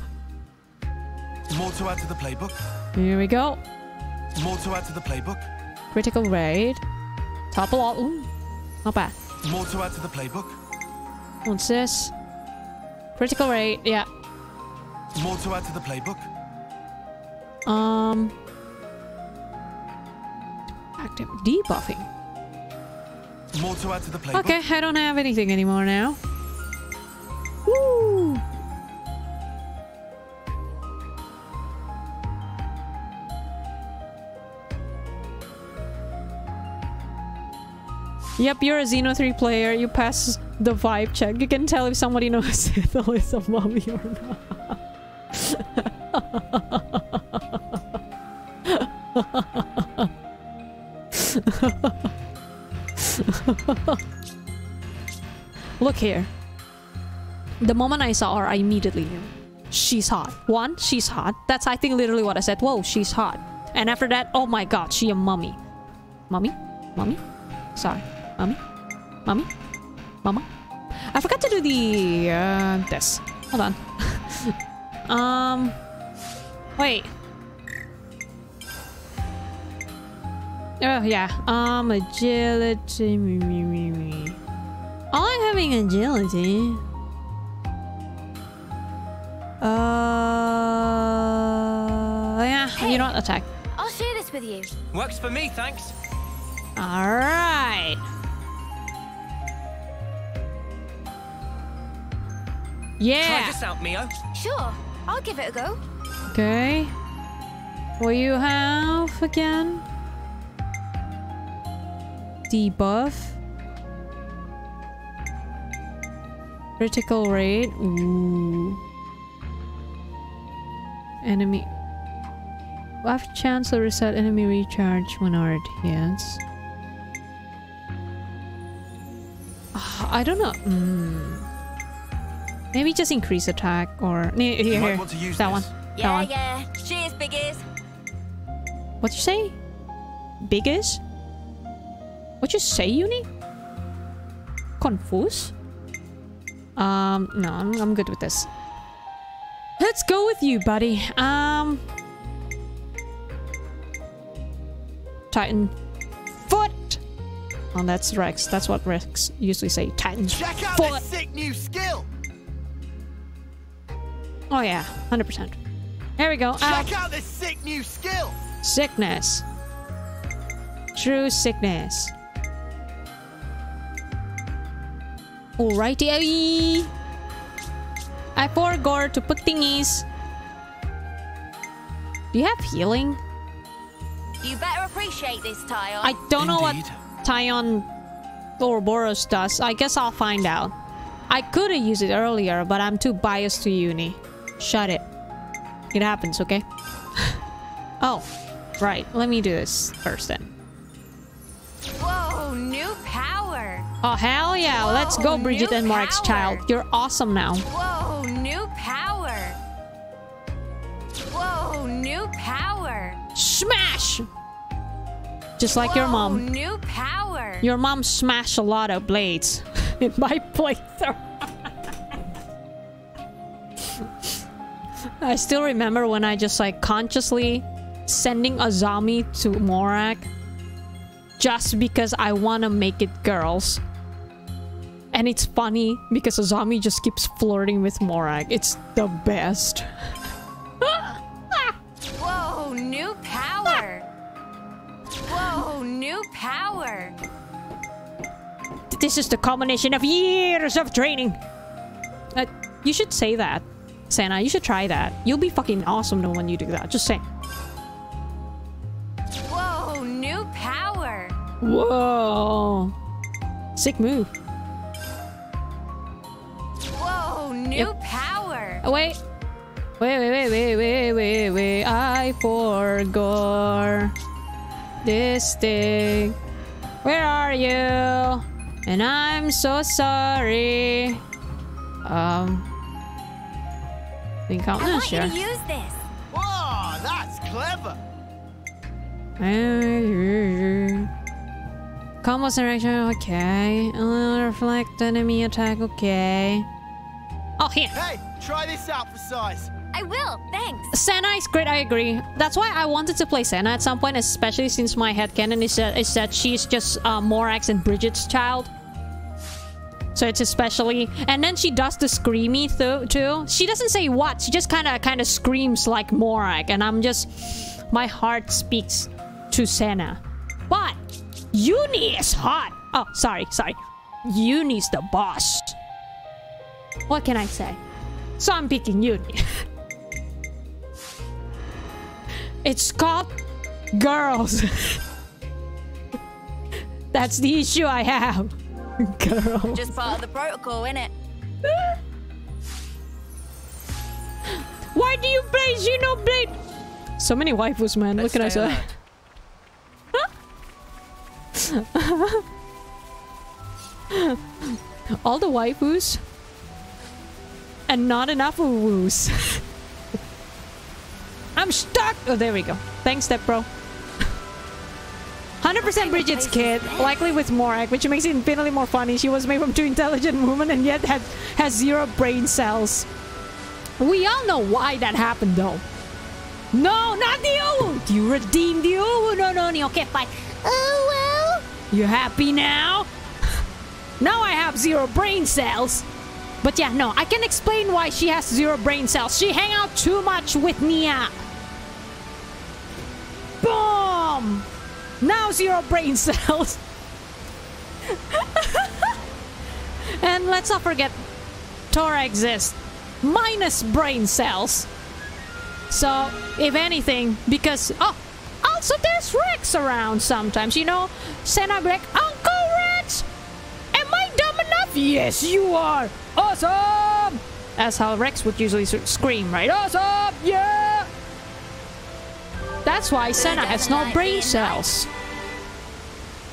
More to add to the playbook? Here we go. More to add to the playbook? Critical raid. Topple all. Ooh, not bad. More to add to the playbook? What's this? Critical rate, yeah. More to add to the playbook? Um. Active debuffing. More to add to the playbook? Okay, I don't have anything anymore now. Woo! Yep, you're a Xeno 3 player. You pass the vibe check. You can tell if somebody knows Ethel is a mommy or not. Look here. The moment I saw her, I immediately knew. She's hot. One, she's hot. That's, I think, literally what I said. Whoa, she's hot. And after that, oh my god, she a mummy. Mummy? Mummy? Sorry. Mommy? Mommy? Mama? I forgot to do the... Uh, this. Hold on. um... Wait. Oh, yeah. Um, agility... Me, me, me, me. I'm having agility. Uh... Yeah, Hey. you know what? Attack. I'll share this with you. Works for me, thanks. Alright. Yeah. Try this out, Mio. Sure, I'll give it a go. Okay. What you have again? Debuff. Critical rate. Ooh. Enemy. We have chance to reset enemy recharge when our hits. Ah, I don't know. Mm. Maybe just increase attack or here, here, here. want to use that this. one. that Yeah, one. yeah. Cheers, biggies. What'd you say? Biggest? What'd you say, Eunie? Confuse? Um, no, I'm, I'm good with this. Let's go with you, buddy. Um... Titan foot! Oh, that's Rex. That's what Rex usually say. Titan Check out foot! this sick new skill. Oh yeah, 100%. There we go. Ah, Check out this sick new skill. Sickness. True sickness. Alrighty. I forgot to put thingies. Do you have healing? You better appreciate this, Taion. I don't know what Taion Ouroboros does. I guess I'll find out. I could have used it earlier, but I'm too biased to Eunie. Shut it. It happens, okay? oh, right. Let me do this first then. Whoa, new power. Oh, hell yeah. Whoa, Let's go, Brighid and Morag's child. You're awesome now. Whoa, new power. Whoa, new power. Smash! Just like your mom. New power. Your mom smashed a lot of blades in my playthrough. I still remember when I just like consciously sending Azami to Morag just because I want to make it girls. And it's funny because Azami just keeps flirting with Morag. It's the best. Whoa, new power. Whoa, new power. This is the combination of years of training. Uh, you should say that, Santa. You should try that. You'll be fucking awesome when you do that. Just say. Whoa, new power. Whoa. Sick move. New Yep. power. Oh, wait. Wait, wait, wait, wait, wait, wait, wait. I forgot this thing. Where are you? And I'm so sorry. Um. Think I'm I not want sure. you to use this. Whoa, that's clever. Combo direction, okay. A little reflect enemy attack, okay. Oh, here. Hey, try this out for size. I will, thanks. Sena is great, I agree. That's why I wanted to play Sena at some point, especially since my headcanon is that, is that she's just uh, Morag's and Brighid's child. So it's especially... And then she does the screamy th too. She doesn't say what, she just kind of kind of screams like Morag. And I'm just... My heart speaks to Sena. But Eunie is hot. Oh, sorry, sorry. Eunie's the boss. What can I say? So I'm picking Eunie. it's called girls. That's the issue I have. Girls. Just part of the protocol, innit? Why do you play Xenoblade? So many waifus, man. what can I say? All the waifus and not enough woos. I'm stuck. Oh, there we go. Thanks, Step Bro. 100% Brighid's kid, likely with Morag, which makes it infinitely more funny. She was made from two intelligent women and yet had, has zero brain cells. We all know why that happened, though. No, not the Uwu! You redeemed the Uwu! No, no, no. Okay, fine. Oh, well. You happy now? now I have zero brain cells. But yeah, no, I can explain why she has zero brain cells. She hang out too much with Nia. Boom! Now zero brain cells. and let's not forget, Tora exists. Minus brain cells. So, if anything, because... Oh, also there's Rex around sometimes, you know? Sena Greg, Uncle Rex! Am I dumb enough? Yes, you are! Awesome! That's how Rex would usually scream, right? Awesome! Yeah! That's why Sena has no brain cells.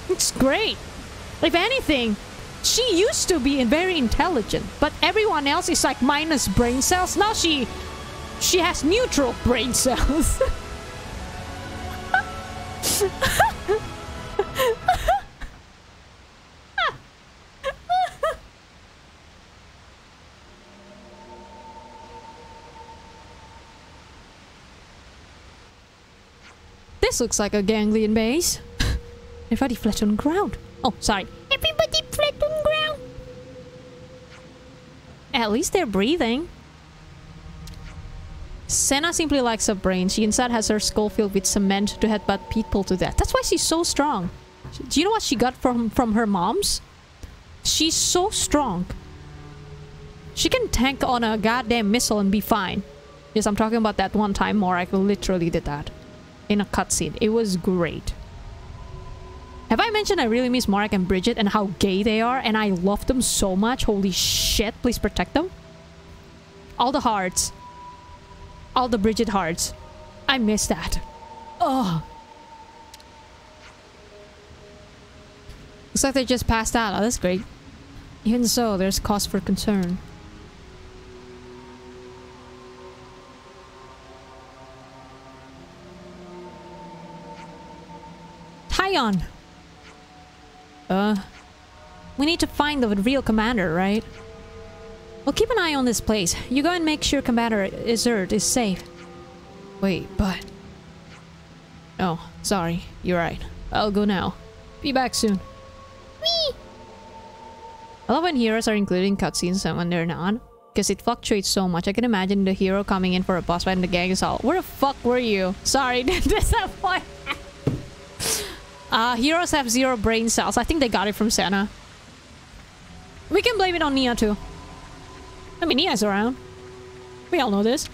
It's great. If anything, she used to be very intelligent, but everyone else is like minus brain cells. Now she she has neutral brain cells. This looks like a ganglion base. Everybody flat on ground. Oh, sorry. Everybody flat on ground. At least they're breathing. Sena simply lacks a brain. She instead has her skull filled with cement to headbutt people to death. That's why she's so strong. Do you know what she got from, from her mom's? She's so strong. She can tank on a goddamn missile and be fine. Yes, I'm talking about that one time Morag literally did that. In a cutscene. It was great. Have I mentioned I really miss Morag and Brighid and how gay they are and I love them so much? Holy shit, please protect them. All the hearts. All the Brighid hearts. I miss that. Oh. Looks like they just passed out. Oh, that's great. Even so, there's cause for concern. Taion! Uh... We need to find the real commander, right? Well, keep an eye on this place. You go and make sure Commander Isurd is safe. Wait, but... Oh, sorry. You're right. I'll go now. Be back soon. Whee! I love when heroes are included in cutscenes and when they're not. Because it fluctuates so much. I can imagine the hero coming in for a boss fight and the gang is all, Where the fuck were you? Sorry, disappoint. uh, heroes have zero brain cells. I think they got it from Sena. We can blame it on Nia too. I mean, Nia's around. We all know this.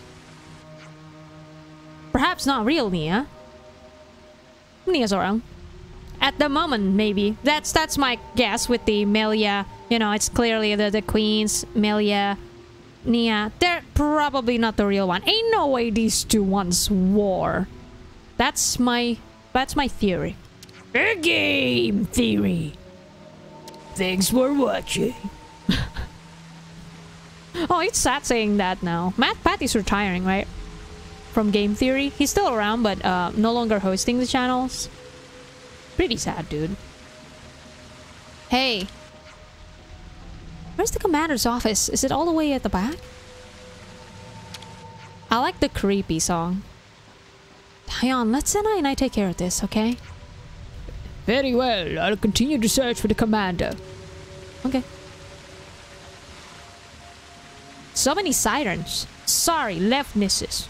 Perhaps not real Nia. Nia's around. At the moment, maybe. That's that's my guess with the Melia. You know, it's clearly the, the queens, Melia, Nia. They're probably not the real one. Ain't no way these two once war. That's my that's my theory. A game theory. Thanks for watching. oh, it's sad saying that now. MatPat is retiring, right? From Game Theory. He's still around, but uh, no longer hosting the channels. Pretty sad, dude. Hey. Where's the commander's office? Is it all the way at the back? I like the creepy song. Taion, let Sena and I take care of this, okay? Very well. I'll continue to search for the commander. Okay. So many sirens. Sorry, left misses.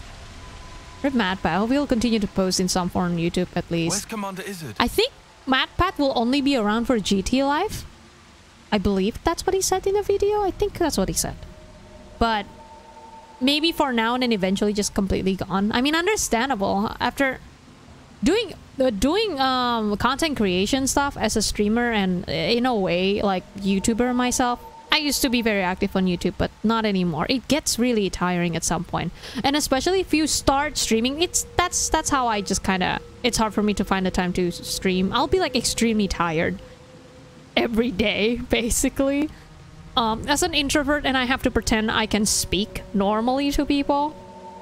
Rip MatPat. We'll continue to post in some form on YouTube at least. Where's Commander Isurd? I think MatPat will only be around for GT Live. I believe that's what he said in the video. I think that's what he said. But maybe for now and then eventually just completely gone. I mean, understandable. After doing uh, doing um, content creation stuff as a streamer and uh, in a way like YouTuber myself, I used to be very active on YouTube, but not anymore. It gets really tiring at some point. And especially if you start streaming, it's that's that's how I just kind of it's hard for me to find the time to stream. I'll be like extremely tired every day basically. Um, as an introvert and I have to pretend I can speak normally to people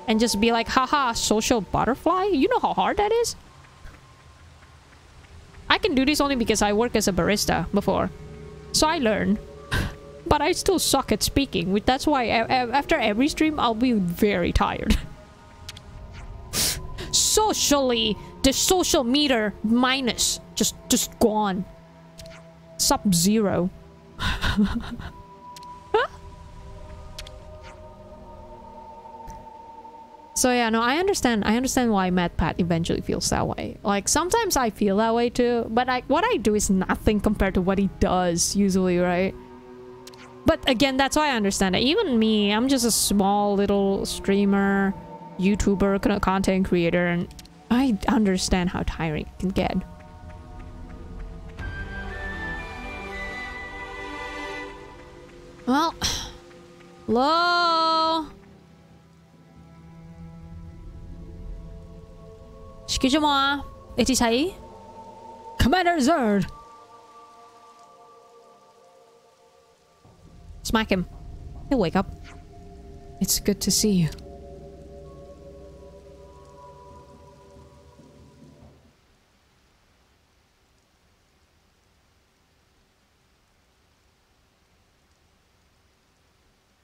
and just be like, haha, social butterfly? You know how hard that is? I can do this only because I work as a barista before. So I learn but I still suck at speaking. That's why after every stream, I'll be very tired. Socially, the social meter minus just just gone. Sub so yeah, no, I understand. I understand why MatPat eventually feels that way. Like sometimes I feel that way too, but I what I do is nothing compared to what he does usually, right? But again, that's why I understand it. Even me, I'm just a small little streamer, YouTuber, content creator, and I understand how tiring it can get. Well, hello? Excusez-moi, est Commander Zerd! Smack him. He'll wake up. It's good to see you.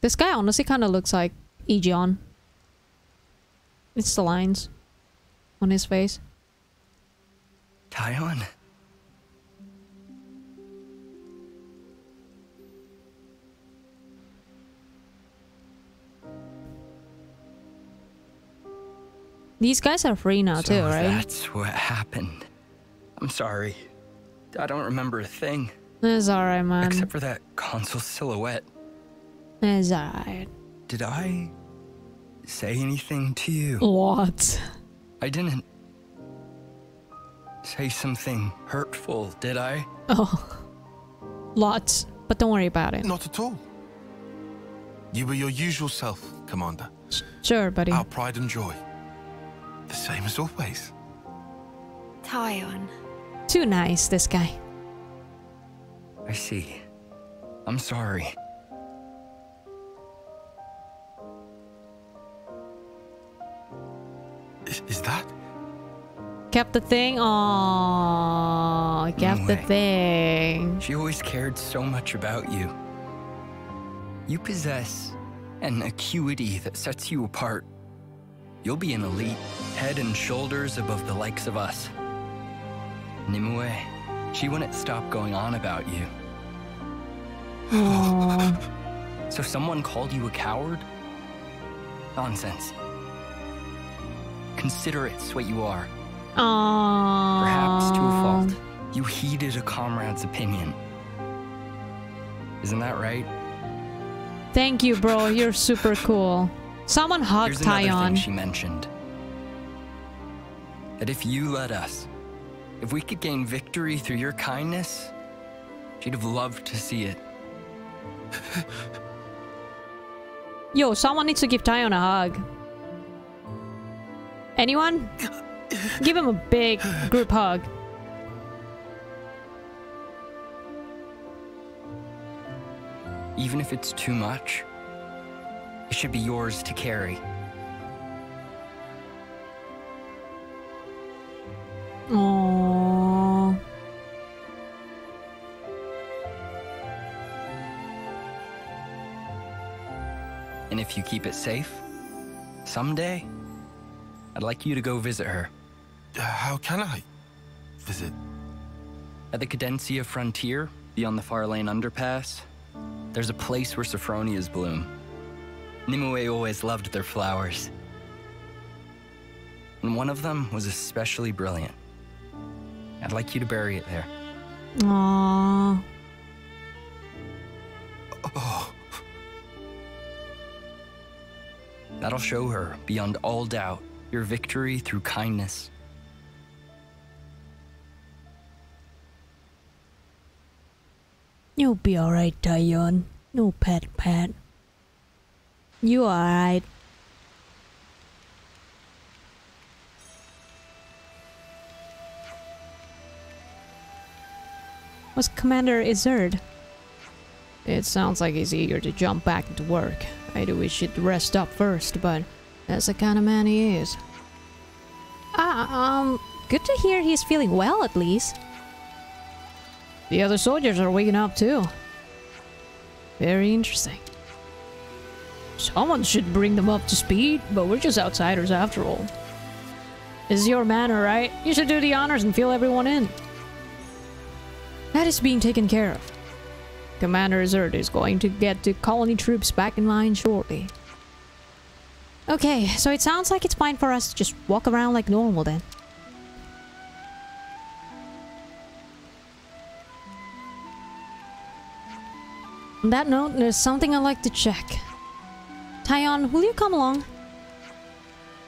This guy honestly kind of looks like Egeon. It's the lines on his face. Taion. These guys are free now so too, right? That's what happened. I'm sorry. I don't remember a thing. It's alright, man. Except for that console silhouette. It's alright. Did I say anything to you? What? I didn't say something hurtful, did I? Oh. Lots. But don't worry about it. Not at all. You were your usual self, Commander. Sure, buddy. Our pride and joy. The same as always. Taion. Too nice, this guy. I see. I'm sorry. Is, is that? Kept the thing. Oh, kept the thing. She always cared so much about you. You possess an acuity that sets you apart. You'll be an elite, head and shoulders above the likes of us. Nimue, she wouldn't stop going on about you. So someone called you a coward? Nonsense. Considerate's what you are. Aww. Perhaps to a fault. You heeded a comrade's opinion. Isn't that right? Thank you, bro. You're super cool. Someone hug Here's another thing Taion. she mentioned. That if you let us, if we could gain victory through your kindness, she'd have loved to see it. Yo, someone needs to give Taion a hug. Anyone? give him a big group hug. Even if it's too much, it should be yours to carry. Aww. And if you keep it safe, someday, I'd like you to go visit her. Uh, how can I visit? At the Cadensia frontier, beyond the Far Lane underpass, there's a place where sophronias bloom. Nimue always loved their flowers. And one of them was especially brilliant. I'd like you to bury it there. Aww. Oh. That'll show her, beyond all doubt, your victory through kindness. You'll be alright, Taion. No pat pat. You alright. What's Commander Isurd? It sounds like he's eager to jump back into work. I do wish he'd rest up first, but that's the kind of man he is. Ah, um, good to hear he's feeling well at least. The other soldiers are waking up too. Very interesting. Someone should bring them up to speed, but we're just outsiders after all. This is your manor, right? You should do the honors and fill everyone in. That is being taken care of. Commander Isurd is going to get the colony troops back in line shortly. Okay, so it sounds like it's fine for us to just walk around like normal then. On that note, there's something I'd like to check. Taion, will you come along?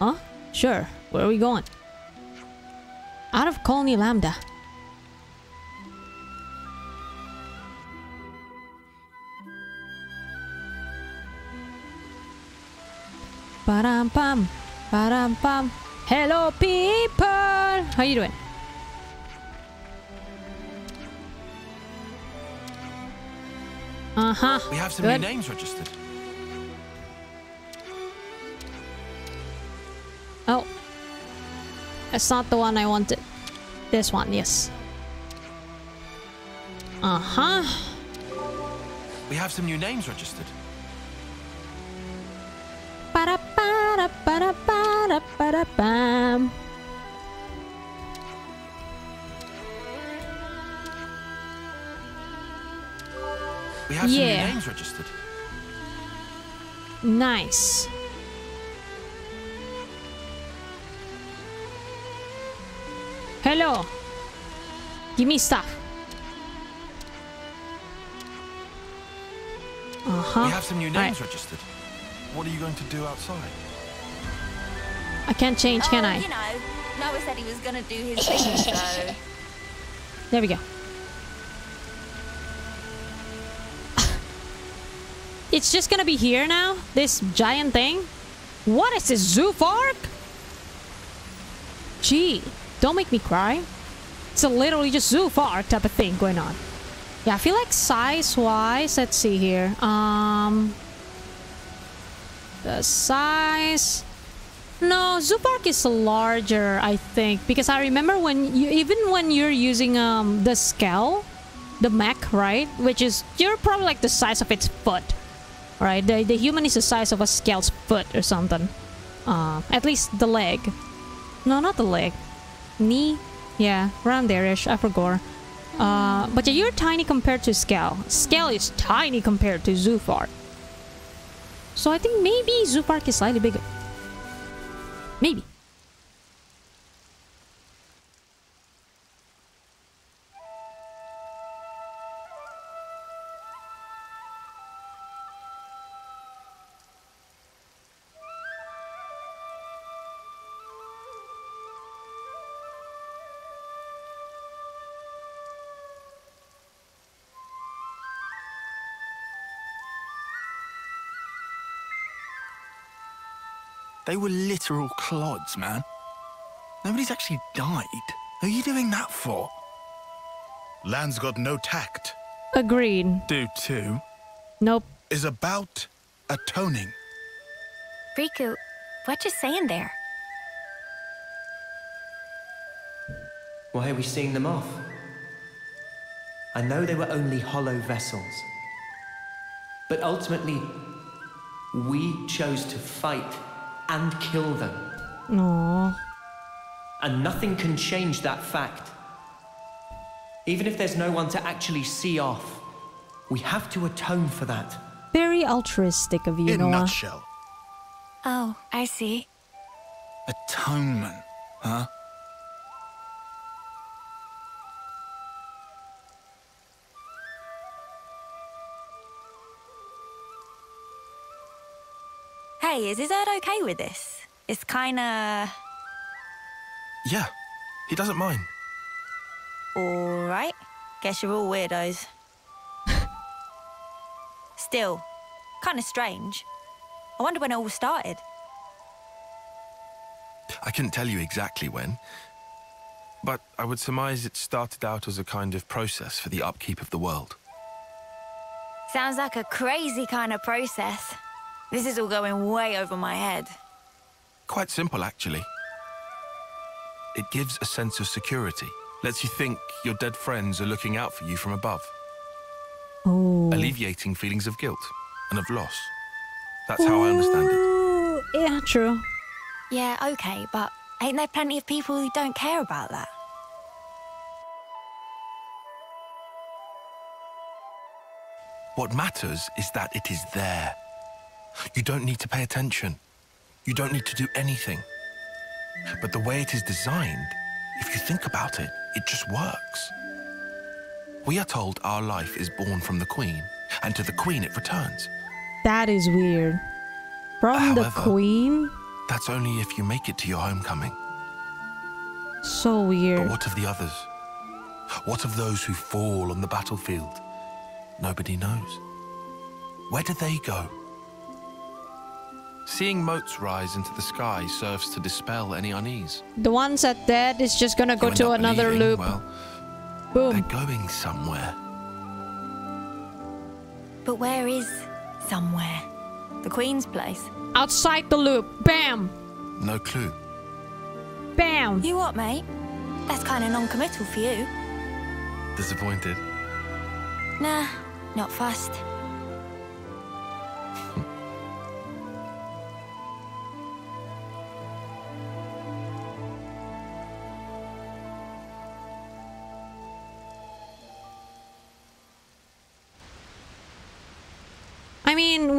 Huh? Sure. Where are we going? Out of Colony Lambda. Ba-dum pam. Ba-dum pam. Hello people! How you doing? Uh-huh. We have some Good. new names registered. Oh. That's not the one I wanted. This one, yes. Uh-huh. We have some new names registered. We have Yeah. some new names registered. Nice. Hello. Give me stuff. Uh-huh. We have some new names registered. What are you going to do outside? I can't change, can oh, I? you know, Noah said he was gonna do his thing, so... There we go. it's just gonna be here now? This giant thing? What is this, Zoofark? Gee, don't make me cry. It's a literally just Zoofark type of thing going on. Yeah, I feel like size-wise, let's see here. Um, the size... No, Zoofark is larger, I think, because I remember when you even when you're using um the Skell, the mech, right? Which is you're probably like the size of its foot, right? The the human is the size of a Skell's foot or something. Uh, at least the leg. No, not the leg. Knee. Yeah, around there-ish. I forgot. Uh, but yeah, you're tiny compared to Skell. Skell is tiny compared to Zoofark. So I think maybe Zoofark is slightly bigger. Maybe. They were literal clods, man. Nobody's actually died. Who are you doing that for? Land's got no tact. Agreed. Do too. Nope. Is about atoning. Riku, what you saying there? Why are we seeing them off? I know they were only hollow vessels. But ultimately, we chose to fight and kill them. Aww. And nothing can change that fact. Even if there's no one to actually see off, we have to atone for that. Very altruistic of you, In a Noah. nutshell. Oh, I see. Atonement, huh? Hey, is Isurd okay with this? It's kinda... Yeah, he doesn't mind. Alright. Guess you're all weirdos. Still, kinda strange. I wonder when it all started. I couldn't tell you exactly when, but I would surmise it started out as a kind of process for the upkeep of the world. Sounds like a crazy kind of process. This is all going way over my head. Quite simple, actually. It gives a sense of security, lets you think your dead friends are looking out for you from above, Oh. alleviating feelings of guilt and of loss. That's how I understand it. Ooh, Yeah, true. Yeah, okay, but ain't there plenty of people who don't care about that? What matters is that it is there. You don't need to pay attention. You don't need to do anything. But the way it is designed, if you think about it, it just works. We are told our life is born from the Queen, and to the Queen it returns. That is weird. From the queen? That's only if you make it to your homecoming. So weird. But what of the others? What of those who fall on the battlefield? Nobody knows. Where do they go? Seeing motes rise into the sky serves to dispel any unease. The ones that dead is just gonna go You end to up another believing, loop. Well, Boom. they're going somewhere. But where is somewhere? The Queen's place? Outside the loop. Bam! No clue. Bam! You what, mate? That's kind of non-committal for you. Disappointed. Nah, not fussed.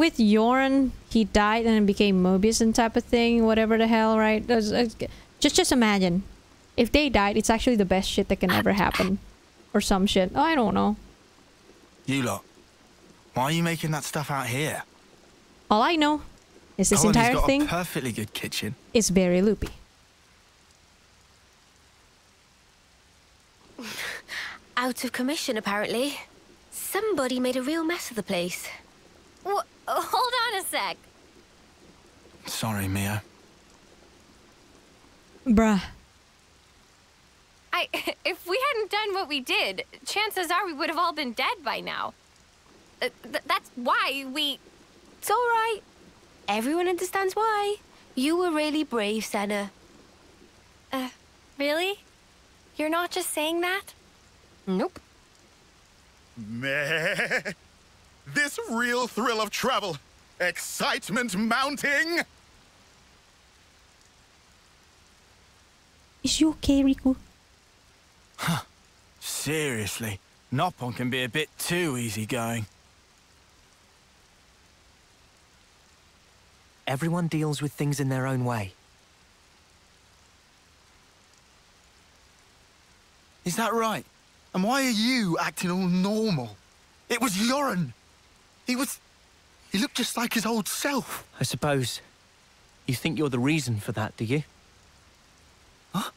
with Joran, he died and became Moebius and type of thing, whatever the hell, right? Just just imagine. If they died, it's actually the best shit that can ever happen. Or some shit. Oh, I don't know. You lot. Why are you making that stuff out here? All I know is this entire thing perfectly good kitchen. It's very loopy. out of commission, apparently. Somebody made a real mess of the place. What? Wh- hold on a sec. Sorry, Mia. Bruh. I, if we hadn't done what we did, chances are we would have all been dead by now. Uh, th- that's why we. It's all right. Everyone understands why. You were really brave, Sena. Uh, really? You're not just saying that? Nope. Meh. This real thrill of travel. Excitement mounting. Is you okay, Riku? Huh. Seriously, Nopon can be a bit too easygoing. Everyone deals with things in their own way. Is that right? And why are you acting all normal? It was Joran. He was... He looked just like his old self. I suppose. You think you're the reason for that, do you? Huh?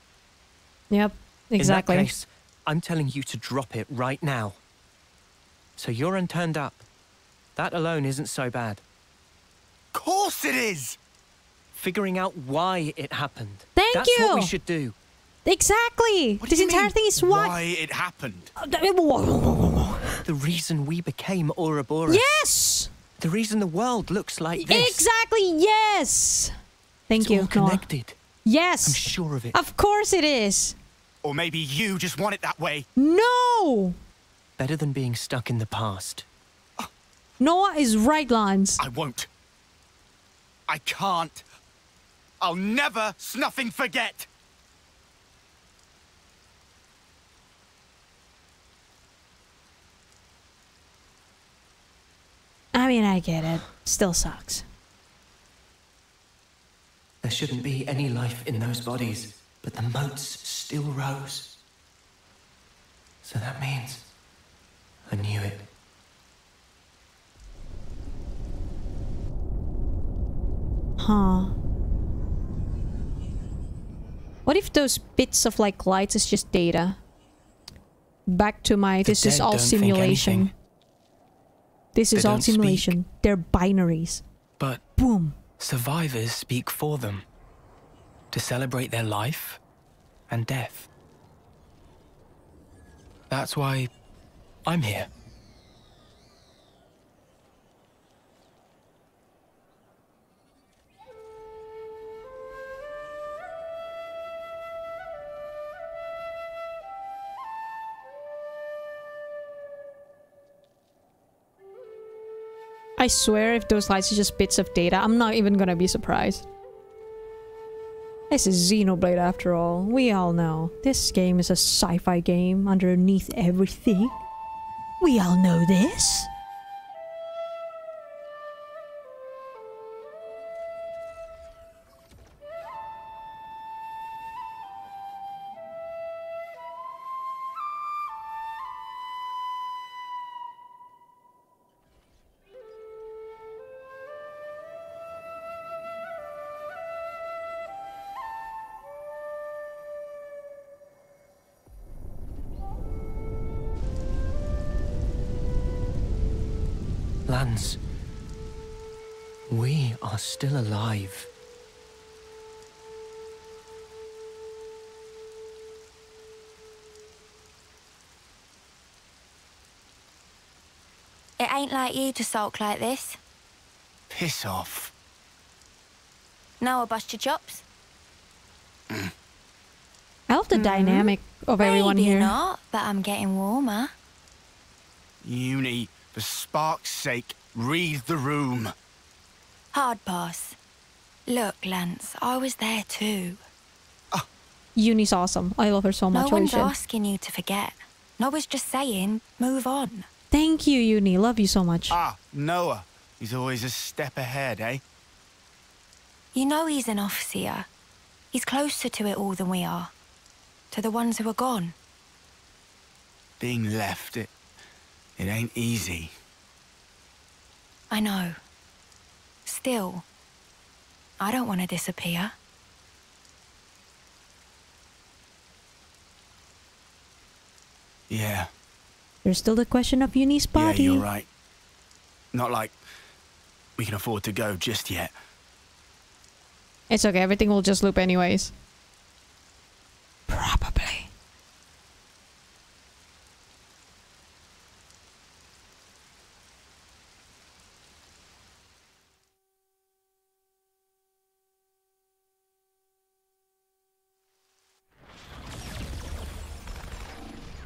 Yep, exactly. In that case, I'm telling you to drop it right now. So Joran turned up. That alone isn't so bad. Course it is! Figuring out why it happened. Thank That's what we you. should do. Exactly. What do this you entire mean, thing is why. Why it happened? Uh, The reason we became Ouroboros. Yes. The reason the world looks like this. Exactly. Yes. Thank It's you. all Noah. connected. Yes. I'm sure of it. Of course it is. Or maybe you just want it that way. No. Better than being stuck in the past. Noah is right, Lanz. I won't. I can't. I'll never snuffing forget. I mean, I get it. Still sucks. There shouldn't be any life in those bodies, but the motes still rose. So that means I knew it. Huh. What if those bits of like lights is just data? Back to my this is all simulation. This is all don't speak. simulation. They're binaries. But Boom. survivors speak for them to celebrate their life and death. That's why I'm here. I swear if those lights are just bits of data, I'm not even gonna be surprised. This is Xenoblade after all. We all know. This game is a sci-fi game underneath everything. We all know this. Still alive. It ain't like you to sulk like this. Piss off. Now I'll bust your chops. Mm. I love the mm-hmm. dynamic of everyone Maybe here. not, but I'm getting warmer. Eunie, for spark's sake, read the room. Hard pass. Look, Lanz, I was there too. Eunie's awesome. I love her so much. Holy one's asking you to forget. No one's just saying, move on. Thank you, Eunie. Love you so much. Ah, Noah. He's always a step ahead, eh? You know he's an officer. He's closer to it all than we are. To the ones who are gone. Being left, it... It ain't easy. I know. Still, I don't want to disappear. Yeah. There's still the question of Eunie's body. Yeah, you're right. Not like we can afford to go just yet. It's okay, everything will just loop anyways. Probably.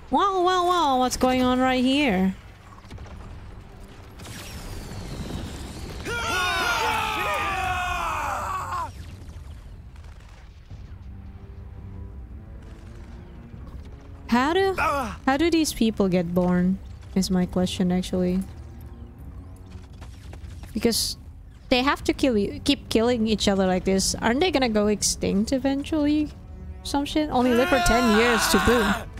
Wow, wow, wow, what's going on right here? How do how do these people get born? Is my question actually. Because they have to kill you, keep killing each other like this. Aren't they gonna go extinct eventually? Some shit. Only live for ten years to boom.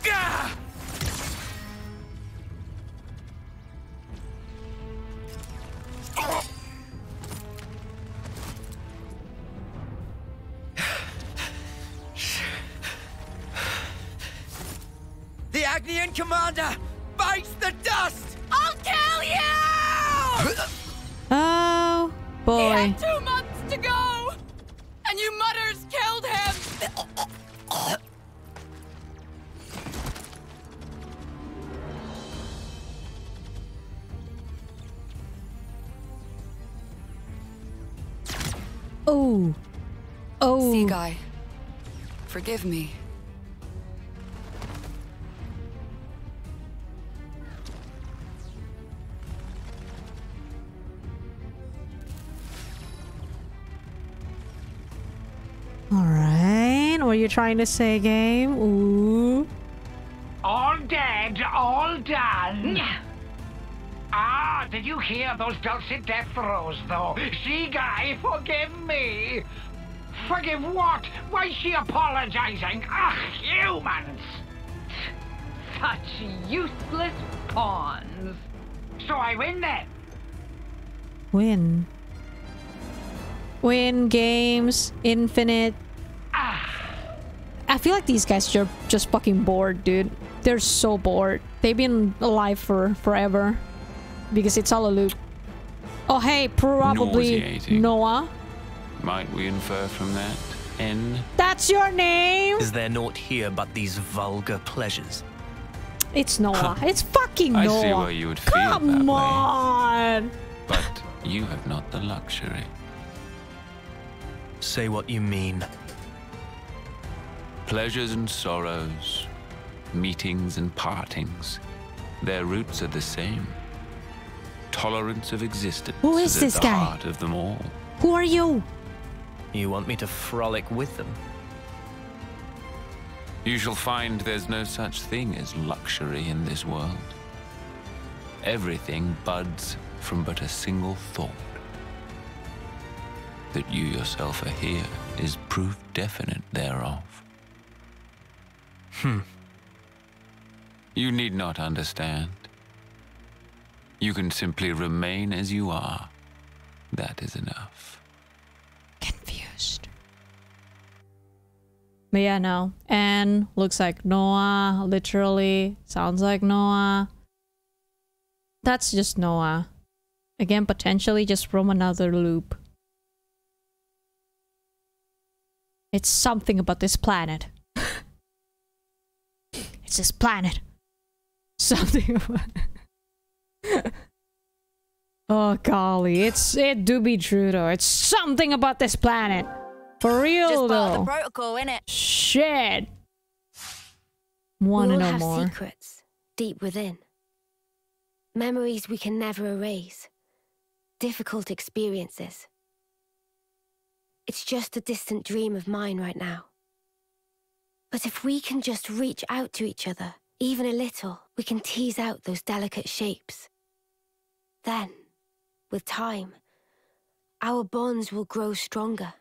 Trying to say, game? Ooh. All dead, all done. Ah, did you hear those dulcet death throes, though? Sea guy, forgive me. Forgive what? Why is she apologizing? Ugh, humans! Such useless pawns. So I win then. Win. Win games. Infinite. I feel like these guys are just fucking bored, dude. They're so bored. They've been alive for forever. Because it's all a loop. Oh, hey, probably Noah. Might we infer from that? N? That's your name? Is there naught here but these vulgar pleasures? It's Noah. it's fucking I Noah. see why you would feel that Come way. on. But you have not the luxury. Say what you mean. Pleasures and sorrows, meetings and partings, their roots are the same. Tolerance of existence Who is at this the guy? heart of them all. Who are you? You want me to frolic with them? You shall find there's no such thing as luxury in this world. Everything buds from but a single thought. That you yourself are here is proof definite thereof. Hmm. You need not understand. You can simply remain as you are. That is enough. Confused. But yeah, no. And looks like Noah. Literally. Sounds like Noah. That's just Noah. Again, potentially just from another loop. It's something about this planet. It's this planet. Something about Oh golly, it's it do be true though. It's something about this planet. For real Just part though. the protocol, innit? Shit. Want we to all know have more. secrets deep within. Memories we can never erase. Difficult experiences. It's just a distant dream of mine right now. But if we can just reach out to each other, even a little, we can tease out those delicate shapes. Then, with time, our bonds will grow stronger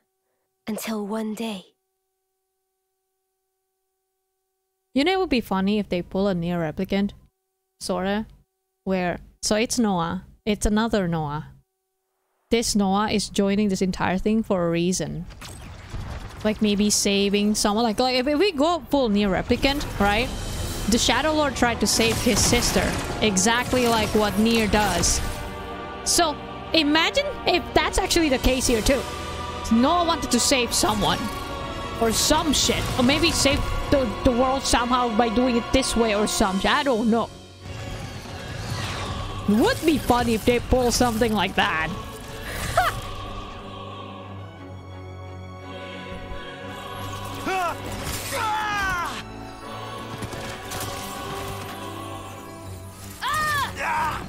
until one day You know it would be funny if they pull a NieR Replicant? Sorta. Where so it's Noah. It's another Noah. This Noah is joining this entire thing for a reason. Like maybe saving someone like like if, we go full NieR Replicant, right? The Shadow Lord tried to save his sister, exactly like what Nier does. So, imagine if that's actually the case here too. Noah wanted to save someone. Or some shit. Or maybe save the, the world somehow by doing it this way or something. I don't know. Would be funny if they pull something like that.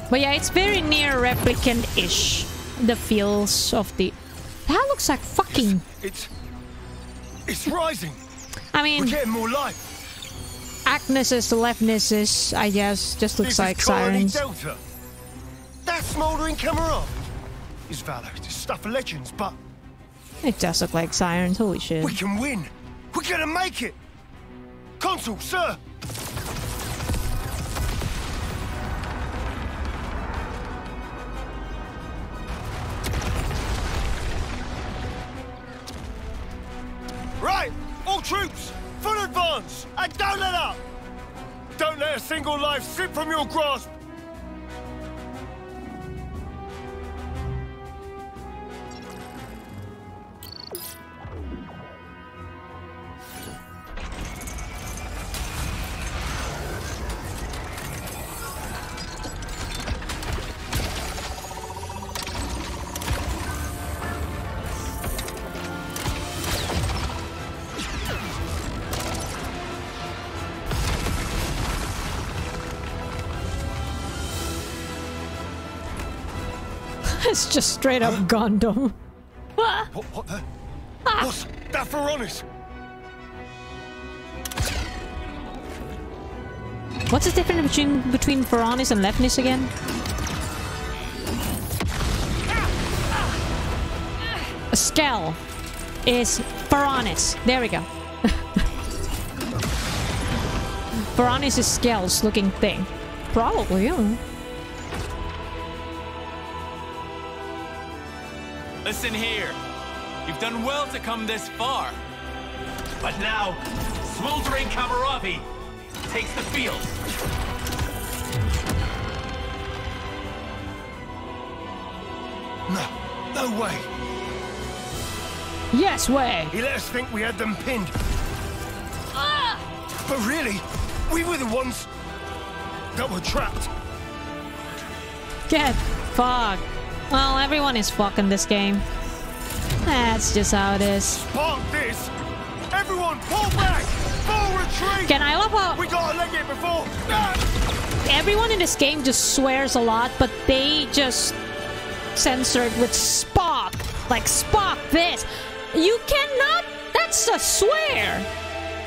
But yeah, it's very NieR Replicant-ish. The feels of the... That looks like fucking... It's... It's rising. I mean... We're getting more light. Agnus's leftnesses, I guess, just looks This like sirens. Delta. That smouldering camera is valor. It's stuff of legends, but It does look like sirens, holy shit. we can win. We're gonna make it. Consul, sir. Single life slip from your grasp. It's just straight up Gundam. What, what the? What's that for honest? What's the difference between between Ferronis and Levnis again? A Skell is Ferronis. There we go. Ferronis is Skell's looking thing. Probably, yeah. Listen here. You've done well to come this far. But now, smoldering Kamuravi takes the field. No, no way. Yes way. He let us think we had them pinned. Ah! But really, we were the ones that were trapped. Get fucked. Well, everyone is fucking this game. That's just how it is. This! Everyone, pull back! Full retreat! Can I love how- We gotta leg it before... Everyone in this game just swears a lot, but they just censored it with Spock. Like, Spock this. You cannot... That's a swear.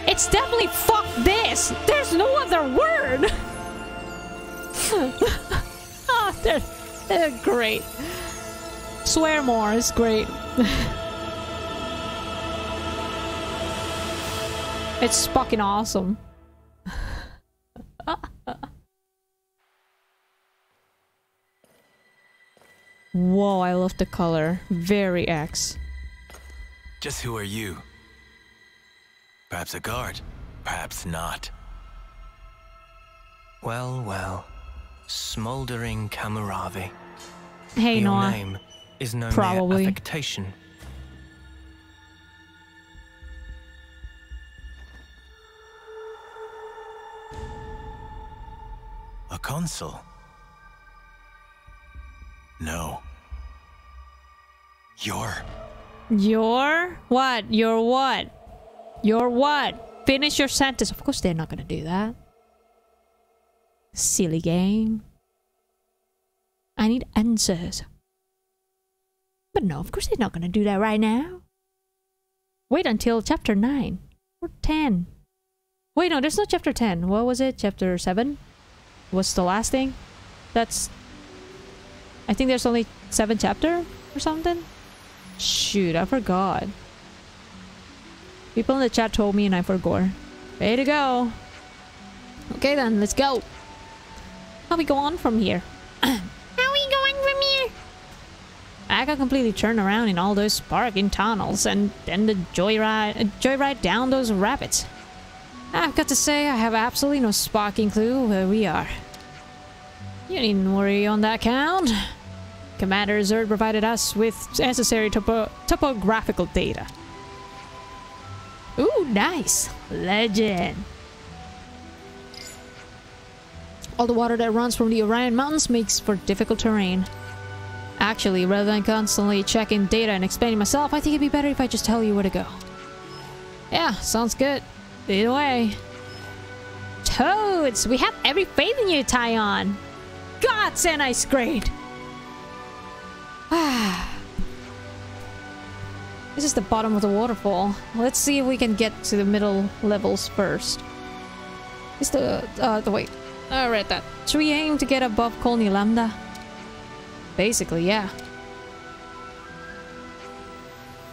It's definitely fuck this. There's no other word. Ah, oh, they're, they're great. Swear more is great. it's fucking awesome. Whoa, I love the color. Very X. Just who are you? Perhaps a guard, perhaps not. Well, well. Smoldering Kamuravi. Hey, Your Noah. name is no Probably. mere affectation. A consul? No. You're. Your what? Your what? Your what? Finish your sentence. Of course they're not gonna do that. Silly game. I need answers. But no, of course they're not gonna do that right now. Wait until chapter 9 or 10. Wait, no, there's no chapter 10. What was it? Chapter 7? Was the last thing? That's. I think there's only 7 chapter or something? Shoot, I forgot. People in the chat told me and I forgot. Way to go. Okay then, let's go. How we go on from here? How we going from here? I got completely turned around in all those sparking tunnels and then the joyride, uh, joyride down those rapids. I've got to say, I have absolutely no sparking clue where we are. You needn't worry on that count. Commander Zerd provided us with necessary topo topographical data. Ooh, nice. Legend. All the water that runs from the Orion Mountains makes for difficult terrain. Actually, rather than constantly checking data and explaining myself, I think it'd be better if I just tell you where to go. Yeah, sounds good. Either way. Toads! We have every faith in you, Taion! God, and ice great! this is the bottom of the waterfall. Let's see if we can get to the middle levels first. Is the... Uh, the wait. I read that. Should we aim to get above Colony Lambda? Basically, yeah.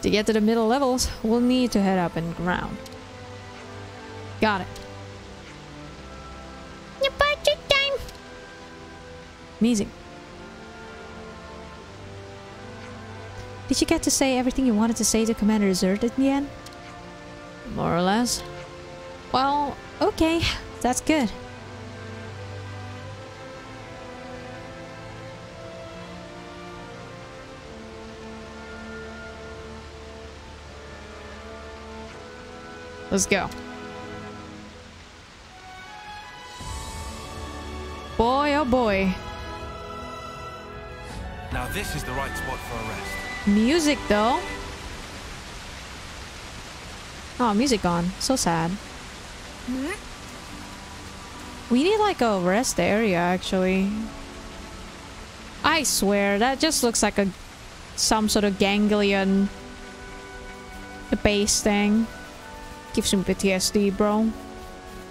To get to the middle levels, we'll need to head up and ground. Got it. Departure time! Amazing. Did you get to say everything you wanted to say to Commander Zerd in the end? More or less. Well, okay. That's good. Let's go. Boy, oh boy. Now this is the right spot for a rest. Music, though. Oh, music gone. So sad. Hmm? We need like a rest area, actually. I swear, that just looks like a some sort of ganglion base thing. Gives some PTSD, bro.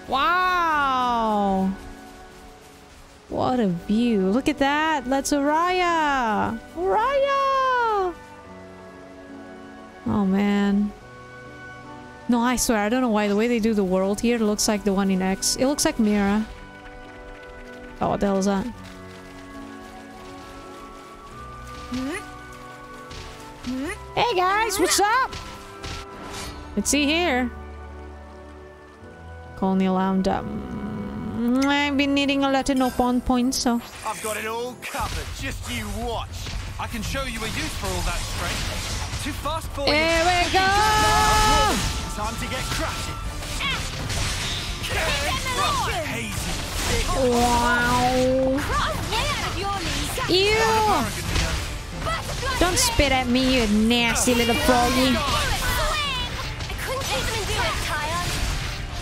Wow! What a view. Look at that. That's Araya. Araya! Oh, man. No, I swear, I don't know why. The way they do the world here looks like the one in X. It looks like Mira. Oh, what the hell is that? Hey guys, what's up? Let's see here. Colony Lambda. Mm, I've been needing a lot of Nopon points, so. I've got it all covered. Just you watch. I can show you a use for all that strength. Too fast for Here you. we go! Time to get crashing. Wow. Ew! Don't spit at me, you nasty little froggy.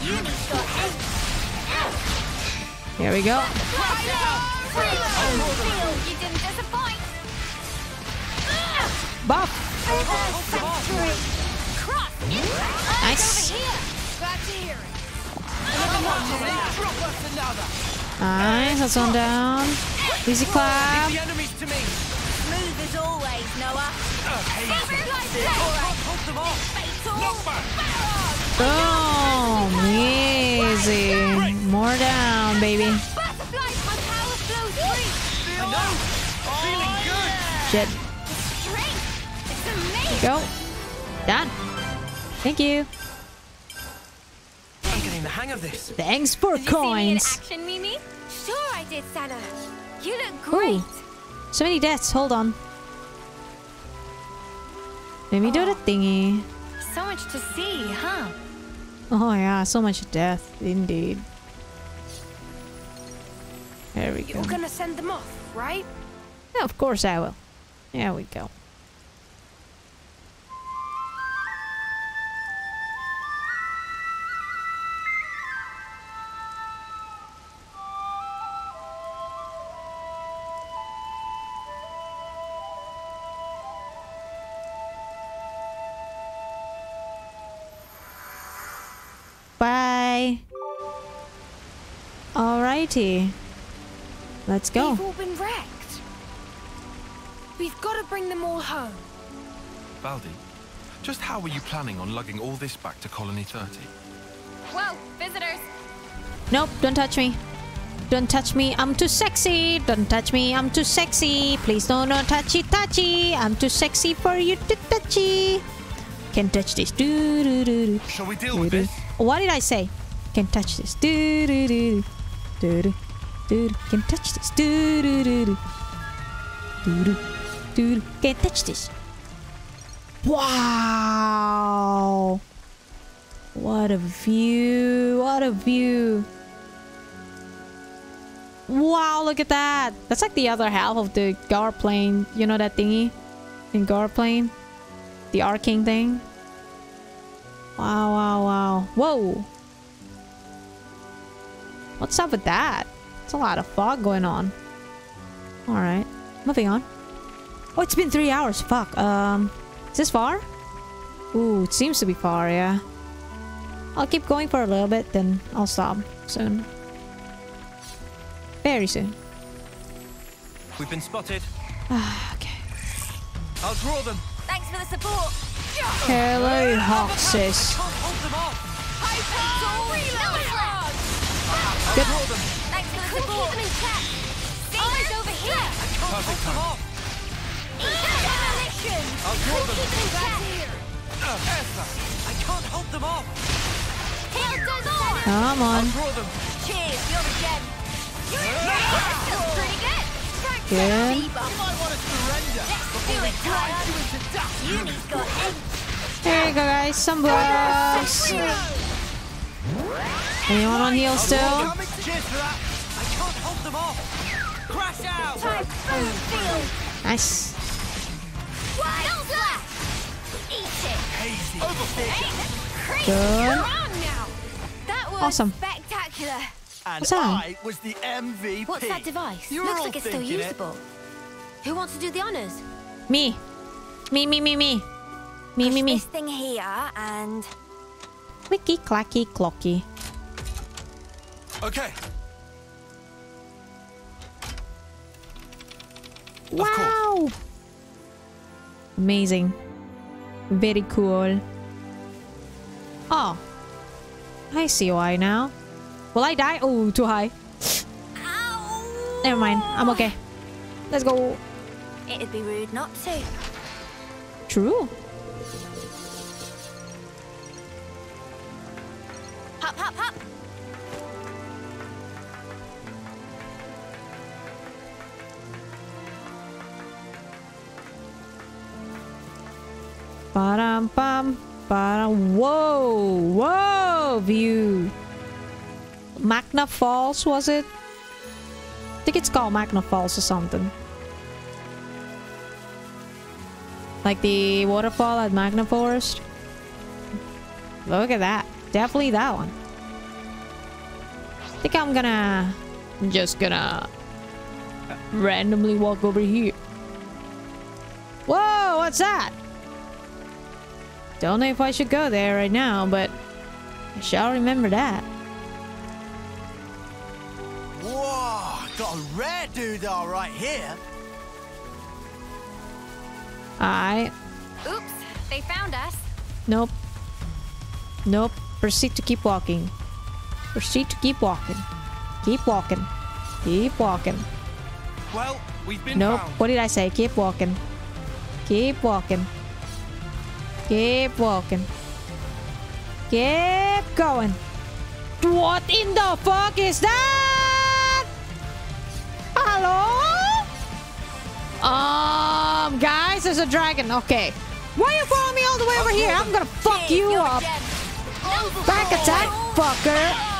Here we go. You. Buff. Nice. Over here. Glad to hear it. Nice, that's one down. Easy clap. Smooth as always, Noah. Boom. Easy. More down, baby. Shit. Go. Done. Thank you. I'm getting the hang of this. Thanks for coins. action, Mimi? Sure I did, Santa. You look Ooh. So many deaths. Hold on. Let me do the thingy. So much to see, huh? Oh yeah, so much death. Indeed. There we go. You're gonna send them off, right? Yeah, of course I will. There we go. Bye. Alrighty. Let's go. They've all been wrecked. We've got to bring them all home. Valdi, just how were you planning on lugging all this back to Colony 30? Whoa, visitors. Nope, don't touch me. Don't touch me, I'm too sexy. Don't touch me, I'm too sexy. Please don't, don't touchy touchy. I'm too sexy for you to touchy. Can't touch this. Do, do, do, do. Shall we deal with this? What did I say? Can't touch this. Do do do do do do. Can't touch this. Do do do do do do do. Can't touch this. Wow! What a view! What a view! Wow! Look at that! That's like the other half of the Gaur Plain. You know that thingy in Gaur Plain, the arcing thing. Wow! Wow! Wow! Whoa! What's up with that? It's a lot of fog going on. Alright. Moving on. Oh, it's been three hours. Fuck. Um, is this far? Ooh, it seems to be far, yeah. I'll keep going for a little bit, then I'll stop soon. Very soon. We've been spotted. okay. I'll draw them. Thanks for the support. Hello, Hoxes. Good. Thanks for the support. Keep them in check. Eyes over here. I Perfect time. Demolition. I'll draw them. Keep them in check. I can't hold them off. Heal goes on. Come on. I'll draw them. Cheers, you're a gem. Feels pretty good. Thanks, Good. You might want to surrender Let's do it, Tyler. Eunie's got eight. There you go, guys. Some blocks. Anyone on heal still? Cheers for that. I can't hold them off. Crash out. Time boom field. Nice. No flash. Eat it. Hazy. Overfit. Good. Come on now. That was Awesome. spectacular. And What's that? I was the MVP. What's that device? You're Looks like it's still thinking it. usable. Who wants to do the honors? Me. Me, me, me, me. Me, me, me. This thing here and Clicky, clacky, clocky. Okay. Wow! Amazing. Very cool. Oh. I see why now. Will I die? Oh, too high. Never mind. I'm okay. Let's go. it'd be rude not to. True. Hop, hop, hop. Ba-dum bum. Whoa! Whoa! View. Magna Falls, was it? I think it's called Magna Falls or something. Like the waterfall at Makna Forest. Look at that. Definitely that one. I think I'm gonna... I'm just gonna... randomly walk over here. Whoa! What's that? Don't know if I should go there right now, but I shall remember that. Whoa, got a rare doodah right here. I Oops, they found us. Nope. Nope. Proceed to keep walking. Proceed to keep walking. Keep walking. Keep walking. Well, we've been Nope. found. What did I say? Keep walking. Keep walking. Keep walking. Keep going. What in the fuck is that? Hello? Um, guys, there's a dragon. Okay. Why are you following me all the way over here? I'm gonna fuck you up. Back attack, fucker.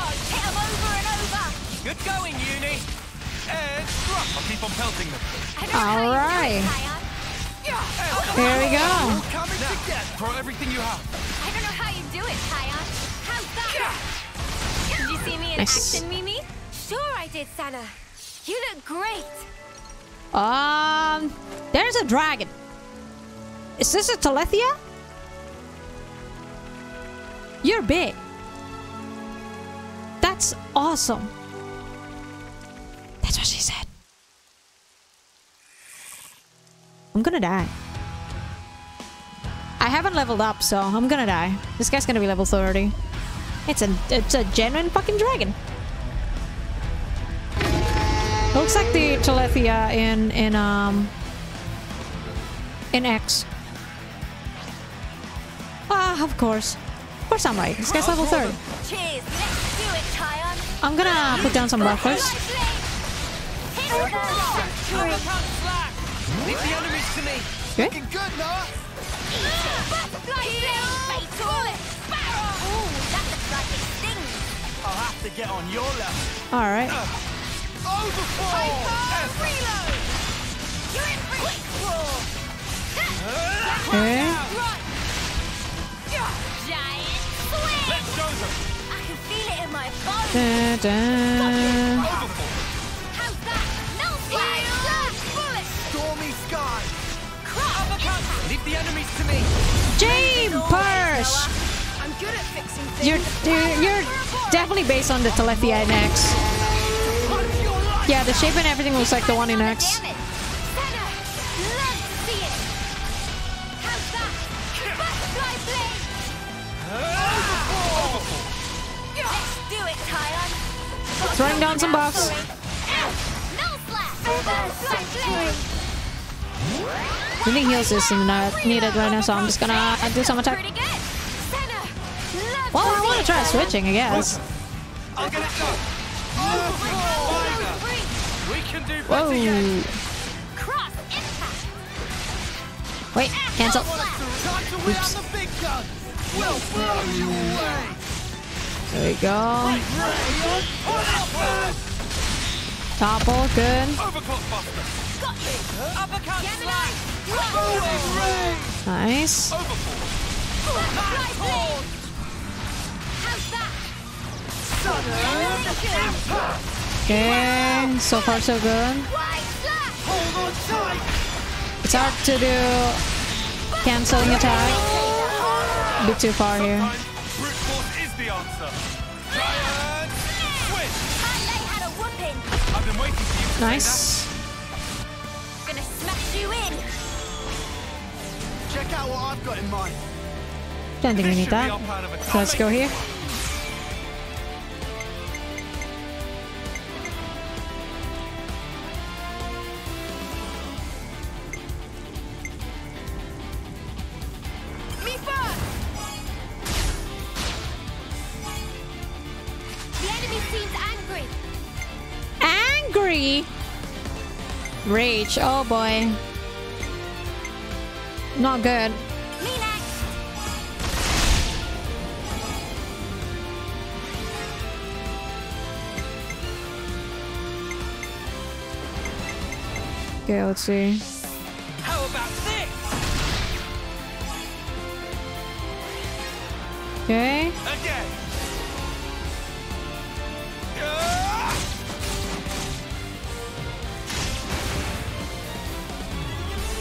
Good going, Eunie. And I'll keep on pelting them. All right. Here we go. Coming. Throw everything you have. I don't know how you do it, Taion. How's that? Did you see me in Nice. action, Mimi? Sure I did, Sena. You look great. Um, there's a dragon. Is this a Telethia? You're big. That's awesome. That's what she said. I'm gonna die. I haven't leveled up, so I'm gonna die. This guy's gonna be level 30. It's a it's a genuine fucking dragon. Looks like the Telethia in in um in X. Ah, of course. Of course I'm right. This guy's level 3rd. Cheers. Let's do it, Taion. I'm gonna put down some buffers. Leave the enemies to me. Okay. Looking good, Noah. Butterfly blade. Fatal. Ooh, that looks like it stings. I'll have to get on your level. Alright. Uh, Overfall! Reload. You're in for quick roar. Uh, okay. Giant swing. Let's go them. I can feel it in my bones. Da, da. How's that? No flash. Fixing things. You're, you're, definitely based on the Telethia in X. Yeah, the shape and everything looks like the one in X. Throwing down some buffs. No slash. Butterfly blade. Healing heals is not uh, needed right now, so I'm just gonna uh, do some attack. Pretty good. Well, I want to try switching, I guess. I'll get it done. We can do Whoa. better yet. Cross impact. Wait, cancel. Time to wheel out the big guns. We'll blow you. There we go. Pull up, man. Topple, good. Nice. Okay, so far so good. It's hard to do canceling attack. A bit too far here. Nice. Check out what I've got in mind. Don't think we need that. So let's go here. Me first. The enemy seems angry. Angry! Rage, oh boy. Not good. Okay, let's see. How about this? Okay. Again.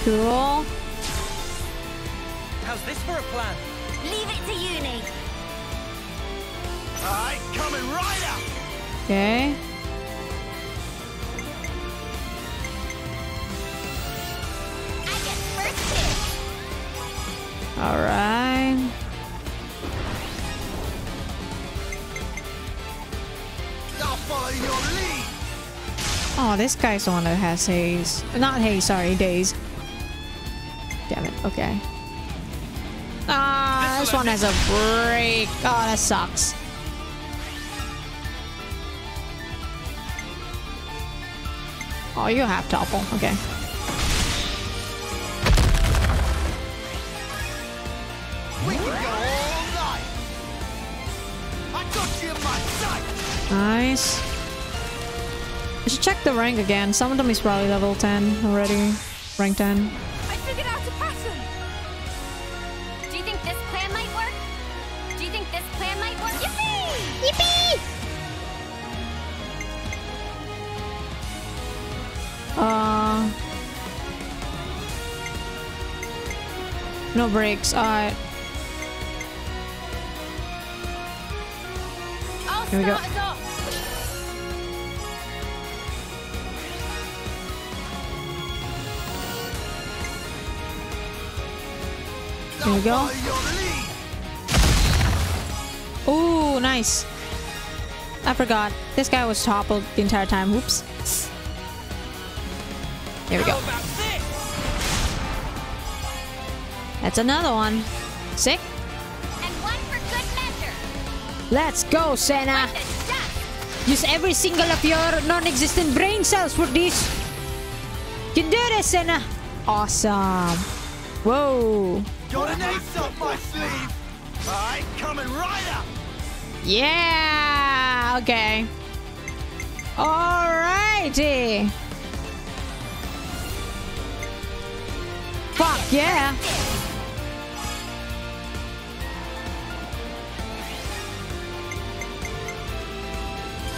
Cool. How's this for a plan? Leave it to you, Nate. Alright, coming right up. Okay. I get first dibs. Alright. I'll follow your lead. Oh, this guy's the one that has haze. Not haze, sorry, days. Damn it, okay. Ah, this one has a break. Oh, that sucks. Oh, you have topple. Okay. We can go all night. I got you in my sight. Nice. I should check the rank again. Some of them is probably level 10 already. Rank 10. Uh. No breaks. Alright. Here we go. start us off. Here we go. Ooh, nice. I forgot. This guy was toppled the entire time. Whoops. Here we go. That's another one. Sick. And one for good Let's go, Sena! Use every single of your non-existent brain cells for this! You can do this, Sena! Awesome! Whoa! Got an ace up my sleeve! Alright, coming right up! Yeah! Okay. Alrighty! Fuck yeah!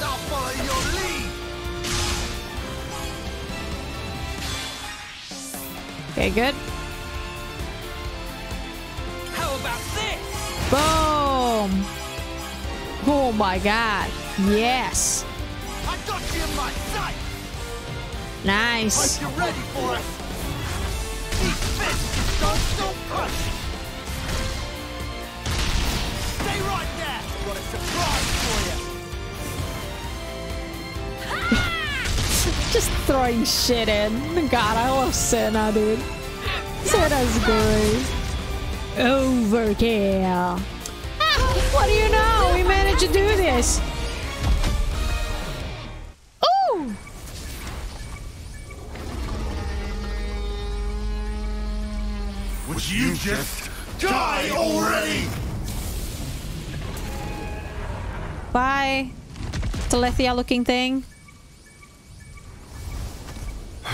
I'll follow your lead! Okay, good. How about this? Boom! Oh my god. Yes! I got you in my sight! Nice. You're ready for us! Crush! Stay right there! A surprise for you! Just throwing shit in. God, I love Sena, dude. Sena's great. Overkill. What do you know? We managed to do this. Ooh! Would you just die already? Bye. Telethia looking thing.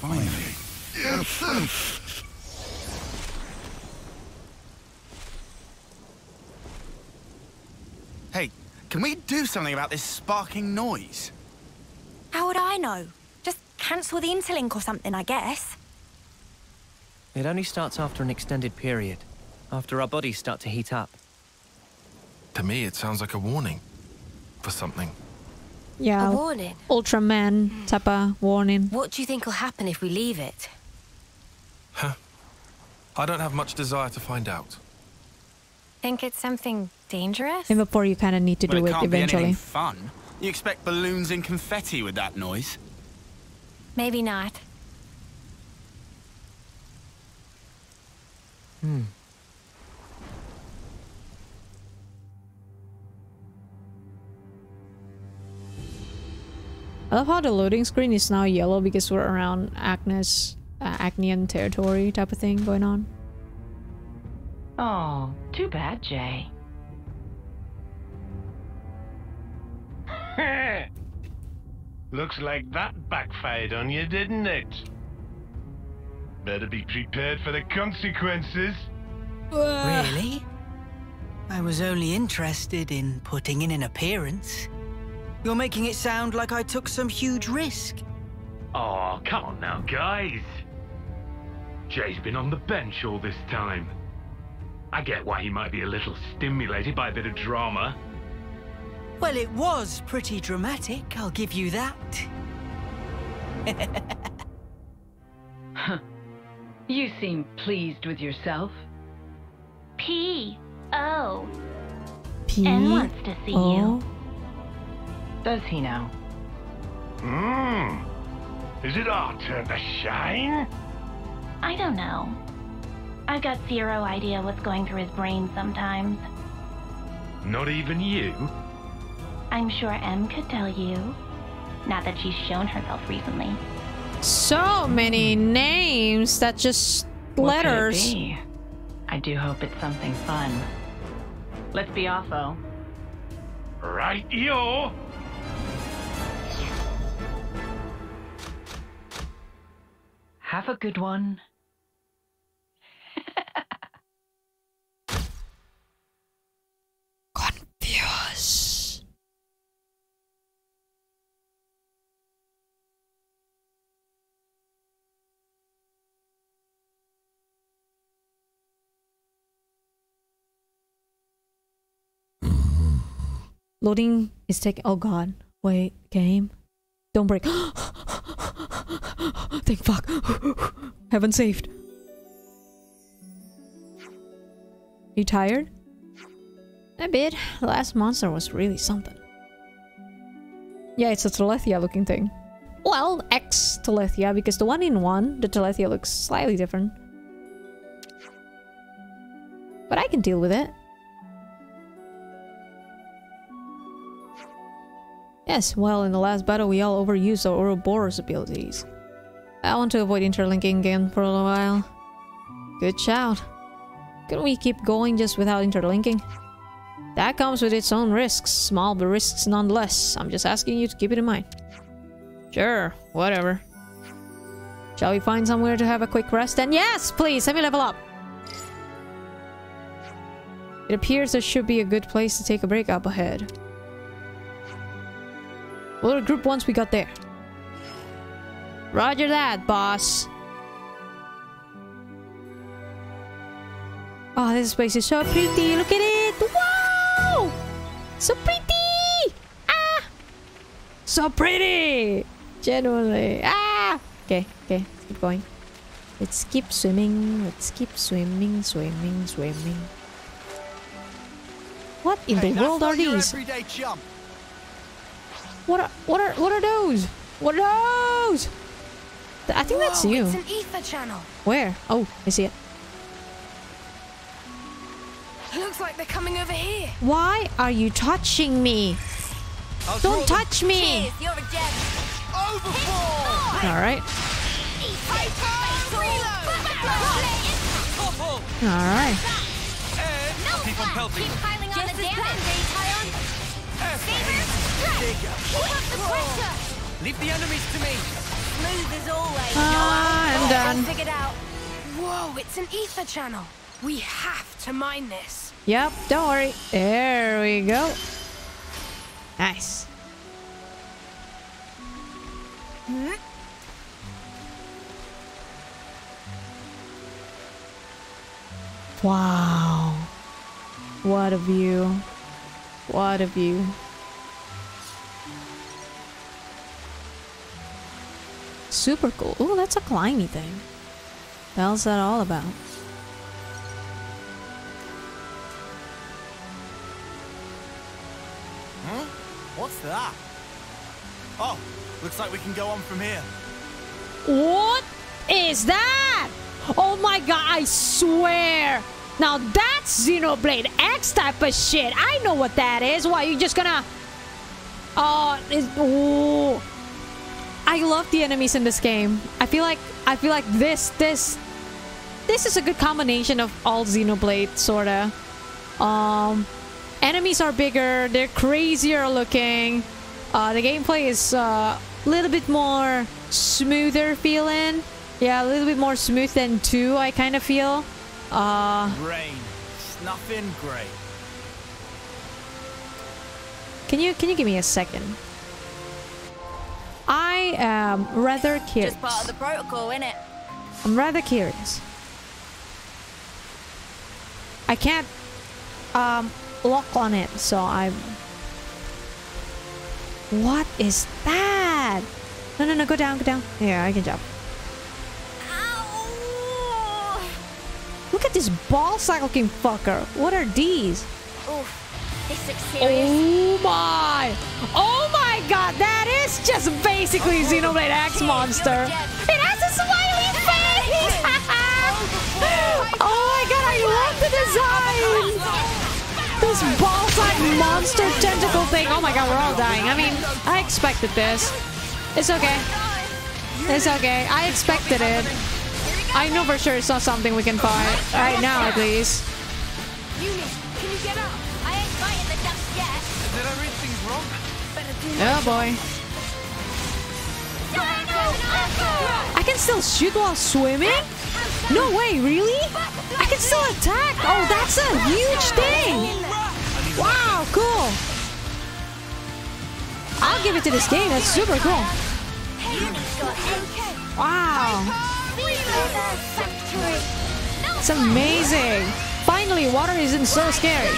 Finally. Yes. Hey, can we do something about this sparking noise? How would I know? Just cancel the interlink or something, I guess. It only starts after an extended period, after our bodies start to heat up. To me, it sounds like a warning for something. Yeah. A warning? Ultraman type of warning. What do you think will happen if we leave it? Huh? I don't have much desire to find out. Think it's something dangerous? And before you kind of need to Well, do it it can't eventually. be anything fun. You expect balloons and confetti with that noise? Maybe not. Hmm. I love how the loading screen is now yellow because we're around Agnus, uh, Agnian territory type of thing going on. Oh, too bad, Jay. Looks like that backfired on you, didn't it? Better be prepared for the consequences. Really? I was only interested in putting in an appearance. You're making it sound like I took some huge risk. Oh, come on now, guys. Jay's been on the bench all this time. I get why he might be a little stimulated by a bit of drama. Well, it was pretty dramatic, I'll give you that. You seem pleased with yourself. P. O. P. N wants to see you. Does he now? Hmm. Is it our turn to shine? I don't know. I've got zero idea what's going through his brain sometimes. Not even you? I'm sure M could tell you. Not that she's shown herself recently. So many names that just What could it letters. be? I do hope it's something fun. Let's be off, though. Right, yo. Have a good one. Confused. Loading is taking. Oh god. Wait, game. Don't break. Thank fuck. Heaven saved. You tired? A bit. The last monster was really something. Yeah, it's a Telethia looking thing. Well, ex Telethia, because the one in one, the Telethia looks slightly different. But I can deal with it. Yes, well, in the last battle we all overused our Ouroboros abilities. I want to avoid interlinking again for a little while. Good shout. Couldn't we keep going just without interlinking? That comes with its own risks, small but risks nonetheless. I'm just asking you to keep it in mind. Sure, whatever. Shall we find somewhere to have a quick rest then? Yes, please, let me level up. It appears there should be a good place to take a break up ahead. We'll regroup once we got there. Roger that, boss. Oh, this place is so pretty. Look at it. Wow! So pretty! Ah! So pretty! Genuinely. Ah! Okay, okay. Let's keep going. Let's keep swimming. Let's keep swimming, swimming, swimming. What in Hey, the world are these? Everyday chum. What are what are what are those? What are those? Th- I think that's you. It's an ether channel. Where? Oh, I see it. Looks like they're coming over here. Why are you touching me? Don't touch me! you're a gem. Overboard! Alright. Alright. Keep on pelting. Keep piling on the damage. Saber, strike. Keep up the. Leave the enemies to me. Smooth as always. Ah, I'm done. Figured out. Whoa, it's an ether channel. We have to mine this. Yep, don't worry. There we go. Nice. Wow. What a view. What a view. Super cool. Oh, that's a climby thing. The hell's that all about? Huh? What's that? Oh, looks like we can go on from here. What is that? Oh my god, I swear. Now that's Xenoblade X type of shit. I know what that is. Why, you just gonna... Oh, is... Ooh. I love the enemies in this game. I feel like... I feel like this, this... This is a good combination of all Xenoblade, sorta. Um... Enemies are bigger, they're crazier looking. Uh, the gameplay is uh, a little bit more smoother feeling. Yeah, a little bit more smooth than 2, I kind of feel. Uh, Rain. Snuffing great. can you can you give me a second? I am rather curious. Just part of the protocol, innit? I'm rather curious. I can't um lock on it, so I'm What is that? No no no go down, go down. Yeah, I can jump. Look at this ball sack looking fucker. What are these? Oof, this looks serious. Oh my! Oh my god, that is just basically oh, Xenoblade X monster. It has a smiley face! oh my god, I love the design! This ball sack monster tentacle thing. Oh my god, we're all dying. I mean, I expected this. It's okay. It's okay. I expected it. I know for sure it's not something we can fight. Right now, at least. Eunie, can you get up? Did I read things wrong? Oh boy. I can still shoot while swimming? No way, really? I can still attack! Oh, that's a huge thing! Wow, cool! I'll give it to this game, that's super cool. Wow, it's amazing! Finally, water isn't so scary.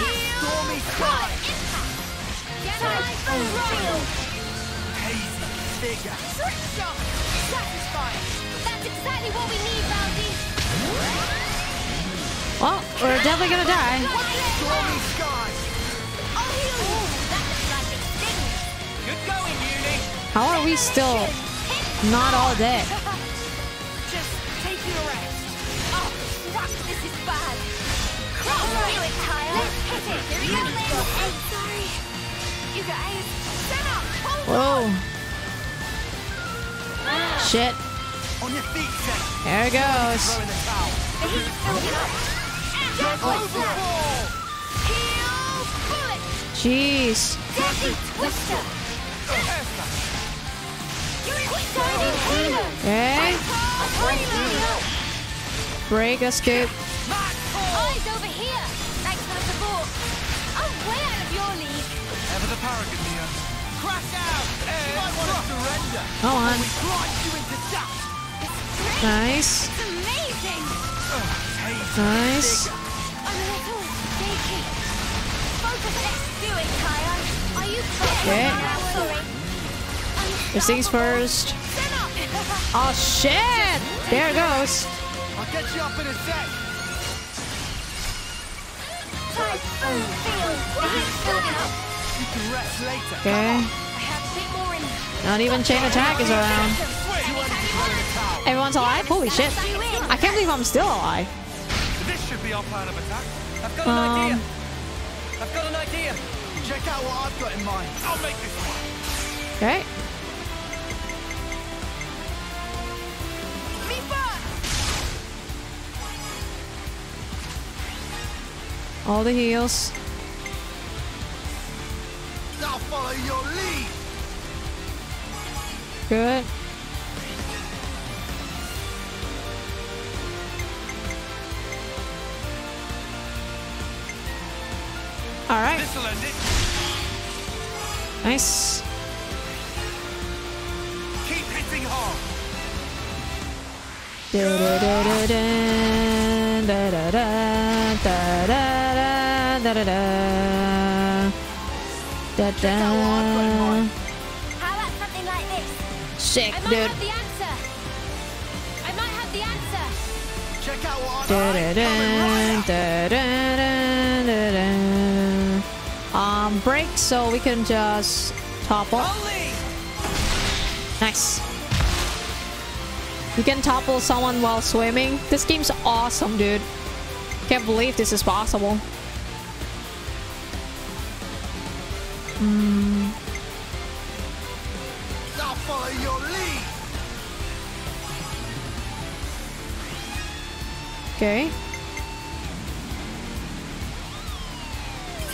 That's exactly what we need, Valdi. Well, we're definitely gonna die. Good going, Eunie. How are we still not all dead? Just take your rest. Oh, fuck, this is bad. Let's it, Tyler. Let's hit it. Here we go, Lynn. I'm sorry. Whoa. Shit. There it goes. Jeez. Okay. Break escape. Eyes over here. Thanks for the support. I'm way out of your league. Ever the paragon, Neo. Uh, Crash out! You might want to surrender. Come on. We grind you into dust. Nice. It's amazing. Oh, nice. I'm a little shaky. Focus, let's do it, Kaya. Are you Okay. Sorry. First things first. Oh shit! There it goes. I'll get you up in a sec. Typhoon field. The up. You can rest later. Okay. I have a bit more in Not even chain attack is around. Everyone's alive? Holy shit. I can't believe I'm still alive. This should be our plan of attack. I've got Um, an idea. I've got an idea. Check out what I've got in mind. I'll make this one. Okay. All the heals. I'll follow your lead. Good. Alright. This'll end it. Nice. Keep hitting hard. Da-da-da-da-da, da-da-da, da-da-da, da-da-da. Da-da. How about something like this? Sick, I might dude. have the answer. I might have the answer. Check out what Da-da-da, da-da-da, da-da. Um, break so we can just topple. Nice. You can topple someone while swimming. This game's awesome, dude. Can't believe this is possible. I'll follow your lead. Okay.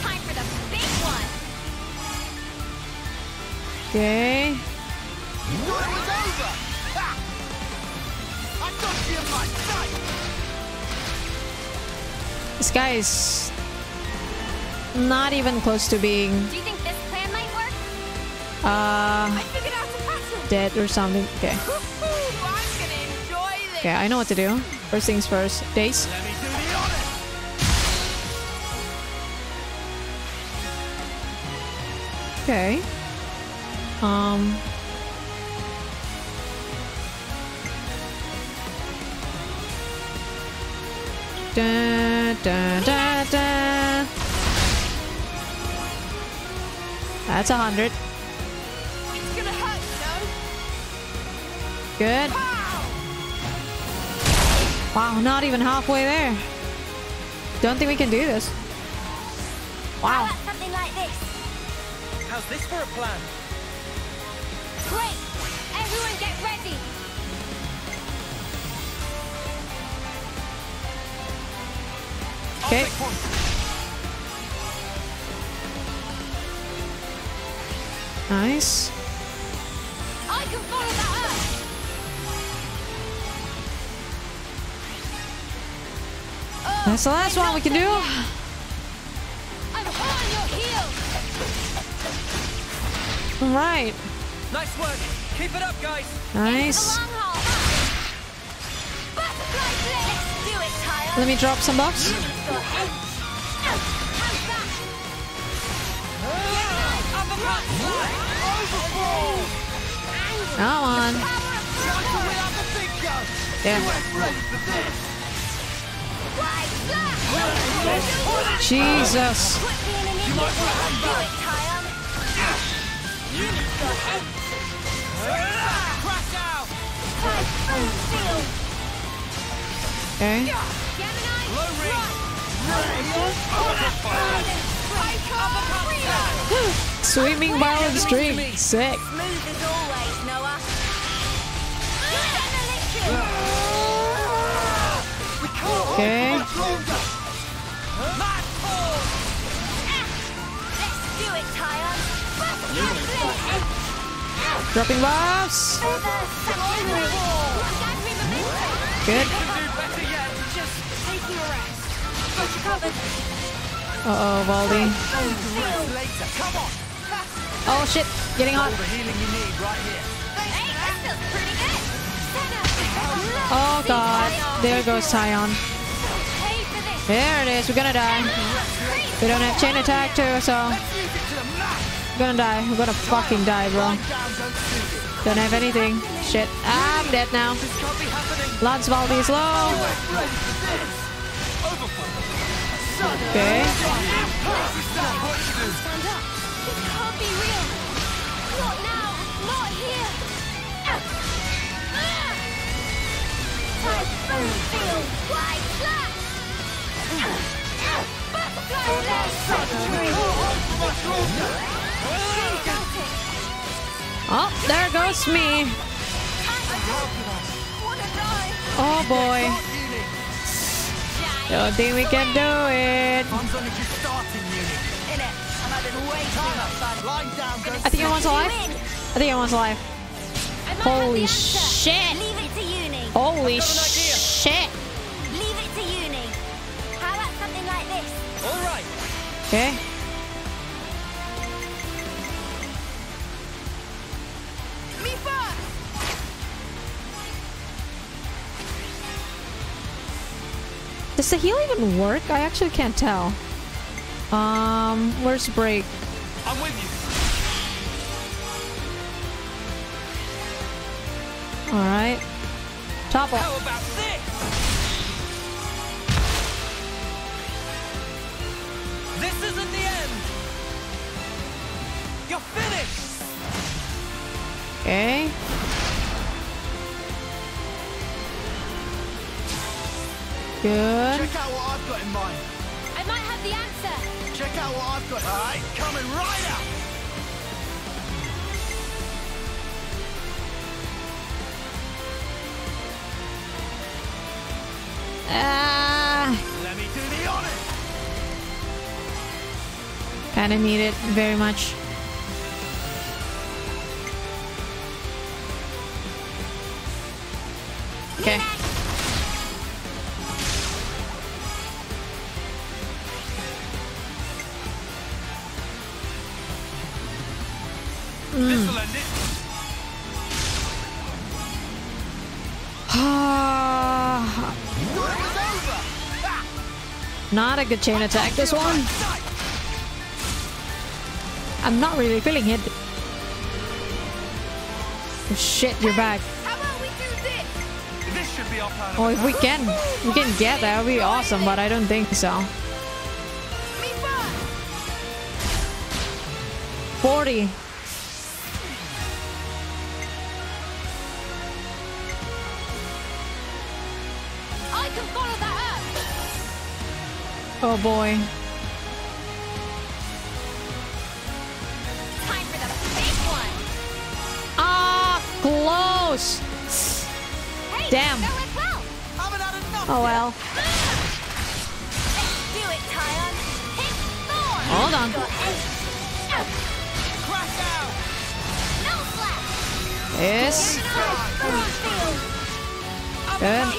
Time for the big one. Okay. Thought it was over. Ha! I got you in my sight. This guy is not even close to being uh I figured out the pattern. dead or something. Okay. I'm gonna enjoy this. Okay, I know what to do. First things first. Days. Let me do the honors. Okay. Um. Da, da, da, da. That's a hundred. Good. Wow, not even halfway there. Don't think we can do this. Wow. something like this? How's this for a plan? Great. Everyone get ready. Okay. Nice. I can follow that up. That's the last one we can do. I'm hot on your heels. All right. Nice work. Keep it up, guys. Nice. Long haul. Butterfly blade. Let's do it, Kyle. Let me drop some buffs. Go ahead. Out. How's that? Come on. Yeah. Jesus. Okay. Swimming violent stream. Sick. Okay. Dropping bombs. Good. Uh oh, Valdi. Oh shit, getting hot. Oh god, there goes Taion. There it is, we're gonna die. We don't have chain attack too, so we're gonna die. We're gonna fucking die, bro. Don't have anything. Shit, I'm dead now. Lanz Valdi is low. Okay. Wide flash. Oh, there goes me. Oh boy. Don't think we can do it. I think everyone's alive. I think everyone's alive. Holy shit. Holy shit. Okay. Me first. Does the heal even work? I actually can't tell. Um, where's break? I'm with you. All right. Topple. Okay. Good. Check out what I've got in mind. I might have the answer. Check out what I've got. All right, coming right up. Ah, Let me do the honors. kind of need it very much. Not a good chain attack, this one. I'm not really feeling it. Oh, shit, you're back. Oh, if we can, we can get that, would be awesome, but I don't think so. 40. Oh boy. Time for the big one. Ah, close. Hey, Damn. Oh well. Do it, Hold on. Yes. Good.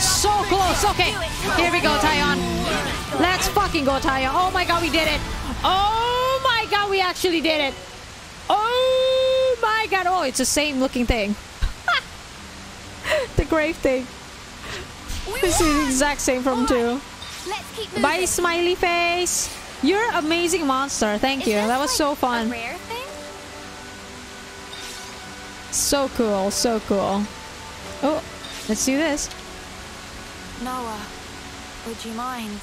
So close. Okay. Here we go, Taion. Let's fucking go, Taion. Oh my god, we did it. Oh my god, we actually did it. Oh my god. Oh, it's the same looking thing. the grave thing. This is the exact same from two. Let's keep moving. Bye, smiley face. You're an amazing monster. Thank you. That was so fun. So cool. So cool. Oh, let's do this. Noah, would you mind?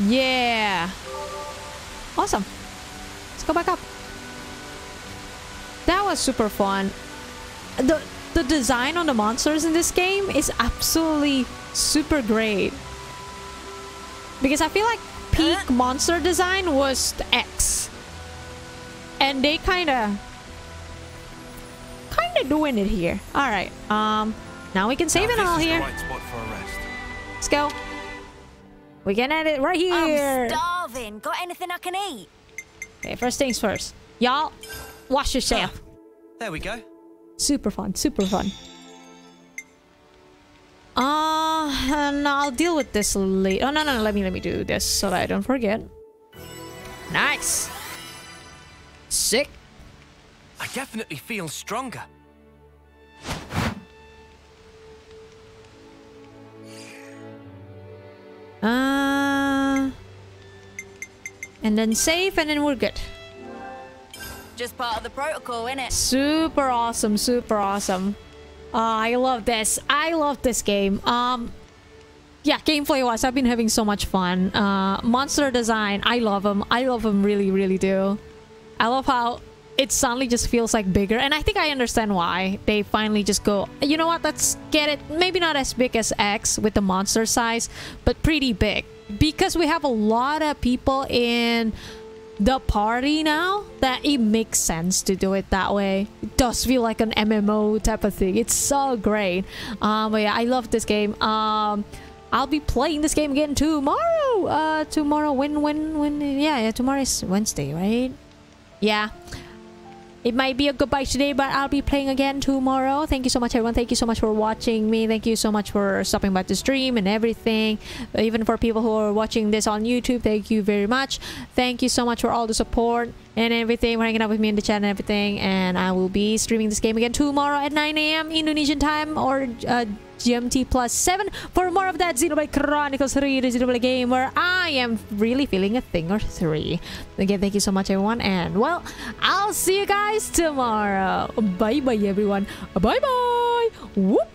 Yeah. Awesome. Let's go back up. That was super fun. The the design on the monsters in this game is absolutely super great. Because I feel like peak monster design was the X. And they kind of kind of doing it here. All right. Um now we can save it all here. Right spot for a. Let's go. We can end it right here. I'm starving. Got anything I can eat? Okay, first things first. Y'all, wash yourself. There we go. Super fun, super fun. Uh, and I'll deal with this later. Oh, no, no, no, let me, let me do this so that I don't forget. Nice. Sick. I definitely feel stronger. Uh, and then save, and then we're good. Just part of the protocol, innit? Super awesome, super awesome. Uh, I love this. I love this game. Um, yeah, gameplay wise, I've been having so much fun. Uh, monster design, I love them. I love them really, really do. I love how it suddenly just feels like bigger, and I think I understand why they finally just go. You know what? Let's get it. Maybe not as big as X with the monster size, but pretty big because we have a lot of people in the party now that it makes sense to do it that way it does feel like an mmo type of thing it's so great um but yeah i love this game um i'll be playing this game again tomorrow uh tomorrow when when when yeah yeah tomorrow is wednesday right yeah it might be a goodbye today, but I'll be playing again tomorrow. Thank you so much, everyone. Thank you so much for watching me. Thank you so much for stopping by the stream and everything. Even for people who are watching this on YouTube, thank you very much. Thank you so much for all the support and everything, for hanging out with me in the chat and everything. And I will be streaming this game again tomorrow at 9 a.m. Indonesian time or uh, GMT plus 7 for more of that Xenoblade Chronicles 3 the Xenoblade game where I am really feeling a thing or three. Again, thank you so much everyone and well, I'll see you guys tomorrow. Bye bye everyone. Bye bye. Whoop.